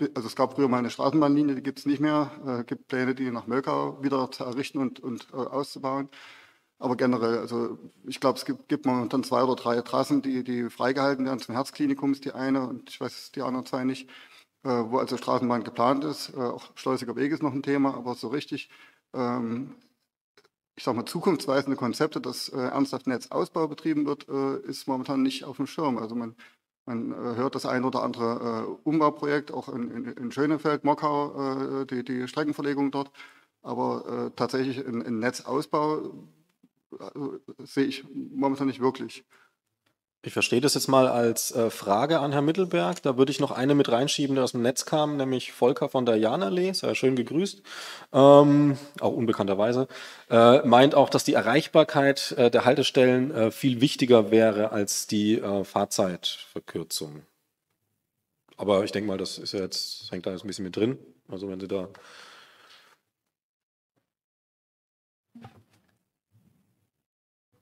äh, also es gab früher mal eine Straßenbahnlinie, die gibt es nicht mehr. Es äh, gibt Pläne, die nach Mölkau wieder zu errichten und, und äh, auszubauen. Aber generell, also ich glaube, es gibt, gibt momentan zwei oder drei Trassen, die, die freigehalten werden. Zum Herzklinikum ist die eine und ich weiß die anderen zwei nicht, wo also Straßenbahn geplant ist. Auch Schleusiger Weg ist noch ein Thema, aber so richtig ähm, ich sage mal, zukunftsweisende Konzepte, dass äh, ernsthaft Netzausbau betrieben wird, äh, ist momentan nicht auf dem Schirm. Also man Man äh, hört das ein oder andere äh, Umbauprojekt, auch in, in, in Schönefeld, Mockau, äh, die, die Streckenverlegung dort. Aber tatsächlich ein Netzausbau äh, sehe ich momentan nicht wirklich. Ich verstehe das jetzt mal als äh, Frage an Herrn Mittelberg. Da würde ich noch eine mit reinschieben, die aus dem Netz kam, nämlich Volker von der Janallee, sehr schön gegrüßt, ähm, auch unbekannterweise, äh, meint auch, dass die Erreichbarkeit äh, der Haltestellen äh, viel wichtiger wäre als die äh, Fahrzeitverkürzung. Aber ich denke mal, das ist ja jetzt, hängt da jetzt ein bisschen mit drin. Also wenn Sie da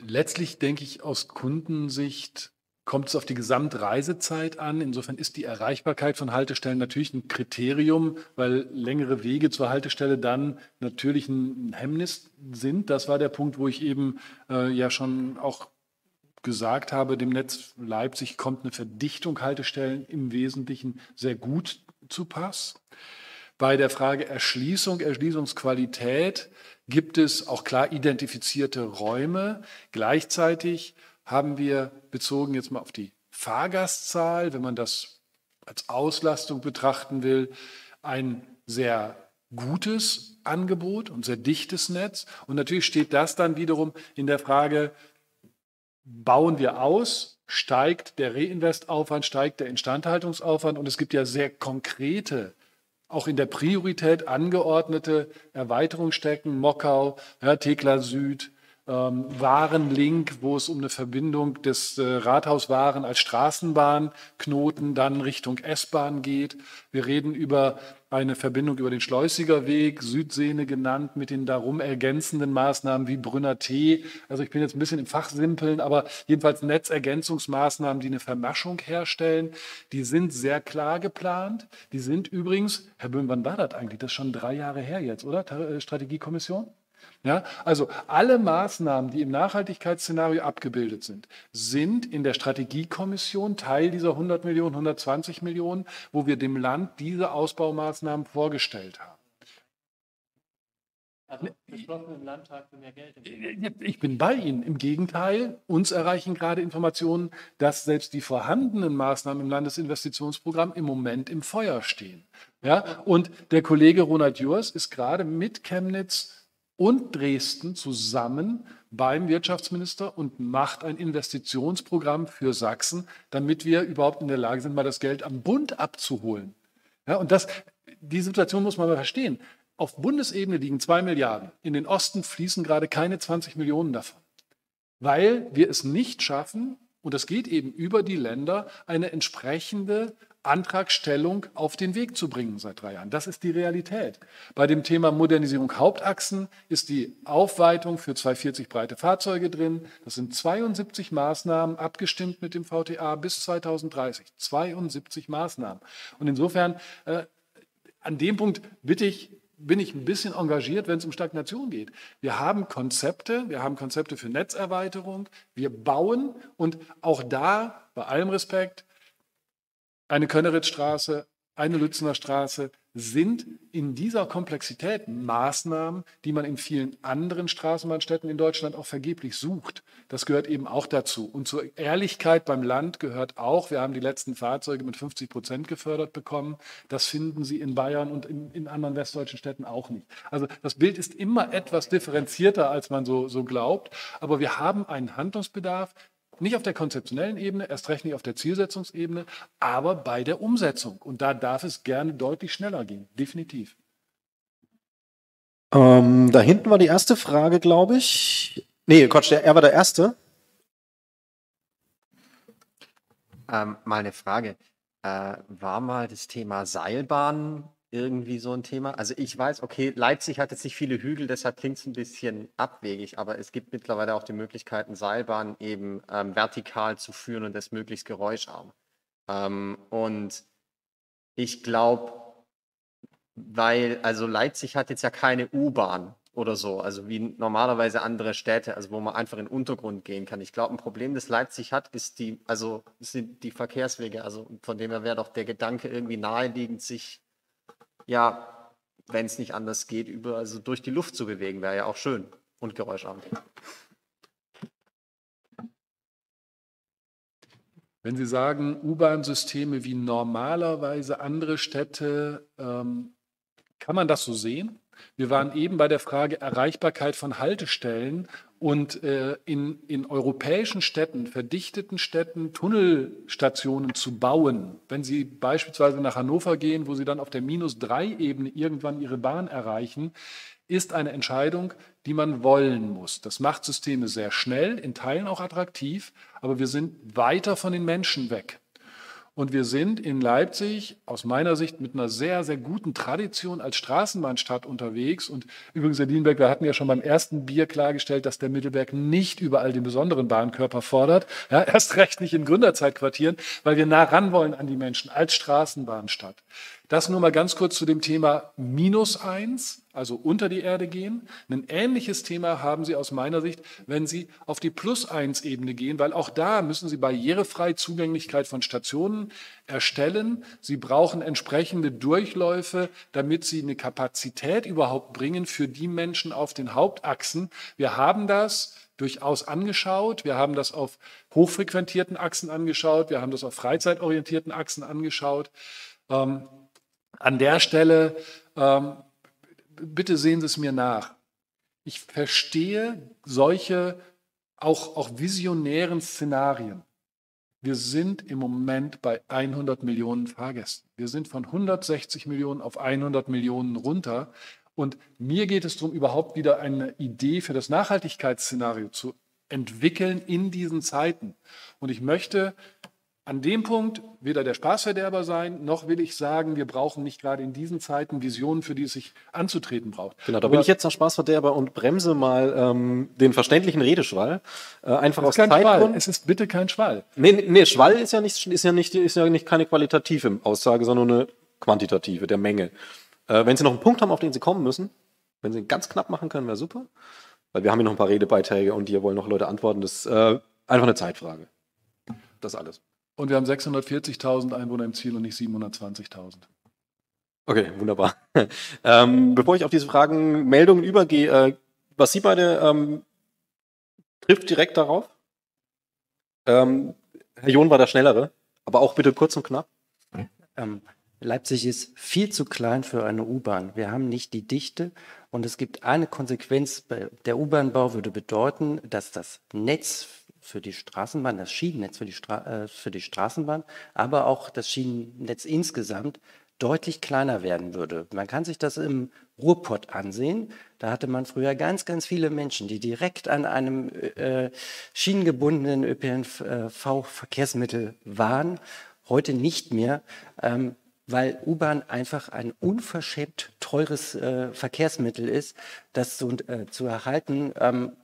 Letztlich denke ich aus Kundensicht kommt es auf die Gesamtreisezeit an. Insofern ist die Erreichbarkeit von Haltestellen natürlich ein Kriterium, weil längere Wege zur Haltestelle dann natürlich ein Hemmnis sind. Das war der Punkt, wo ich eben äh, ja schon auch gesagt habe, dem Netz Leipzig kommt eine Verdichtung Haltestellen im Wesentlichen sehr gut zu Pass. Bei der Frage Erschließung, Erschließungsqualität gibt es auch klar identifizierte Räume. Gleichzeitig haben wir bezogen jetzt mal auf die Fahrgastzahl, wenn man das als Auslastung betrachten will, ein sehr gutes Angebot und sehr dichtes Netz. Und natürlich steht das dann wiederum in der Frage, bauen wir aus, steigt der Reinvestaufwand, steigt der Instandhaltungsaufwand. Und es gibt ja sehr konkrete auch in der Priorität angeordnete Erweiterungsstrecken, Mockau, ja, Thekla Süd, ähm, Warenlink, wo es um eine Verbindung des äh, Rathauswaren als Straßenbahnknoten dann Richtung S-Bahn geht. Wir reden über eine Verbindung über den Schleusiger Weg, Südsehne genannt, mit den darum ergänzenden Maßnahmen wie Brünner Tee. Also ich bin jetzt ein bisschen im Fachsimpeln, aber jedenfalls Netzergänzungsmaßnahmen, die eine Vermaschung herstellen, die sind sehr klar geplant. Die sind übrigens, Herr Böhm, wann war das eigentlich? Das ist schon drei Jahre her jetzt, oder? Äh, Strategiekommission? Ja, also alle Maßnahmen, die im Nachhaltigkeitsszenario abgebildet sind, sind in der Strategiekommission Teil dieser 100 Millionen, 120 Millionen, wo wir dem Land diese Ausbaumaßnahmen vorgestellt haben. Also beschlossen im Landtag für mehr Geld. Ich bin bei Ihnen. Im Gegenteil, uns erreichen gerade Informationen, dass selbst die vorhandenen Maßnahmen im Landesinvestitionsprogramm im Moment im Feuer stehen. Ja, und der Kollege Ronald Jurs ist gerade mit Chemnitz und Dresden zusammen beim Wirtschaftsminister und macht ein Investitionsprogramm für Sachsen, damit wir überhaupt in der Lage sind, mal das Geld am Bund abzuholen. Ja, und das, die Situation muss man mal verstehen. Auf Bundesebene liegen zwei Milliarden. In den Osten fließen gerade keine 20 Millionen davon, weil wir es nicht schaffen, und das geht eben über die Länder, eine entsprechende Antragstellung auf den Weg zu bringen seit drei Jahren. Das ist die Realität. Bei dem Thema Modernisierung Hauptachsen ist die Aufweitung für 240 breite Fahrzeuge drin. Das sind 72 Maßnahmen, abgestimmt mit dem VTA bis 2030. 72 Maßnahmen. Und insofern, äh, an dem Punkt bitte ich, bin ich ein bisschen engagiert, wenn es um Stagnation geht. Wir haben Konzepte, wir haben Konzepte für Netzerweiterung, wir bauen und auch da, bei allem Respekt, eine Könneritzstraße, eine Lützener Straße sind in dieser Komplexität Maßnahmen, die man in vielen anderen Straßenbahnstädten in Deutschland auch vergeblich sucht. Das gehört eben auch dazu. Und zur Ehrlichkeit beim Land gehört auch, wir haben die letzten Fahrzeuge mit 50 Prozent gefördert bekommen. Das finden Sie in Bayern und in, in anderen westdeutschen Städten auch nicht. Also das Bild ist immer etwas differenzierter, als man so, so glaubt. Aber wir haben einen Handlungsbedarf, nicht auf der konzeptionellen Ebene, erst recht nicht auf der Zielsetzungsebene, aber bei der Umsetzung. Und da darf es gerne deutlich schneller gehen, definitiv. Ähm, da hinten war die erste Frage, glaube ich. Nee, Quatsch, der, er war der Erste. Ähm, mal eine Frage. Äh, war mal das Thema Seilbahn irgendwie so ein Thema? Also ich weiß, okay, Leipzig hat jetzt nicht viele Hügel, deshalb klingt es ein bisschen abwegig, aber es gibt mittlerweile auch die Möglichkeiten, Seilbahnen eben ähm, vertikal zu führen und das möglichst geräuscharm. Ähm, und ich glaube, weil, also Leipzig hat jetzt ja keine U-Bahn oder so, also wie normalerweise andere Städte, also wo man einfach in den Untergrund gehen kann. Ich glaube, ein Problem, das Leipzig hat, ist die, also sind die Verkehrswege. Also von dem her wäre doch der Gedanke irgendwie naheliegend, sich ja, wenn es nicht anders geht, über, also durch die Luft zu bewegen, wäre ja auch schön und geräuscharm. Wenn Sie sagen, U-Bahn-Systeme wie normalerweise andere Städte, ähm, kann man das so sehen? Wir waren eben bei der Frage Erreichbarkeit von Haltestellen und äh, in, in europäischen Städten, verdichteten Städten, Tunnelstationen zu bauen. Wenn Sie beispielsweise nach Hannover gehen, wo Sie dann auf der Minus-3-Ebene irgendwann Ihre Bahn erreichen, ist eine Entscheidung, die man wollen muss. Das macht Systeme sehr schnell, in Teilen auch attraktiv, aber wir sind weiter von den Menschen weg. Und wir sind in Leipzig aus meiner Sicht mit einer sehr, sehr guten Tradition als Straßenbahnstadt unterwegs. Und übrigens, Herr Dienberg, wir hatten ja schon beim ersten Bier klargestellt, dass der Mittelberg nicht überall den besonderen Bahnkörper fordert. Ja, erst recht nicht in Gründerzeitquartieren, weil wir nah ran wollen an die Menschen als Straßenbahnstadt. Das nur mal ganz kurz zu dem Thema minus eins, also unter die Erde gehen. Ein ähnliches Thema haben Sie aus meiner Sicht, wenn Sie auf die plus eins Ebene gehen, weil auch da müssen Sie barrierefrei Zugänglichkeit von Stationen erstellen. Sie brauchen entsprechende Durchläufe, damit Sie eine Kapazität überhaupt bringen für die Menschen auf den Hauptachsen. Wir haben das durchaus angeschaut. Wir haben das auf hochfrequentierten Achsen angeschaut. Wir haben das auf freizeitorientierten Achsen angeschaut. Ähm, an der Stelle, ähm, bitte sehen Sie es mir nach. Ich verstehe solche auch, auch visionären Szenarien. Wir sind im Moment bei 100 Millionen Fahrgästen. Wir sind von 160 Millionen auf 100 Millionen runter. Und mir geht es darum, überhaupt wieder eine Idee für das Nachhaltigkeitsszenario zu entwickeln in diesen Zeiten. Und ich möchte an dem Punkt weder der Spaßverderber sein, noch will ich sagen, wir brauchen nicht gerade in diesen Zeiten Visionen, für die es sich anzutreten braucht. Genau, da Aber bin ich jetzt der Spaßverderber und bremse mal ähm, den verständlichen Redeschwall. Äh, einfach aus kein Schwall. Es ist bitte kein Schwall. Nee, nee, Schwall ist ja nicht, ist ja nicht, ist ja nicht keine qualitative Aussage, sondern eine quantitative der Menge. Äh, wenn Sie noch einen Punkt haben, auf den Sie kommen müssen, wenn Sie ihn ganz knapp machen können, wäre super. Weil wir haben hier noch ein paar Redebeiträge und hier wollen noch Leute antworten. Das ist äh, einfach eine Zeitfrage. Das alles. Und wir haben 640.000 Einwohner im Ziel und nicht 720.000. Okay, wunderbar. ähm, bevor ich auf diese Fragen, Meldungen übergehe, äh, was Sie beide ähm, trifft direkt darauf. Ähm, Herr John war der Schnellere, aber auch bitte kurz und knapp. Ähm, Leipzig ist viel zu klein für eine U-Bahn. Wir haben nicht die Dichte und es gibt eine Konsequenz. Der U-Bahn-Bau würde bedeuten, dass das Netz für die Straßenbahn, das Schienennetz für die, Stra äh, für die Straßenbahn, aber auch das Schienennetz insgesamt deutlich kleiner werden würde. Man kann sich das im Ruhrpott ansehen. Da hatte man früher ganz, ganz viele Menschen, die direkt an einem äh, schienengebundenen ÖPNV-Verkehrsmittel waren, heute nicht mehr, ähm, weil U-Bahn einfach ein unverschämt teures äh, Verkehrsmittel ist, das zu, äh, zu erhalten ähm,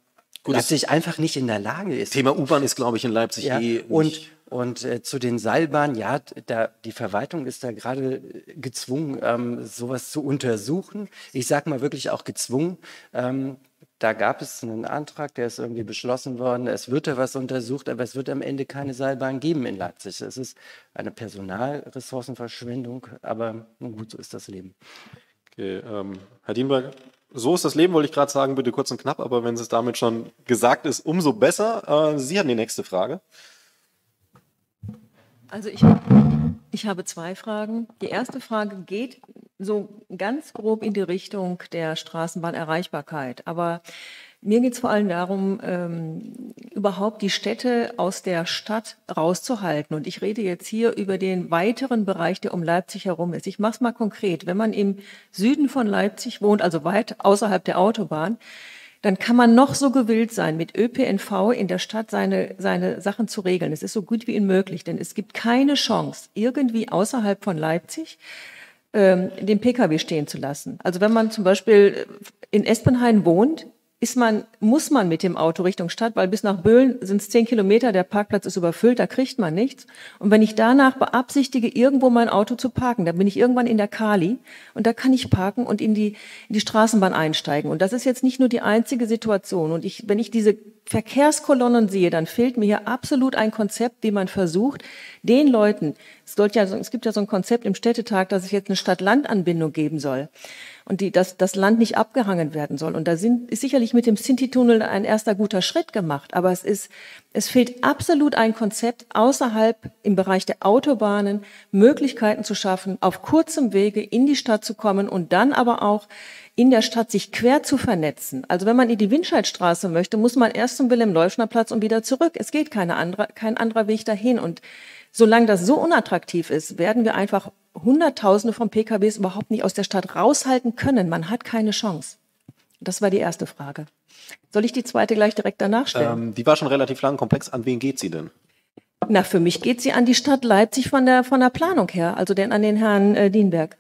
Gut, Leipzig einfach nicht in der Lage ist. Thema U-Bahn ist, glaube ich, in Leipzig ja, eh und und äh, zu den Seilbahnen, ja, da, die Verwaltung ist da gerade gezwungen, ähm, sowas zu untersuchen. Ich sage mal wirklich auch gezwungen. Ähm, da gab es einen Antrag, der ist irgendwie beschlossen worden. Es wird da was untersucht, aber es wird am Ende keine Seilbahn geben in Leipzig. Es ist eine Personalressourcenverschwendung, aber nun gut, so ist das Leben. Okay, ähm, Herr Dienberg, so ist das Leben, wollte ich gerade sagen, bitte kurz und knapp, aber wenn es damit schon gesagt ist, umso besser. Äh, Sie haben die nächste Frage. Also ich, ich habe zwei Fragen. Die erste Frage geht so ganz grob in die Richtung der Straßenbahnerreichbarkeit. Aber mir geht es vor allem darum, ähm, überhaupt die Städte aus der Stadt rauszuhalten. Und ich rede jetzt hier über den weiteren Bereich, der um Leipzig herum ist. Ich mache es mal konkret. Wenn man im Süden von Leipzig wohnt, also weit außerhalb der Autobahn, dann kann man noch so gewillt sein, mit ÖPNV in der Stadt seine, seine Sachen zu regeln. Es ist so gut wie unmöglich, denn es gibt keine Chance, irgendwie außerhalb von Leipzig ähm, den Pkw stehen zu lassen. Also wenn man zum Beispiel in Espenhain wohnt, ist man, muss man mit dem Auto Richtung Stadt, weil bis nach Böhlen sind es zehn Kilometer, der Parkplatz ist überfüllt, da kriegt man nichts. Und wenn ich danach beabsichtige, irgendwo mein Auto zu parken, dann bin ich irgendwann in der Kali und da kann ich parken und in die, in die Straßenbahn einsteigen. Und das ist jetzt nicht nur die einzige Situation. Und ich, wenn ich diese Verkehrskolonnen sehe, dann fehlt mir hier absolut ein Konzept, wie man versucht, den Leuten, es, ja, es gibt ja so ein Konzept im Städtetag, dass es jetzt eine Stadt-Land-Anbindung geben soll und die, dass das Land nicht abgehangen werden soll. Und da sind, ist sicherlich mit dem Sinti-Tunnel ein erster guter Schritt gemacht, aber es ist, Es fehlt absolut ein Konzept außerhalb im Bereich der Autobahnen, Möglichkeiten zu schaffen, auf kurzem Wege in die Stadt zu kommen und dann aber auch in der Stadt sich quer zu vernetzen. Also wenn man in die Windscheidstraße möchte, muss man erst zum Wilhelm-Leuschner-Platz und wieder zurück. Es geht keine andere, kein anderer Weg dahin. Und solange das so unattraktiv ist, werden wir einfach Hunderttausende von PKWs überhaupt nicht aus der Stadt raushalten können. Man hat keine Chance. Das war die erste Frage. Soll ich die zweite gleich direkt danach stellen? Ähm, die war schon relativ lang komplex. An wen geht sie denn? Na, für mich geht sie an die Stadt Leipzig von der, von der Planung her, also den, an den Herrn äh, Dienberg.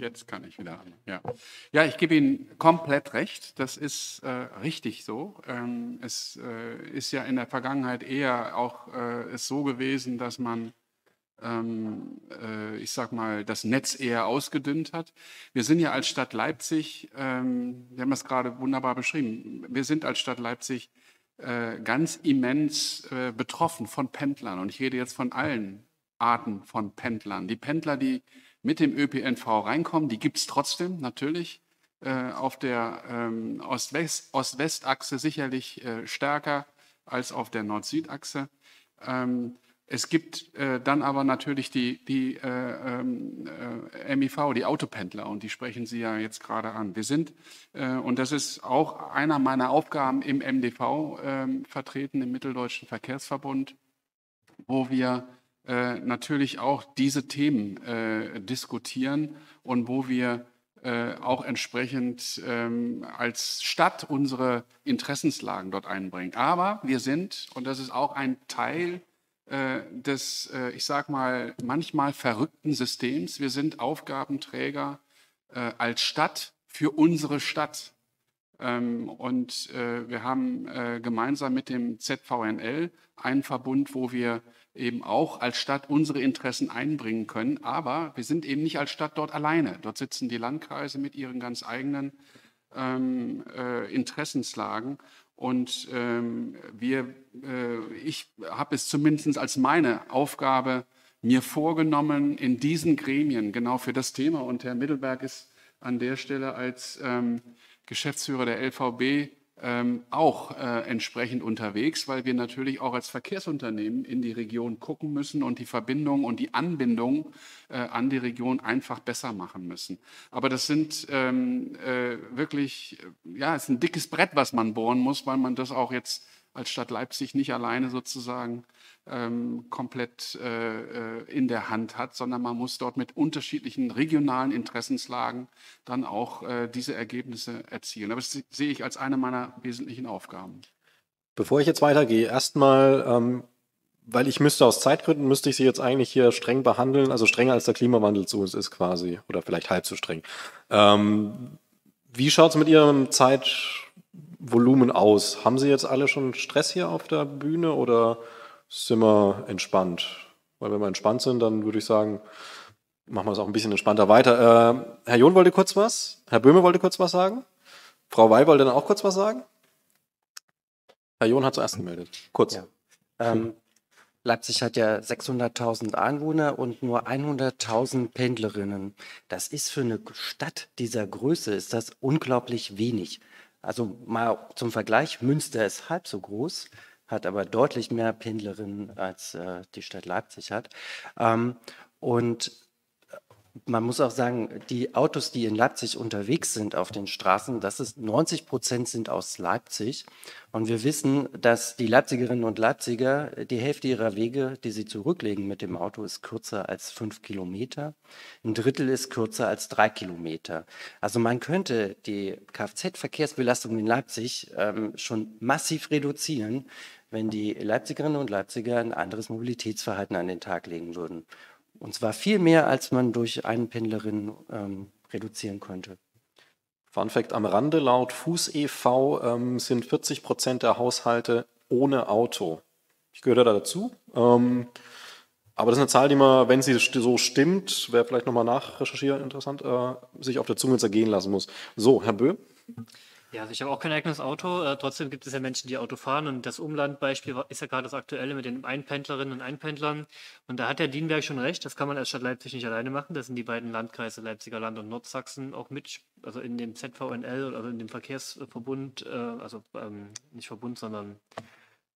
Jetzt kann ich wieder an. Ja, ja ich gebe Ihnen komplett recht. Das ist äh, richtig so. Ähm, es äh, ist ja in der Vergangenheit eher auch äh, es so gewesen, dass man, ähm, äh, ich sag mal, das Netz eher ausgedünnt hat. Wir sind ja als Stadt Leipzig, ähm, wir haben das gerade wunderbar beschrieben, wir sind als Stadt Leipzig äh, ganz immens äh, betroffen von Pendlern. Und ich rede jetzt von allen Arten von Pendlern. Die Pendler, die mit dem ÖPNV reinkommen. Die gibt es trotzdem natürlich äh, auf der ähm, Ost-West-Achse sicherlich äh, stärker als auf der Nord-Süd-Achse. Ähm, es gibt äh, dann aber natürlich die, die äh, ähm, äh, MIV, die Autopendler, und die sprechen Sie ja jetzt gerade an. Wir sind, äh, und das ist auch einer meiner Aufgaben im MDV ähm, vertreten, im Mitteldeutschen Verkehrsverbund, wo wir äh, natürlich auch diese Themen äh, diskutieren und wo wir äh, auch entsprechend ähm, als Stadt unsere Interessenslagen dort einbringen. Aber wir sind, und das ist auch ein Teil äh, des, äh, ich sage mal, manchmal verrückten Systems, wir sind Aufgabenträger als Stadt für unsere Stadt. Ähm, und wir haben gemeinsam mit dem ZVNL einen Verbund, wo wir eben auch als Stadt unsere Interessen einbringen können. Aber wir sind eben nicht als Stadt dort alleine. Dort sitzen die Landkreise mit ihren ganz eigenen ähm, äh, Interessenslagen. Und ähm, wir, äh, ich habe es zumindest als meine Aufgabe mir vorgenommen, in diesen Gremien genau für das Thema, und Herr Mittelberg ist an der Stelle als ähm, Geschäftsführer der LVB ähm, auch äh, entsprechend unterwegs, weil wir natürlich auch als Verkehrsunternehmen in die Region gucken müssen und die Verbindung und die Anbindung äh, an die Region einfach besser machen müssen. Aber das sind ähm, äh, wirklich, ja, es ist ein dickes Brett, was man bohren muss, weil man das auch jetzt als Stadt Leipzig nicht alleine sozusagen ähm, komplett äh, äh, in der Hand hat, sondern man muss dort mit unterschiedlichen regionalen Interessenslagen dann auch äh, diese Ergebnisse erzielen. Aber das sehe ich als eine meiner wesentlichen Aufgaben. Bevor ich jetzt weitergehe, erstmal, ähm, weil ich müsste aus Zeitgründen, müsste ich Sie jetzt eigentlich hier streng behandeln, also strenger als der Klimawandel zu uns ist quasi, oder vielleicht halb so streng. Ähm, wie schaut es mit Ihrem Zeitvolumen aus? Haben Sie jetzt alle schon Stress hier auf der Bühne oder sind wir entspannt. Weil wenn wir entspannt sind, dann würde ich sagen, machen wir es auch ein bisschen entspannter weiter. Äh, Herr John wollte kurz was, Herr Böhme wollte kurz was sagen, Frau Weil wollte dann auch kurz was sagen. Herr John hat zuerst gemeldet. Kurz. Ja. Ähm, Leipzig hat ja 600.000 Einwohner und nur 100.000 Pendlerinnen. Das ist für eine Stadt dieser Größe ist das unglaublich wenig. Also mal zum Vergleich, Münster ist halb so groß hat aber deutlich mehr Pendlerinnen als äh, die Stadt Leipzig hat. Ähm, und äh, man muss auch sagen, die Autos, die in Leipzig unterwegs sind auf den Straßen, das ist 90 Prozent sind aus Leipzig. Und wir wissen, dass die Leipzigerinnen und Leipziger die Hälfte ihrer Wege, die sie zurücklegen mit dem Auto, ist kürzer als fünf Kilometer. Ein Drittel ist kürzer als drei Kilometer. Also man könnte die Kfz-Verkehrsbelastung in Leipzig ähm, schon massiv reduzieren, wenn die Leipzigerinnen und Leipziger ein anderes Mobilitätsverhalten an den Tag legen würden. Und zwar viel mehr, als man durch eine Pendlerin ähm, reduzieren könnte. Fun Fact am Rande, laut Fuß e.V. Ähm, sind 40 Prozent der Haushalte ohne Auto. Ich gehöre da dazu. Ähm, aber das ist eine Zahl, die man, wenn sie so stimmt, wäre vielleicht nochmal nachrecherchieren interessant, äh, sich auf der Zunge zergehen lassen muss. So, Herr Böhm. Ja, also ich habe auch kein eigenes Auto. Äh, trotzdem gibt es ja Menschen, die Auto fahren. Und das Umlandbeispiel ist ja gerade das aktuelle mit den Einpendlerinnen und Einpendlern. Und da hat der Dienberg schon recht. Das kann man als Stadt Leipzig nicht alleine machen. Das sind die beiden Landkreise Leipziger Land und Nordsachsen auch mit, also in dem ZVNL, also in dem Verkehrsverbund, äh, also ähm, nicht Verbund, sondern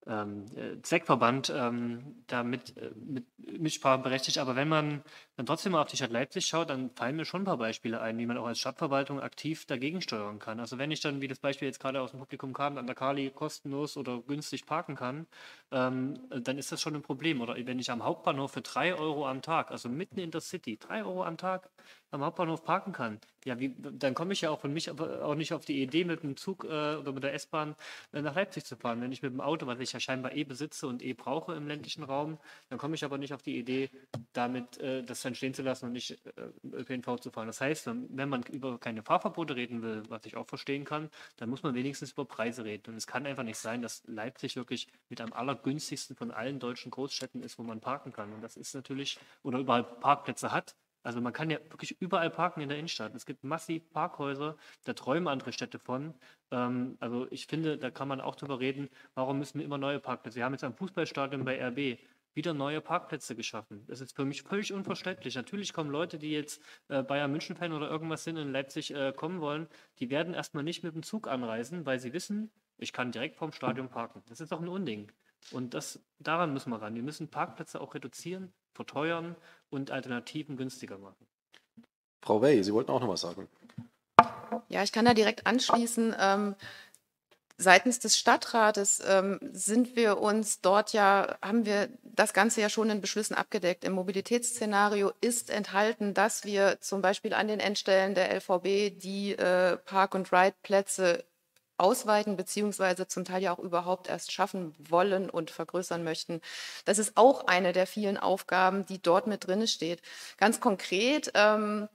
ähm, äh, Zweckverband ähm, da mit, äh, mit Mitsprache berechtigt. Aber wenn man dann trotzdem mal auf die Stadt Leipzig schaut, dann fallen mir schon ein paar Beispiele ein, wie man auch als Stadtverwaltung aktiv dagegen steuern kann. Also wenn ich dann, wie das Beispiel jetzt gerade aus dem Publikum kam, an der Kali kostenlos oder günstig parken kann, ähm, dann ist das schon ein Problem. Oder wenn ich am Hauptbahnhof für drei Euro am Tag, also mitten in der City, drei Euro am Tag am Hauptbahnhof parken kann, ja, wie, dann komme ich ja auch von mich auch nicht auf die Idee, mit dem Zug äh, oder mit der S-Bahn äh, nach Leipzig zu fahren. Wenn ich mit dem Auto, was ich ja scheinbar eh besitze und eh brauche im ländlichen Raum, dann komme ich aber nicht auf die Idee, damit äh, das dann stehen zu lassen und nicht äh, ÖPNV zu fahren. Das heißt, wenn man über keine Fahrverbote reden will, was ich auch verstehen kann, dann muss man wenigstens über Preise reden. Und es kann einfach nicht sein, dass Leipzig wirklich mit am allergünstigsten von allen deutschen Großstädten ist, wo man parken kann. Und das ist natürlich, oder überall Parkplätze hat. Also man kann ja wirklich überall parken in der Innenstadt. Es gibt massiv Parkhäuser, da träumen andere Städte von. Ähm, also ich finde, da kann man auch drüber reden, warum müssen wir immer neue Parkplätze? Wir haben jetzt am Fußballstadion bei RB wieder neue Parkplätze geschaffen. Das ist für mich völlig unverständlich. Natürlich kommen Leute, die jetzt äh, Bayern München-Fan oder irgendwas sind in Leipzig äh, kommen wollen, die werden erstmal nicht mit dem Zug anreisen, weil sie wissen, ich kann direkt vorm Stadion parken. Das ist doch ein Unding. Und das, daran müssen wir ran. Wir müssen Parkplätze auch reduzieren, verteuern und Alternativen günstiger machen. Frau Wey, Sie wollten auch noch was sagen. Ja, ich kann da direkt anschließen. Ähm, seitens des Stadtrates ähm, sind wir uns dort ja, haben wir das Ganze ja schon in Beschlüssen abgedeckt. Im Mobilitätsszenario ist enthalten, dass wir zum Beispiel an den Endstellen der LVB die äh, Park- und Ride-Plätze ausweiten beziehungsweise zum Teil ja auch überhaupt erst schaffen wollen und vergrößern möchten. Das ist auch eine der vielen Aufgaben, die dort mit drin steht. Ganz konkret, ähm,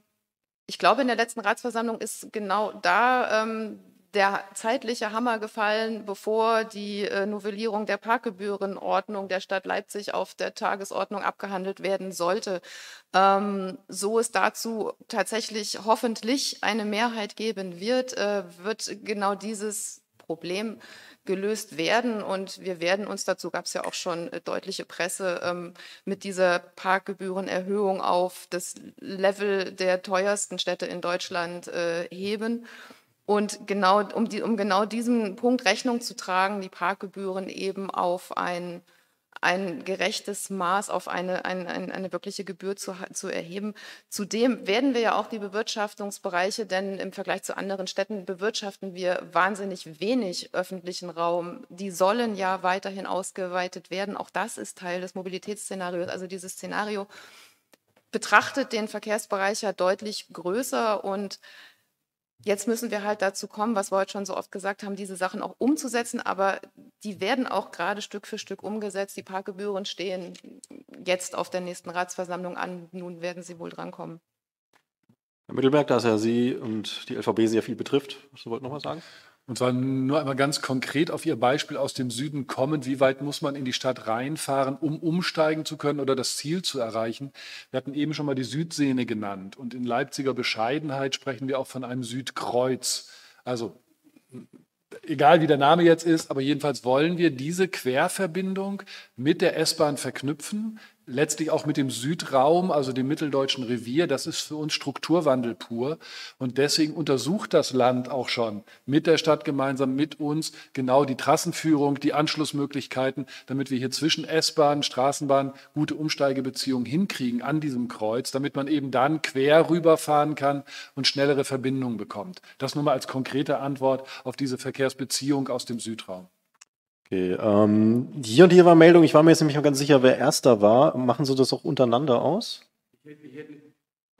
ich glaube, in der letzten Ratsversammlung ist genau da ähm, der zeitliche Hammer gefallen, bevor die äh, Novellierung der Parkgebührenordnung der Stadt Leipzig auf der Tagesordnung abgehandelt werden sollte. Ähm, so es dazu tatsächlich hoffentlich eine Mehrheit geben wird, äh, wird genau dieses Problem gelöst werden. Und wir werden uns, dazu gab es ja auch schon äh, deutliche Presse, ähm, mit dieser Parkgebührenerhöhung auf das Level der teuersten Städte in Deutschland äh, heben. Und genau, um, die, um genau diesem Punkt Rechnung zu tragen, die Parkgebühren eben auf ein, ein gerechtes Maß, auf eine, ein, ein, eine wirkliche Gebühr zu, zu erheben. Zudem werden wir ja auch die Bewirtschaftungsbereiche, denn im Vergleich zu anderen Städten bewirtschaften wir wahnsinnig wenig öffentlichen Raum. Die sollen ja weiterhin ausgeweitet werden. Auch das ist Teil des Mobilitätsszenarios. Also dieses Szenario betrachtet den Verkehrsbereich ja deutlich größer und Jetzt müssen wir halt dazu kommen, was wir heute schon so oft gesagt haben, diese Sachen auch umzusetzen, aber die werden auch gerade Stück für Stück umgesetzt. Die Parkgebühren stehen jetzt auf der nächsten Ratsversammlung an. Nun werden sie wohl drankommen. Herr Mittelberg, da es ja Sie und die LVB sehr viel betrifft, Sie wollten noch was sagen? Und zwar nur einmal ganz konkret auf Ihr Beispiel aus dem Süden kommend. Wie weit muss man in die Stadt reinfahren, um umsteigen zu können oder das Ziel zu erreichen? Wir hatten eben schon mal die Südsehne genannt. Und in Leipziger Bescheidenheit sprechen wir auch von einem Südkreuz. Also egal wie der Name jetzt ist, aber jedenfalls wollen wir diese Querverbindung mit der S-Bahn verknüpfen, letztlich auch mit dem Südraum, also dem mitteldeutschen Revier. Das ist für uns Strukturwandel pur. Und deswegen untersucht das Land auch schon mit der Stadt gemeinsam, mit uns genau die Trassenführung, die Anschlussmöglichkeiten, damit wir hier zwischen S-Bahn, Straßenbahn gute Umsteigebeziehungen hinkriegen an diesem Kreuz, damit man eben dann quer rüberfahren kann und schnellere Verbindungen bekommt. Das nur mal als konkrete Antwort auf diese Verkehrsbeziehung aus dem Südraum. Okay, ähm, hier und hier war Meldung, ich war mir jetzt nämlich noch ganz sicher, wer Erster war. Machen Sie das auch untereinander aus?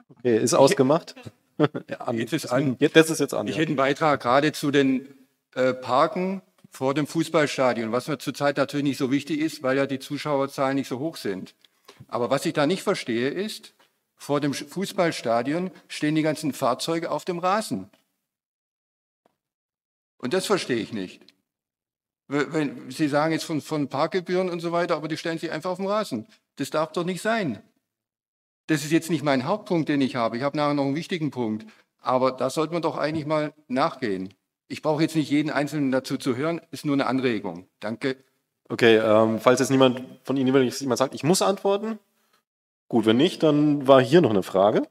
Okay, ist ausgemacht? ja, Jetzt ist an. Das ist jetzt an. Ich ja. hätte einen Beitrag gerade zu den äh, Parken vor dem Fußballstadion, was mir zurzeit natürlich nicht so wichtig ist, weil ja die Zuschauerzahlen nicht so hoch sind. Aber was ich da nicht verstehe ist, vor dem Fußballstadion stehen die ganzen Fahrzeuge auf dem Rasen. Und das verstehe ich nicht. Wenn- Sie sagen jetzt von, von Parkgebühren und so weiter, aber die stellen sich einfach auf dem Rasen. Das darf doch nicht sein. Das ist jetzt nicht mein Hauptpunkt, den ich habe. Ich habe nachher noch einen wichtigen Punkt. Aber da sollte man doch eigentlich mal nachgehen. Ich brauche jetzt nicht jeden Einzelnen dazu zu hören, ist nur eine Anregung. Danke. Okay, ähm, falls jetzt niemand von Ihnen wenn jemand sagt, ich muss antworten. Gut, wenn nicht, dann war hier noch eine Frage.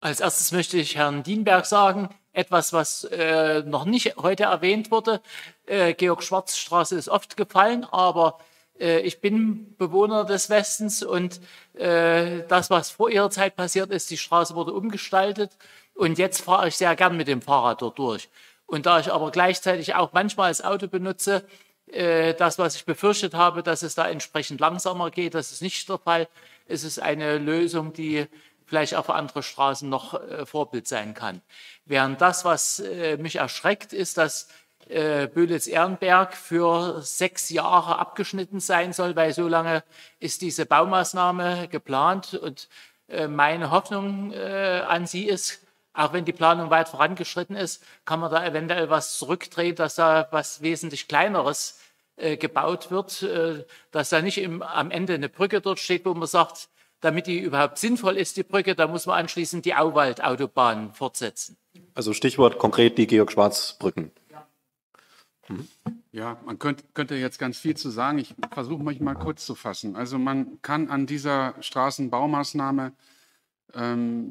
Als erstes möchte ich Herrn Dienberg sagen, etwas, was äh, noch nicht heute erwähnt wurde. Äh, Georg-Schwarz-Straße ist oft gefallen, aber äh, ich bin Bewohner des Westens und äh, das, was vor ihrer Zeit passiert ist, die Straße wurde umgestaltet und jetzt fahre ich sehr gern mit dem Fahrrad dort durch. Und da ich aber gleichzeitig auch manchmal das Auto benutze, äh, das, was ich befürchtet habe, dass es da entsprechend langsamer geht, das ist nicht der Fall. Es ist eine Lösung, die vielleicht auch für andere Straßen noch äh, Vorbild sein kann. Während das, was äh, mich erschreckt, ist, dass äh, Böhlitz-Ehrenberg für sechs Jahre abgeschnitten sein soll, weil so lange ist diese Baumaßnahme geplant. Und äh, meine Hoffnung äh, an Sie ist, auch wenn die Planung weit vorangeschritten ist, kann man da eventuell was zurückdrehen, dass da was wesentlich Kleineres äh, gebaut wird, dass da nicht im, am Ende eine Brücke dort steht, wo man sagt, damit die überhaupt sinnvoll ist, die Brücke, da muss man anschließend die Auwaldautobahn fortsetzen. Also Stichwort konkret die Georg-Schwarz-Brücken. Mhm. Ja, man könnte, könnte jetzt ganz viel zu sagen. Ich versuche mich mal kurz zu fassen. Also man kann an dieser Straßenbaumaßnahme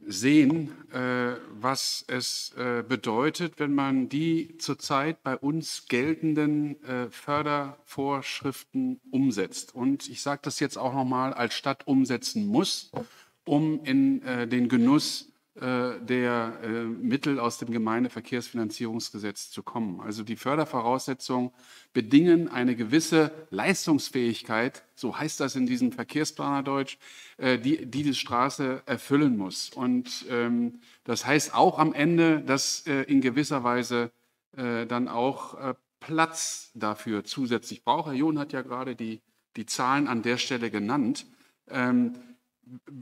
sehen, äh, was es äh, bedeutet, wenn man die zurzeit bei uns geltenden äh, Fördervorschriften umsetzt. Und ich sage das jetzt auch nochmal, als Stadt umsetzen muss, um in den Genuss der äh, Mittel aus dem Gemeindeverkehrsfinanzierungsgesetz zu kommen. Also die Fördervoraussetzungen bedingen eine gewisse Leistungsfähigkeit, so heißt das in diesem Verkehrsplanerdeutsch, äh, die, die die Straße erfüllen muss. Und ähm, das heißt auch am Ende, dass in gewisser Weise dann auch Platz dafür zusätzlich braucht. Herr John hat ja gerade die, die Zahlen an der Stelle genannt.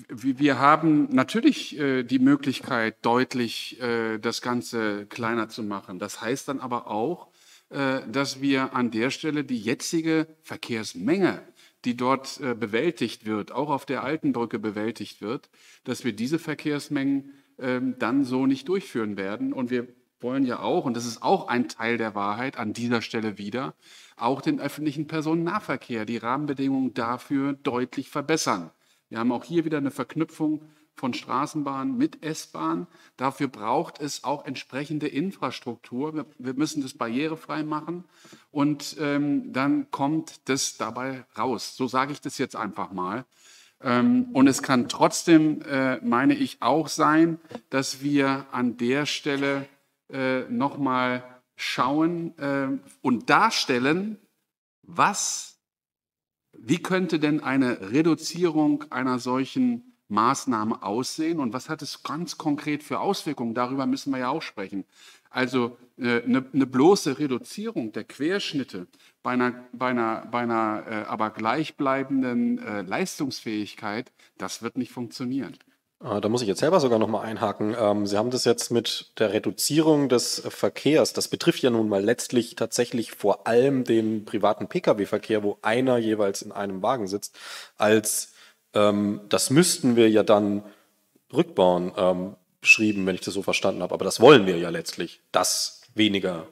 Wir haben natürlich äh, die Möglichkeit, deutlich äh, das Ganze kleiner zu machen. Das heißt dann aber auch, äh, dass wir an der Stelle die jetzige Verkehrsmenge, die dort äh, bewältigt wird, auch auf der alten Brücke bewältigt wird, dass wir diese Verkehrsmengen ähm, dann so nicht durchführen werden. Und wir wollen ja auch, und das ist auch ein Teil der Wahrheit an dieser Stelle wieder, auch den öffentlichen Personennahverkehr, die Rahmenbedingungen dafür deutlich verbessern. Wir haben auch hier wieder eine Verknüpfung von Straßenbahn mit S-Bahn. Dafür braucht es auch entsprechende Infrastruktur. Wir, müssen das barrierefrei machen und ähm, dann kommt das dabei raus. So sage ich das jetzt einfach mal. Ähm, und es kann trotzdem, äh, meine ich, auch sein, dass wir an der Stelle äh, nochmal schauen äh, und darstellen, was wie könnte denn eine Reduzierung einer solchen Maßnahme aussehen und was hat es ganz konkret für Auswirkungen? Darüber müssen wir ja auch sprechen. Also äh, eine, eine bloße Reduzierung der Querschnitte bei einer, bei einer, bei einer äh, aber gleichbleibenden äh, Leistungsfähigkeit, das wird nicht funktionieren. Ah, da muss ich jetzt selber sogar noch mal einhaken. Ähm, Sie haben das jetzt mit der Reduzierung des Verkehrs. Das betrifft ja nun mal letztlich tatsächlich vor allem den privaten Pkw-Verkehr, wo einer jeweils in einem Wagen sitzt. Als ähm, das müssten wir ja dann rückbauen, ähm, beschrieben, wenn ich das so verstanden habe. Aber das wollen wir ja letztlich, dass weniger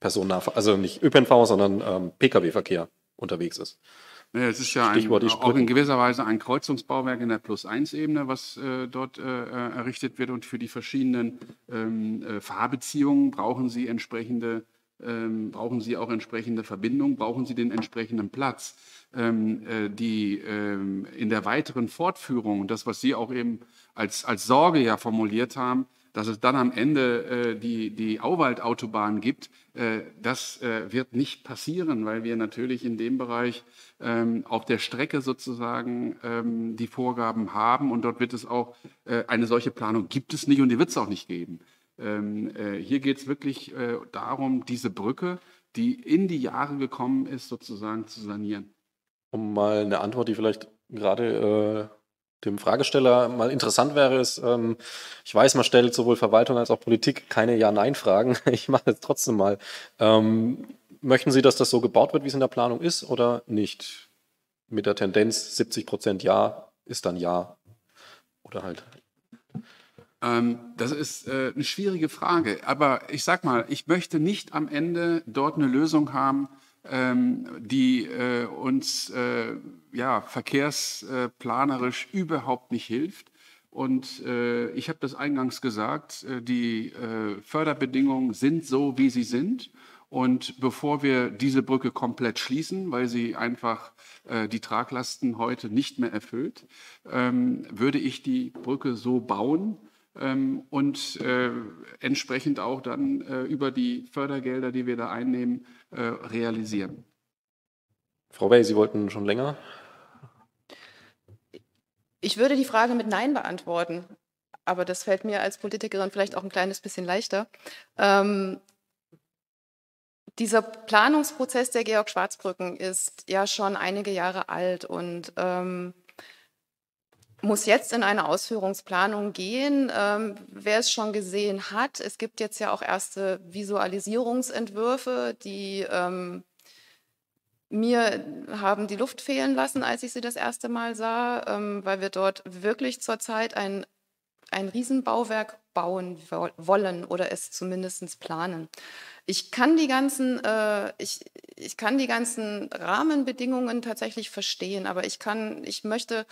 Personennahverkehr, also nicht ÖPNV, sondern ähm, Pkw-Verkehr unterwegs ist. Ja, es ist ja ein, auch in gewisser Weise ein Kreuzungsbauwerk in der Plus-1-Ebene, was äh, dort äh, äh, errichtet wird. Und für die verschiedenen ähm, äh, Fahrbeziehungen brauchen Sie entsprechende ähm, brauchen Sie auch entsprechende Verbindungen, brauchen Sie den entsprechenden Platz. Ähm, äh, die ähm, in der weiteren Fortführung, das, was Sie auch eben als, als Sorge ja formuliert haben, dass es dann am Ende äh, die, die Auwaldautobahn gibt, äh, das äh, wird nicht passieren, weil wir natürlich in dem Bereich ähm, auf der Strecke sozusagen ähm, die Vorgaben haben und dort wird es auch, äh, eine solche Planung gibt es nicht und die wird es auch nicht geben. Ähm, äh, hier geht es wirklich äh, darum, diese Brücke, die in die Jahre gekommen ist, sozusagen zu sanieren. Um mal eine Antwort, die vielleicht gerade äh, dem Fragesteller mal interessant wäre, ist, ähm, ich weiß, man stellt sowohl Verwaltung als auch Politik keine Ja-Nein-Fragen. Ich mache es trotzdem mal. Ähm, möchten Sie, dass das so gebaut wird, wie es in der Planung ist, oder nicht? Mit der Tendenz 70 Prozent Ja ist dann Ja. Oder halt. Ähm, das ist äh, eine schwierige Frage. Aber ich sag mal, ich möchte nicht am Ende dort eine Lösung haben, die äh, uns äh, ja, verkehrsplanerisch überhaupt nicht hilft. Und äh, ich habe das eingangs gesagt, äh, die äh, Förderbedingungen sind so, wie sie sind. Und bevor wir diese Brücke komplett schließen, weil sie einfach die Traglasten heute nicht mehr erfüllt, ähm, würde ich die Brücke so bauen ähm, und äh, entsprechend auch dann äh, über die Fördergelder, die wir da einnehmen, äh, realisieren. Frau Wey, Sie wollten schon länger? Ich würde die Frage mit Nein beantworten, aber das fällt mir als Politikerin vielleicht auch ein kleines bisschen leichter. Ähm, dieser Planungsprozess der Georg-Schwarz-Brücken ist ja schon einige Jahre alt und ähm, muss jetzt in eine Ausführungsplanung gehen. Ähm, wer es schon gesehen hat, es gibt jetzt ja auch erste Visualisierungsentwürfe, die ähm, mir haben die Luft fehlen lassen, als ich sie das erste Mal sah, ähm, weil wir dort wirklich zurzeit ein, ein Riesenbauwerk bauen wollen oder es zumindest planen. Ich kann die ganzen, äh, ich, ich kann die ganzen Rahmenbedingungen tatsächlich verstehen, aber ich kann, ich möchte,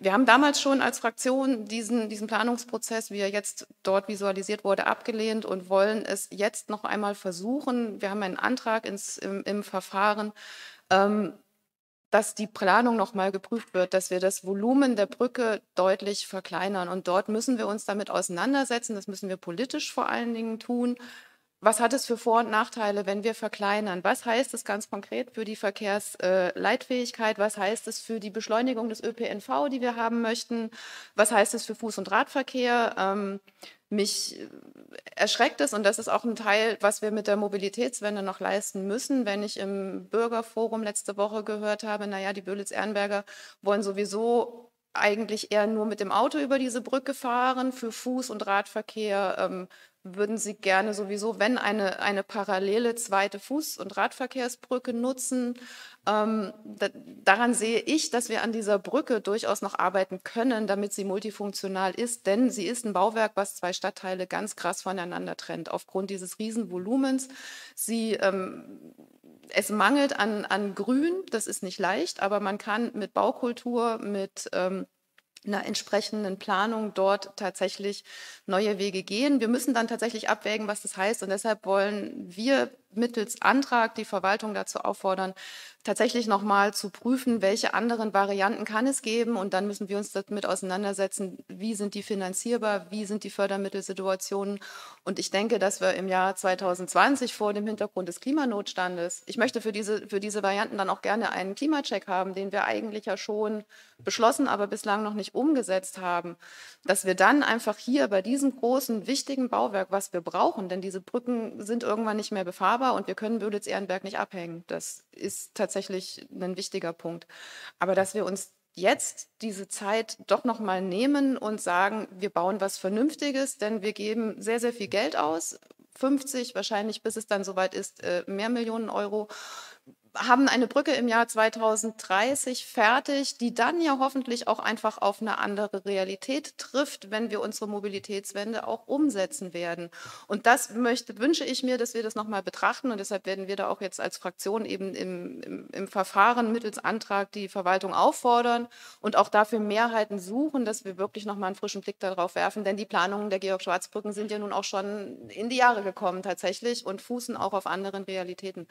wir haben damals schon als Fraktion diesen, diesen Planungsprozess, wie er jetzt dort visualisiert wurde, abgelehnt und wollen es jetzt noch einmal versuchen. Wir haben einen Antrag ins, im, im Verfahren, ähm, dass die Planung noch mal geprüft wird, dass wir das Volumen der Brücke deutlich verkleinern. Und dort müssen wir uns damit auseinandersetzen. Das müssen wir politisch vor allen Dingen tun was hat es für Vor- und Nachteile, wenn wir verkleinern? Was heißt es ganz konkret für die Verkehrsleitfähigkeit? Was heißt es für die Beschleunigung des ÖPNV, die wir haben möchten? Was heißt es für Fuß- und Radverkehr? Ähm, mich erschreckt es, und das ist auch ein Teil, was wir mit der Mobilitätswende noch leisten müssen, wenn ich im Bürgerforum letzte Woche gehört habe, naja, die Böhlitz-Ehrenberger wollen sowieso eigentlich eher nur mit dem Auto über diese Brücke fahren. Für Fuß- und Radverkehr ähm, würden Sie gerne sowieso, wenn eine, eine parallele zweite Fuß- und Radverkehrsbrücke nutzen. Ähm, da, daran sehe ich, dass wir an dieser Brücke durchaus noch arbeiten können, damit sie multifunktional ist, denn sie ist ein Bauwerk, was zwei Stadtteile ganz krass voneinander trennt, aufgrund dieses Riesenvolumens. Sie ähm, es mangelt an, an Grün, das ist nicht leicht, aber man kann mit Baukultur, mit ähm, einer entsprechenden Planung dort tatsächlich neue Wege gehen. Wir müssen dann tatsächlich abwägen, was das heißt. Und deshalb wollen wir mittels Antrag die Verwaltung dazu auffordern, tatsächlich nochmal zu prüfen, welche anderen Varianten kann es geben. Und dann müssen wir uns damit auseinandersetzen, wie sind die finanzierbar, wie sind die Fördermittelsituationen. Und ich denke, dass wir im Jahr 2020 vor dem Hintergrund des Klimanotstandes, ich möchte für diese, für diese Varianten dann auch gerne einen Klimacheck haben, den wir eigentlich ja schon beschlossen, aber bislang noch nicht umgesetzt haben, dass wir dann einfach hier bei diesem großen, wichtigen Bauwerk, was wir brauchen, denn diese Brücken sind irgendwann nicht mehr befahrbar und wir können Böditz-Ehrenberg nicht abhängen. Das ist tatsächlich ein wichtiger Punkt. Aber dass wir uns jetzt diese Zeit doch noch mal nehmen und sagen, wir bauen was Vernünftiges, denn wir geben sehr, sehr viel Geld aus. 50, wahrscheinlich bis es dann soweit ist, äh, mehr Millionen Euro haben eine Brücke im Jahr 2030 fertig, die dann ja hoffentlich auch einfach auf eine andere Realität trifft, wenn wir unsere Mobilitätswende auch umsetzen werden. Und das möchte, wünsche ich mir, dass wir das nochmal betrachten. Und deshalb werden wir da auch jetzt als Fraktion eben im, im, im Verfahren mittels Antrag die Verwaltung auffordern und auch dafür Mehrheiten suchen, dass wir wirklich nochmal einen frischen Blick darauf werfen. Denn die Planungen der Georg-Schwarz-Brücken sind ja nun auch schon in die Jahre gekommen tatsächlich und fußen auch auf anderen Realitäten.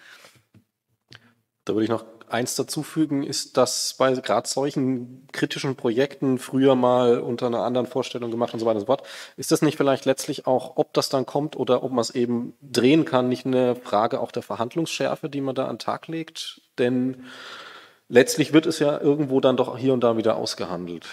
Da würde ich noch eins dazufügen, ist, dass bei gerade solchen kritischen Projekten früher mal unter einer anderen Vorstellung gemacht und so weiter und so fort, ist das nicht vielleicht letztlich auch, ob das dann kommt oder ob man es eben drehen kann, nicht eine Frage auch der Verhandlungsschärfe, die man da an den Tag legt? Denn letztlich wird es ja irgendwo dann doch hier und da wieder ausgehandelt.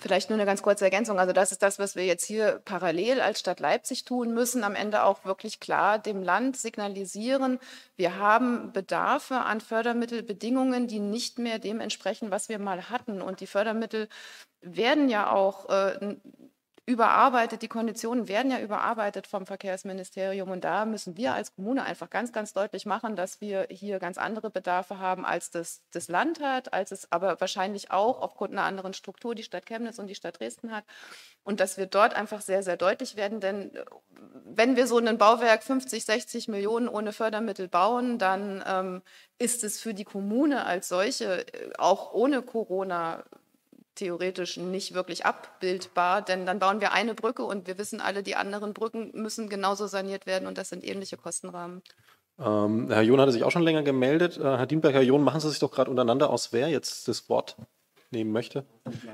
Vielleicht nur eine ganz kurze Ergänzung. Also das ist das, was wir jetzt hier parallel als Stadt Leipzig tun müssen. Am Ende auch wirklich klar dem Land signalisieren, wir haben Bedarfe an Fördermittelbedingungen, die nicht mehr dem entsprechen, was wir mal hatten. Und die Fördermittel werden ja auch äh, überarbeitet, die Konditionen werden ja überarbeitet vom Verkehrsministerium. Und da müssen wir als Kommune einfach ganz, ganz deutlich machen, dass wir hier ganz andere Bedarfe haben, als das, das Land hat, als es aber wahrscheinlich auch aufgrund einer anderen Struktur die Stadt Chemnitz und die Stadt Dresden hat. Und dass wir dort einfach sehr, sehr deutlich werden, denn äh, wenn wir so ein Bauwerk 50, 60 Millionen ohne Fördermittel bauen, dann ähm, ist es für die Kommune als solche äh, auch ohne Corona theoretisch nicht wirklich abbildbar, denn dann bauen wir eine Brücke und wir wissen alle, die anderen Brücken müssen genauso saniert werden und das sind ähnliche Kostenrahmen. Ähm, Herr John hatte sich auch schon länger gemeldet. Äh, Herr Dienberg, Herr John, machen Sie sich doch gerade untereinander aus, wer jetzt das Wort nehmen möchte.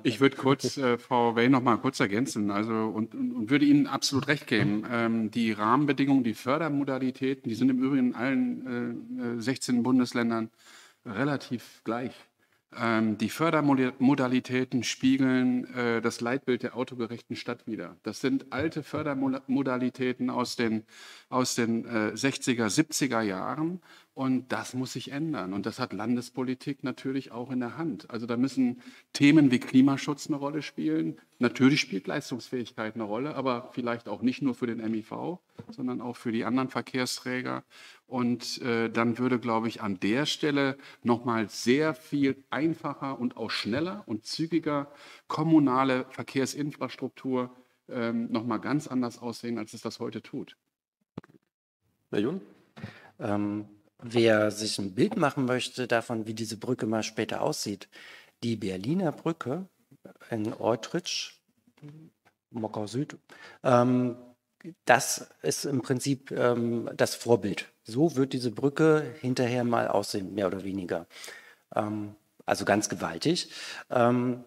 Ich würde kurz äh, Frau Wey noch mal kurz ergänzen also, und, und, würde Ihnen absolut recht geben. Ähm, die Rahmenbedingungen, die Fördermodalitäten, die sind im Übrigen in allen äh, 16 Bundesländern relativ gleich. Ähm, die Fördermodalitäten spiegeln äh, das Leitbild der autogerechten Stadt wider. Das sind alte Fördermodalitäten aus den, aus den 60er, äh, 70er Jahren und das muss sich ändern. Und das hat Landespolitik natürlich auch in der Hand. Also da müssen Themen wie Klimaschutz eine Rolle spielen. Natürlich spielt Leistungsfähigkeit eine Rolle, aber vielleicht auch nicht nur für den MIV, sondern auch für die anderen Verkehrsträger. Und äh, dann würde, glaube ich, an der Stelle nochmal sehr viel einfacher und auch schneller und zügiger kommunale Verkehrsinfrastruktur ähm, nochmal ganz anders aussehen, als es das heute tut. Herr Jun? Ähm, Wer sich ein Bild machen möchte davon, wie diese Brücke mal später aussieht, die Berliner Brücke in Eutrich, Mockau Süd, ähm, das ist im Prinzip ähm, das Vorbild. So wird diese Brücke hinterher mal aussehen, mehr oder weniger. Ähm, also ganz gewaltig. Ähm,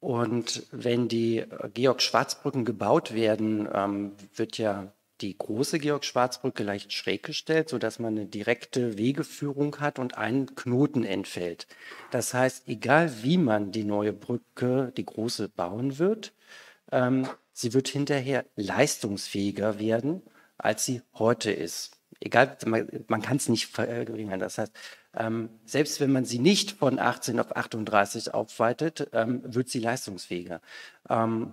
und wenn die Georg-Schwarz-Brücken gebaut werden, ähm, wird ja die große Georg-Schwarz-Brücke leicht schräg gestellt, sodass man eine direkte Wegeführung hat und ein Knoten entfällt. Das heißt, egal wie man die neue Brücke, die große, bauen wird, ähm, sie wird hinterher leistungsfähiger werden, als sie heute ist. Egal, man, man kann es nicht verringern. Das heißt, ähm, selbst wenn man sie nicht von 18 auf 38 aufweitet, ähm, wird sie leistungsfähiger. Ähm,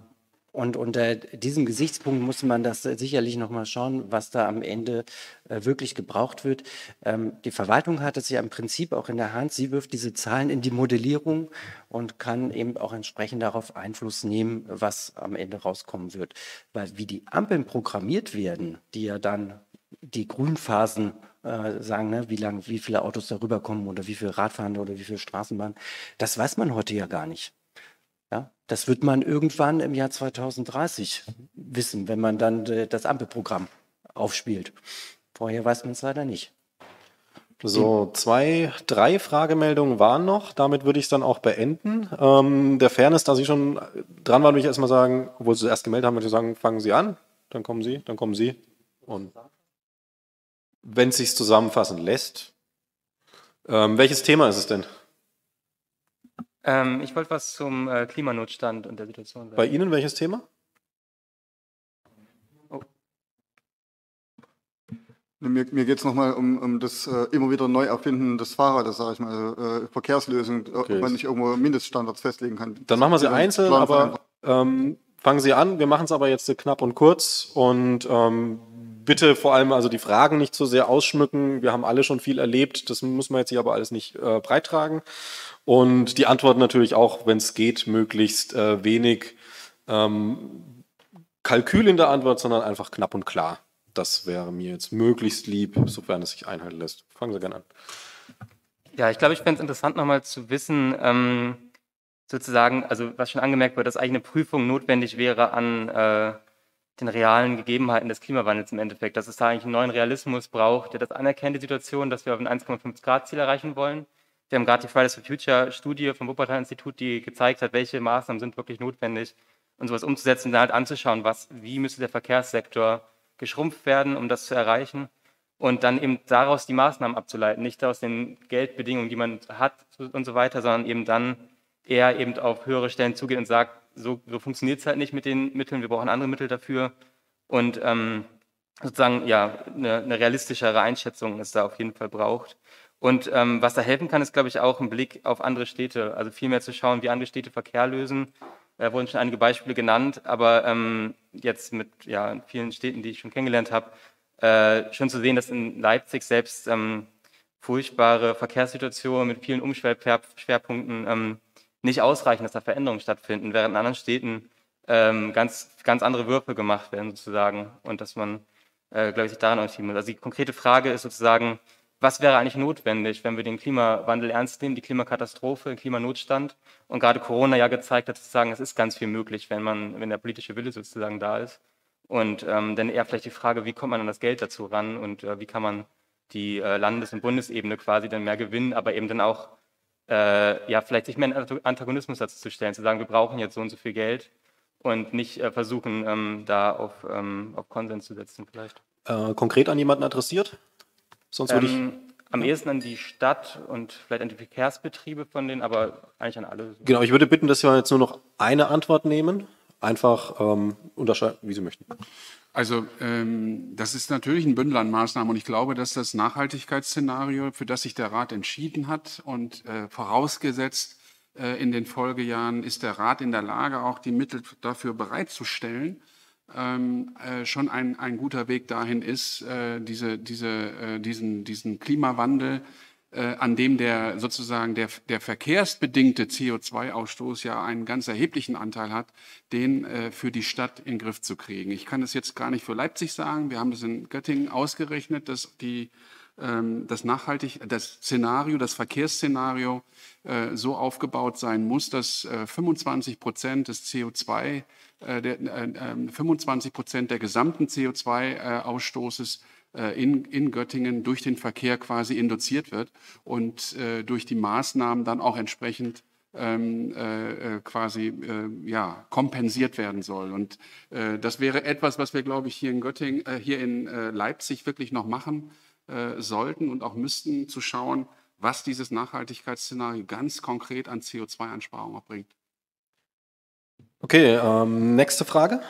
und unter diesem Gesichtspunkt muss man das sicherlich nochmal schauen, was da am Ende äh, wirklich gebraucht wird. Ähm, die Verwaltung hat es ja im Prinzip auch in der Hand. Sie wirft diese Zahlen in die Modellierung und kann eben auch entsprechend darauf Einfluss nehmen, was am Ende rauskommen wird. Weil wie die Ampeln programmiert werden, die ja dann die Grünphasen äh, sagen, ne, wie lang, wie viele Autos darüber kommen oder wie viele Radfahrende oder wie viele Straßenbahnen, das weiß man heute ja gar nicht. Ja, das wird man irgendwann im Jahr 2030 wissen, wenn man dann äh, das Ampelprogramm aufspielt. Vorher weiß man es leider nicht. So, zwei, drei Fragemeldungen waren noch. Damit würde ich es dann auch beenden. Ähm, der Fairness, da Sie schon dran waren, würde ich erstmal sagen, obwohl Sie erst gemeldet haben, würde ich sagen, fangen Sie an, dann kommen Sie, dann kommen Sie. Und wenn es sich zusammenfassen lässt, ähm, welches Thema ist es denn? Ähm, ich wollte was zum äh, Klimanotstand und der Situation sagen. Bei Ihnen welches Thema? Oh. Mir, mir geht es nochmal um, um das äh, immer wieder Neuerfinden des Fahrrades, sage ich mal, also, äh, Verkehrslösungen, okay. ob man nicht irgendwo Mindeststandards festlegen kann. Dann machen wir sie einzeln, aber ähm, fangen Sie an. Wir machen es aber jetzt knapp und kurz und ähm, bitte vor allem also die Fragen nicht so sehr ausschmücken. Wir haben alle schon viel erlebt, das muss man jetzt hier aber alles nicht äh, breittragen. Und die Antwort natürlich auch, wenn es geht, möglichst äh, wenig ähm, Kalkül in der Antwort, sondern einfach knapp und klar. Das wäre mir jetzt möglichst lieb, sofern es sich einhalten lässt. Fangen Sie gerne an. Ja, ich glaube, ich fände es interessant, nochmal zu wissen, ähm, sozusagen, also was schon angemerkt wird, dass eigentlich eine Prüfung notwendig wäre an äh, den realen Gegebenheiten des Klimawandels im Endeffekt, dass es da eigentlich einen neuen Realismus braucht, der das anerkennt, die Situation, dass wir auf ein 1,5 Grad Ziel erreichen wollen wir haben gerade die Fridays for Future Studie vom Wuppertal Institut, die gezeigt hat, welche Maßnahmen sind wirklich notwendig, um sowas umzusetzen und dann halt anzuschauen, was, wie müsste der Verkehrssektor geschrumpft werden, um das zu erreichen und dann eben daraus die Maßnahmen abzuleiten, nicht aus den Geldbedingungen, die man hat und so weiter, sondern eben dann eher eben auf höhere Stellen zugeht und sagt, so, so funktioniert es halt nicht mit den Mitteln, wir brauchen andere Mittel dafür und ähm, sozusagen ja eine, eine realistischere Einschätzung es da auf jeden Fall braucht. Und ähm, was da helfen kann, ist, glaube ich, auch ein Blick auf andere Städte. Also viel mehr zu schauen, wie andere Städte Verkehr lösen. Da wurden schon einige Beispiele genannt, aber ähm, jetzt mit ja, vielen Städten, die ich schon kennengelernt habe, äh, schon zu sehen, dass in Leipzig selbst ähm, furchtbare Verkehrssituationen mit vielen Umschwerpunkten ähm, nicht ausreichen, dass da Veränderungen stattfinden, während in anderen Städten ähm, ganz, ganz andere Würfe gemacht werden sozusagen und dass man, äh, glaube ich, sich daran orientieren muss. Also die konkrete Frage ist sozusagen, was wäre eigentlich notwendig, wenn wir den Klimawandel ernst nehmen, die Klimakatastrophe, den Klimanotstand und gerade Corona ja gezeigt hat, sozusagen, es ist ganz viel möglich, wenn man, wenn der politische Wille sozusagen da ist. Und ähm, dann eher vielleicht die Frage, wie kommt man an das Geld dazu ran und äh, wie kann man die äh, Landes- und Bundesebene quasi dann mehr gewinnen, aber eben dann auch äh, ja vielleicht sich mehr einen Antagonismus dazu zu stellen, zu sagen, wir brauchen jetzt so und so viel Geld und nicht äh, versuchen, ähm, da auf, ähm, auf Konsens zu setzen vielleicht. Äh, konkret an jemanden adressiert? Sonst würde ähm, ich. Am ehesten an die Stadt und vielleicht an die Verkehrsbetriebe von denen, aber eigentlich an alle. Genau, ich würde bitten, dass wir jetzt nur noch eine Antwort nehmen. Einfach ähm, unterscheiden, wie Sie möchten. Also ähm, das ist natürlich ein Bündel an Maßnahmen und ich glaube, dass das Nachhaltigkeitsszenario, für das sich der Rat entschieden hat und äh, vorausgesetzt äh, in den Folgejahren ist der Rat in der Lage, auch die Mittel dafür bereitzustellen, ähm, äh, schon ein, ein guter Weg dahin ist, äh, diese, diese, äh, diesen, diesen Klimawandel äh, an dem der sozusagen der, der verkehrsbedingte CO2-Ausstoß ja einen ganz erheblichen Anteil hat, den äh, für die Stadt in den Griff zu kriegen. Ich kann das jetzt gar nicht für Leipzig sagen. Wir haben das in Göttingen ausgerechnet, dass die ähm, das nachhaltig, das Szenario, das Verkehrsszenario äh, so aufgebaut sein muss, dass äh, 25 Prozent des CO2, äh, der, 25 äh, Prozent der gesamten CO2-Ausstoßes äh, in, in Göttingen durch den Verkehr quasi induziert wird und äh, durch die Maßnahmen dann auch entsprechend ähm, äh, äh, quasi äh, ja, kompensiert werden soll. Und äh, das wäre etwas, was wir, glaube ich, hier in Göttingen, äh, hier in äh, Leipzig wirklich noch machen sollten und auch müssten, zu schauen, was dieses Nachhaltigkeitsszenario ganz konkret an CO2-Einsparungen auch bringt. Okay, ähm, nächste Frage.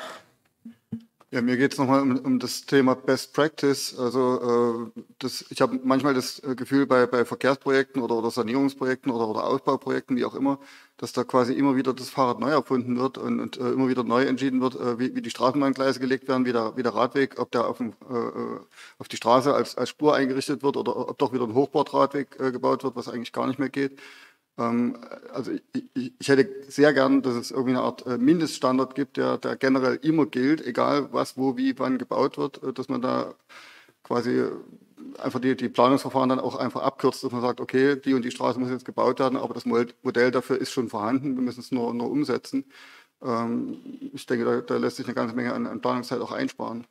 Ja, mir geht es nochmal um, um das Thema Best Practice. Also äh, das, ich habe manchmal das äh, Gefühl bei, bei Verkehrsprojekten oder, oder Sanierungsprojekten oder, oder Ausbauprojekten, wie auch immer, dass da quasi immer wieder das Fahrrad neu erfunden wird und, und äh, immer wieder neu entschieden wird, äh, wie, wie die Straßenbahngleise gelegt werden, wie der, wie der Radweg, ob der auf, dem, äh, äh, auf die Straße als, als Spur eingerichtet wird oder ob doch wieder ein Hochbordradweg äh, gebaut wird, was eigentlich gar nicht mehr geht. Ähm, also ich, ich, hätte sehr gern, dass es irgendwie eine Art äh, Mindeststandard gibt, der, der generell immer gilt, egal was, wo, wie, wann gebaut wird, äh, dass man da quasi einfach die, die Planungsverfahren dann auch einfach abkürzt, dass man sagt, okay, die und die Straße muss jetzt gebaut werden, aber das Modell dafür ist schon vorhanden, wir müssen es nur, nur umsetzen. Ähm, ich denke, da, da lässt sich eine ganze Menge an, an Planungszeit auch einsparen.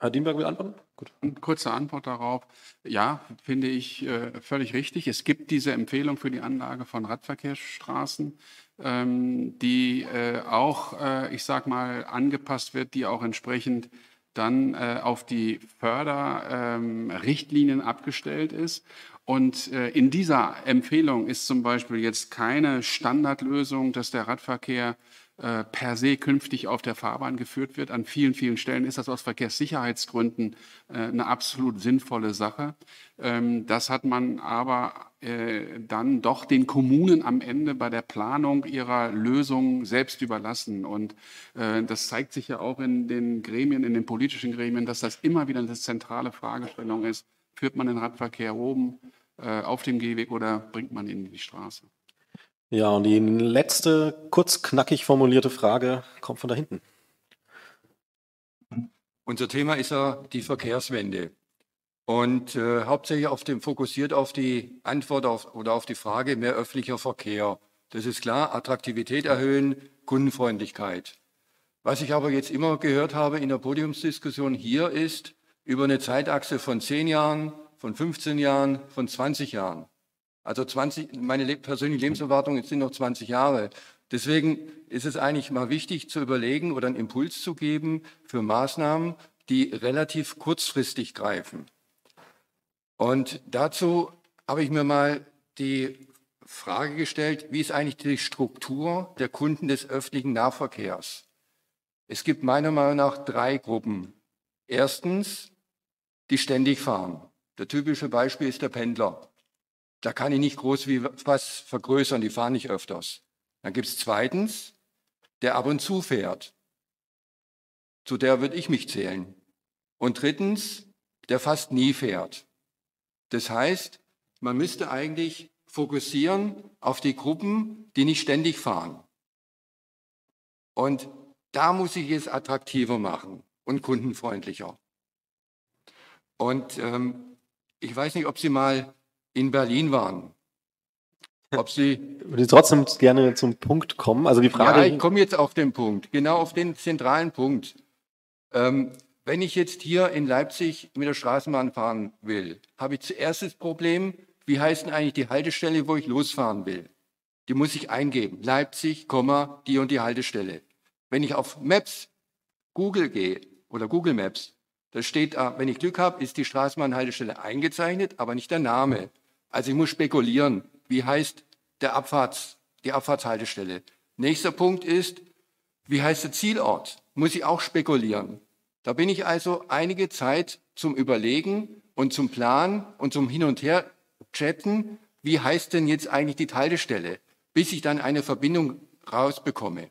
Herr Dienberg will antworten? Gut. Kurze Antwort darauf. Ja, finde ich äh, völlig richtig. Es gibt diese Empfehlung für die Anlage von Radverkehrsstraßen, ähm, die äh, auch, äh, ich sag mal, angepasst wird, die auch entsprechend dann äh, auf die Förderrichtlinien ähm, abgestellt ist. Und äh, in dieser Empfehlung ist zum Beispiel jetzt keine Standardlösung, dass der Radverkehr äh, per se künftig auf der Fahrbahn geführt wird. An vielen, vielen Stellen ist das aus Verkehrssicherheitsgründen äh, eine absolut sinnvolle Sache. Ähm, das hat man aber äh, dann doch den Kommunen am Ende bei der Planung ihrer Lösung selbst überlassen. Und das zeigt sich ja auch in den Gremien, in den politischen Gremien, dass das immer wieder eine zentrale Fragestellung ist. Führt man den Radverkehr oben auf dem Gehweg oder bringt man ihn in die Straße? Ja, und die letzte, kurz knackig formulierte Frage kommt von da hinten. Unser Thema ist ja die Verkehrswende. Und äh, hauptsächlich auf dem, fokussiert auf die Antwort auf, oder auf die Frage mehr öffentlicher Verkehr. Das ist klar, Attraktivität erhöhen, Kundenfreundlichkeit. Was ich aber jetzt immer gehört habe in der Podiumsdiskussion hier ist, über eine Zeitachse von 10 Jahren, von 15 Jahren, von 20 Jahren. Also 20, meine persönliche Lebenserwartung sind noch 20 Jahre. Deswegen ist es eigentlich mal wichtig zu überlegen oder einen Impuls zu geben für Maßnahmen, die relativ kurzfristig greifen. Und dazu habe ich mir mal die Frage gestellt, wie ist eigentlich die Struktur der Kunden des öffentlichen Nahverkehrs? Es gibt meiner Meinung nach drei Gruppen. Erstens, die ständig fahren. Der typische Beispiel ist der Pendler. Da kann ich nicht groß wie was vergrößern, die fahren nicht öfters. Dann gibt es zweitens, der ab und zu fährt. Zu der würde ich mich zählen. Und drittens, der fast nie fährt. Das heißt, man müsste eigentlich fokussieren auf die Gruppen, die nicht ständig fahren. Und da muss ich es attraktiver machen und kundenfreundlicher. Und ähm, ich weiß nicht, ob Sie mal in Berlin waren. Ob Sie Ich würde trotzdem gerne zum Punkt kommen. Also die Frage. ja, ich komme jetzt auf den Punkt, genau auf den zentralen Punkt. Ähm, wenn ich jetzt hier in Leipzig mit der Straßenbahn fahren will, habe ich zuerst das Problem, wie heißt denn eigentlich die Haltestelle, wo ich losfahren will? Die muss ich eingeben. Leipzig, Komma, die und die Haltestelle. Wenn ich auf Maps, Google gehe oder Google Maps, da steht, da, wenn ich Glück habe, ist die Straßenbahnhaltestelle eingezeichnet, aber nicht der Name. Also ich muss spekulieren, wie heißt der Abfahrts, die Abfahrtshaltestelle. Nächster Punkt ist, wie heißt der Zielort? Muss ich auch spekulieren. Da bin ich also einige Zeit zum Überlegen und zum Planen und zum Hin und Her chatten, wie heißt denn jetzt eigentlich die Haltestelle, bis ich dann eine Verbindung rausbekomme.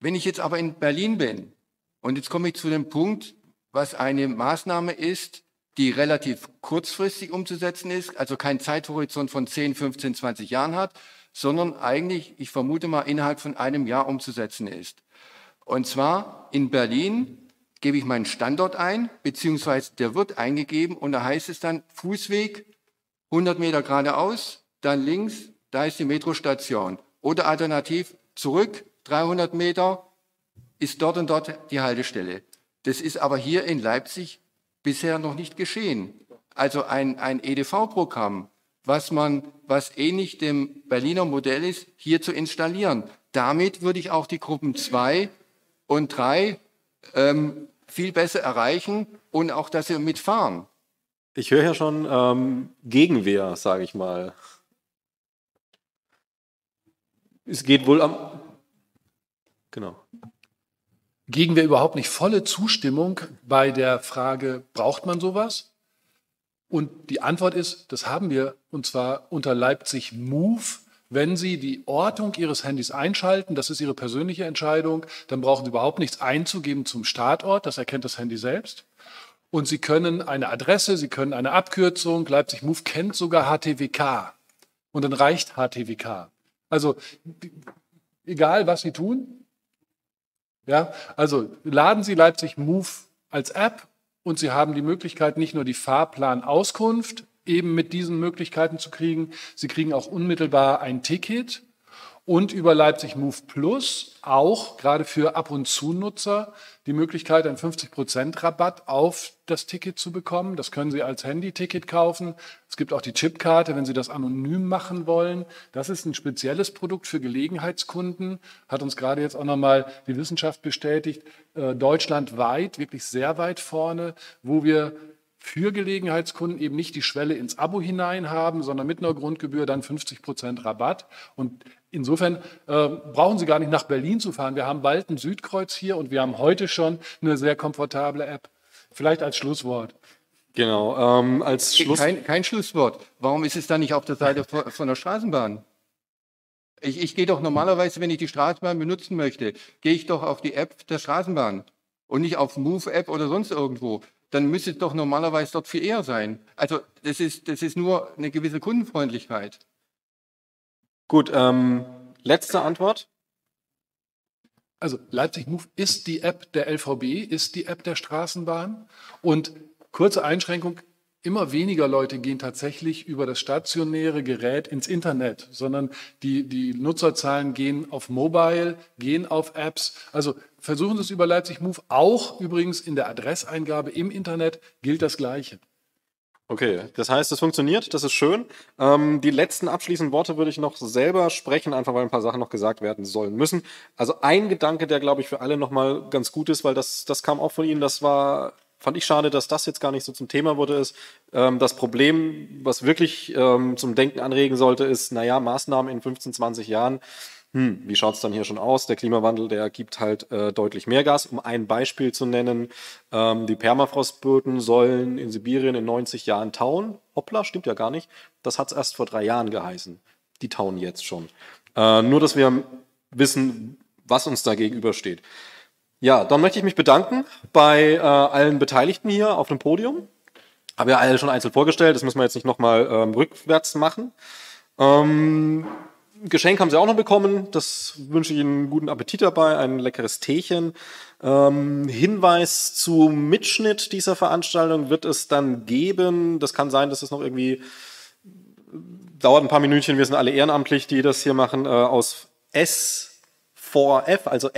Wenn ich jetzt aber in Berlin bin, und jetzt komme ich zu dem Punkt, was eine Maßnahme ist, die relativ kurzfristig umzusetzen ist, also kein Zeithorizont von 10, 15, 20 Jahren hat, sondern eigentlich, ich vermute mal, innerhalb von einem Jahr umzusetzen ist. Und zwar in Berlin gebe ich meinen Standort ein, beziehungsweise der wird eingegeben und da heißt es dann Fußweg 100 Meter geradeaus, dann links, da ist die Metrostation. Oder alternativ zurück 300 Meter ist dort und dort die Haltestelle. Das ist aber hier in Leipzig bisher noch nicht geschehen. Also ein, ein EDV-Programm, was man, was ähnlich dem Berliner Modell ist, hier zu installieren. Damit würde ich auch die Gruppen 2 und 3 ähm, viel besser erreichen und auch, dass sie mitfahren. Ich höre ja schon ähm, Gegenwehr, sage ich mal. Es geht wohl am. Genau. Gegen wir überhaupt nicht volle Zustimmung bei der Frage, braucht man sowas? Und die Antwort ist, das haben wir, und zwar unter Leipzig Move. Wenn Sie die Ortung Ihres Handys einschalten, das ist Ihre persönliche Entscheidung, dann brauchen Sie überhaupt nichts einzugeben zum Startort, das erkennt das Handy selbst. Und Sie können eine Adresse, Sie können eine Abkürzung, Leipzig Move kennt sogar HTWK. Und dann reicht HTWK. Also egal, was Sie tun, ja, also laden Sie Leipzig Move als App und Sie haben die Möglichkeit, nicht nur die Fahrplanauskunft eben mit diesen Möglichkeiten zu kriegen, Sie kriegen auch unmittelbar ein Ticket und über Leipzig Move Plus auch gerade für Ab- und Zu-Nutzer die Möglichkeit, einen 50% Rabatt auf das Ticket zu bekommen. Das können Sie als Handy-Ticket kaufen. Es gibt auch die Chipkarte, wenn Sie das anonym machen wollen. Das ist ein spezielles Produkt für Gelegenheitskunden, hat uns gerade jetzt auch nochmal die Wissenschaft bestätigt, äh, deutschlandweit, wirklich sehr weit vorne, wo wir für Gelegenheitskunden eben nicht die Schwelle ins Abo hinein haben, sondern mit einer Grundgebühr dann 50 Prozent Rabatt. Und insofern äh, brauchen Sie gar nicht nach Berlin zu fahren. Wir haben bald ein Südkreuz hier und wir haben heute schon eine sehr komfortable App. Vielleicht als Schlusswort. Genau, ähm, als Schluss. Kein, kein Schlusswort. Warum ist es dann nicht auf der Seite von, der Straßenbahn? Ich, ich gehe doch normalerweise, wenn ich die Straßenbahn benutzen möchte, gehe ich doch auf die App der Straßenbahn und nicht auf Move-App oder sonst irgendwo dann müsste es doch normalerweise dort viel eher sein. Also das ist, das ist nur eine gewisse Kundenfreundlichkeit. Gut, ähm, letzte Antwort. Also Leipzig Move ist die App der LVB, ist die App der Straßenbahn. Und kurze Einschränkung, immer weniger Leute gehen tatsächlich über das stationäre Gerät ins Internet, sondern die, die Nutzerzahlen gehen auf Mobile, gehen auf Apps. Also versuchen Sie es über Leipzig Move. Auch übrigens in der Adresseingabe im Internet gilt das Gleiche. Okay, das heißt, es funktioniert, das ist schön. Ähm, die letzten abschließenden Worte würde ich noch selber sprechen, einfach weil ein paar Sachen noch gesagt werden sollen müssen. Also ein Gedanke, der, glaube ich, für alle nochmal ganz gut ist, weil das, das kam auch von Ihnen, das war fand ich schade, dass das jetzt gar nicht so zum Thema wurde, ist, ähm, das Problem, was wirklich ähm, zum Denken anregen sollte, ist, naja, Maßnahmen in 15, 20 Jahren, hm, wie schaut es dann hier schon aus? Der Klimawandel, der gibt halt äh, deutlich mehr Gas. Um ein Beispiel zu nennen, ähm, die Permafrostböden sollen in Sibirien in 90 Jahren tauen. Hoppla, stimmt ja gar nicht. Das hat es erst vor drei Jahren geheißen. Die tauen jetzt schon. Äh, nur, dass wir wissen, was uns da gegenübersteht. Ja, dann möchte ich mich bedanken bei äh, allen Beteiligten hier auf dem Podium. Habe ja alle schon einzeln vorgestellt, das müssen wir jetzt nicht nochmal ähm, rückwärts machen. Ähm, Geschenk haben sie auch noch bekommen. Das wünsche ich Ihnen guten Appetit dabei, ein leckeres Teechen. Ähm, Hinweis zum Mitschnitt dieser Veranstaltung wird es dann geben. Das kann sein, dass es noch irgendwie dauert ein paar Minütchen. Wir sind alle ehrenamtlich, die das hier machen. Äh, aus S4F, also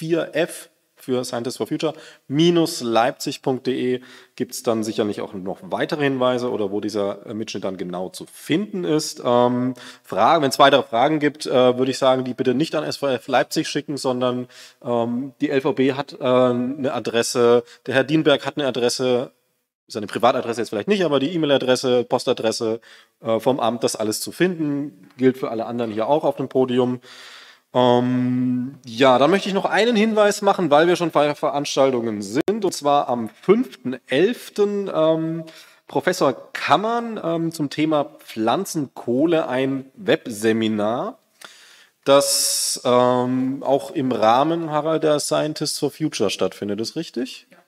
S4F für Scientists for Future, minus leipzig.de gibt es dann sicherlich auch noch weitere Hinweise oder wo dieser äh, Mitschnitt dann genau zu finden ist. Ähm, Fragen, wenn es weitere Fragen gibt, äh, würde ich sagen, die bitte nicht an SVF Leipzig schicken, sondern ähm, die LVB hat äh, eine Adresse, der Herr Dienberg hat eine Adresse, seine Privatadresse jetzt vielleicht nicht, aber die E-Mail-Adresse, Postadresse äh, vom Amt, das alles zu finden, gilt für alle anderen hier auch auf dem Podium. Ähm, ja, dann möchte ich noch einen Hinweis machen, weil wir schon bei Veranstaltungen sind, und zwar am 5.11. Ähm, Professor Kammern ähm, zum Thema Pflanzenkohle ein Webseminar, das ähm, auch im Rahmen Harald der Scientists for Future stattfindet. Ist richtig? Ja.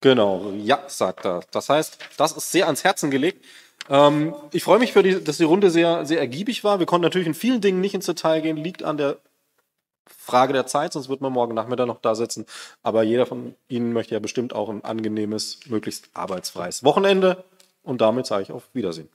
Genau, ja, sagt er. Das heißt, das ist sehr ans Herzen gelegt. Ähm, ich freue mich, für die, dass die Runde sehr, sehr ergiebig war. Wir konnten natürlich in vielen Dingen nicht ins Detail gehen, liegt an der Frage der Zeit, sonst wird man morgen Nachmittag noch da sitzen. Aber jeder von Ihnen möchte ja bestimmt auch ein angenehmes, möglichst arbeitsfreies Wochenende. Und damit sage ich auf Wiedersehen.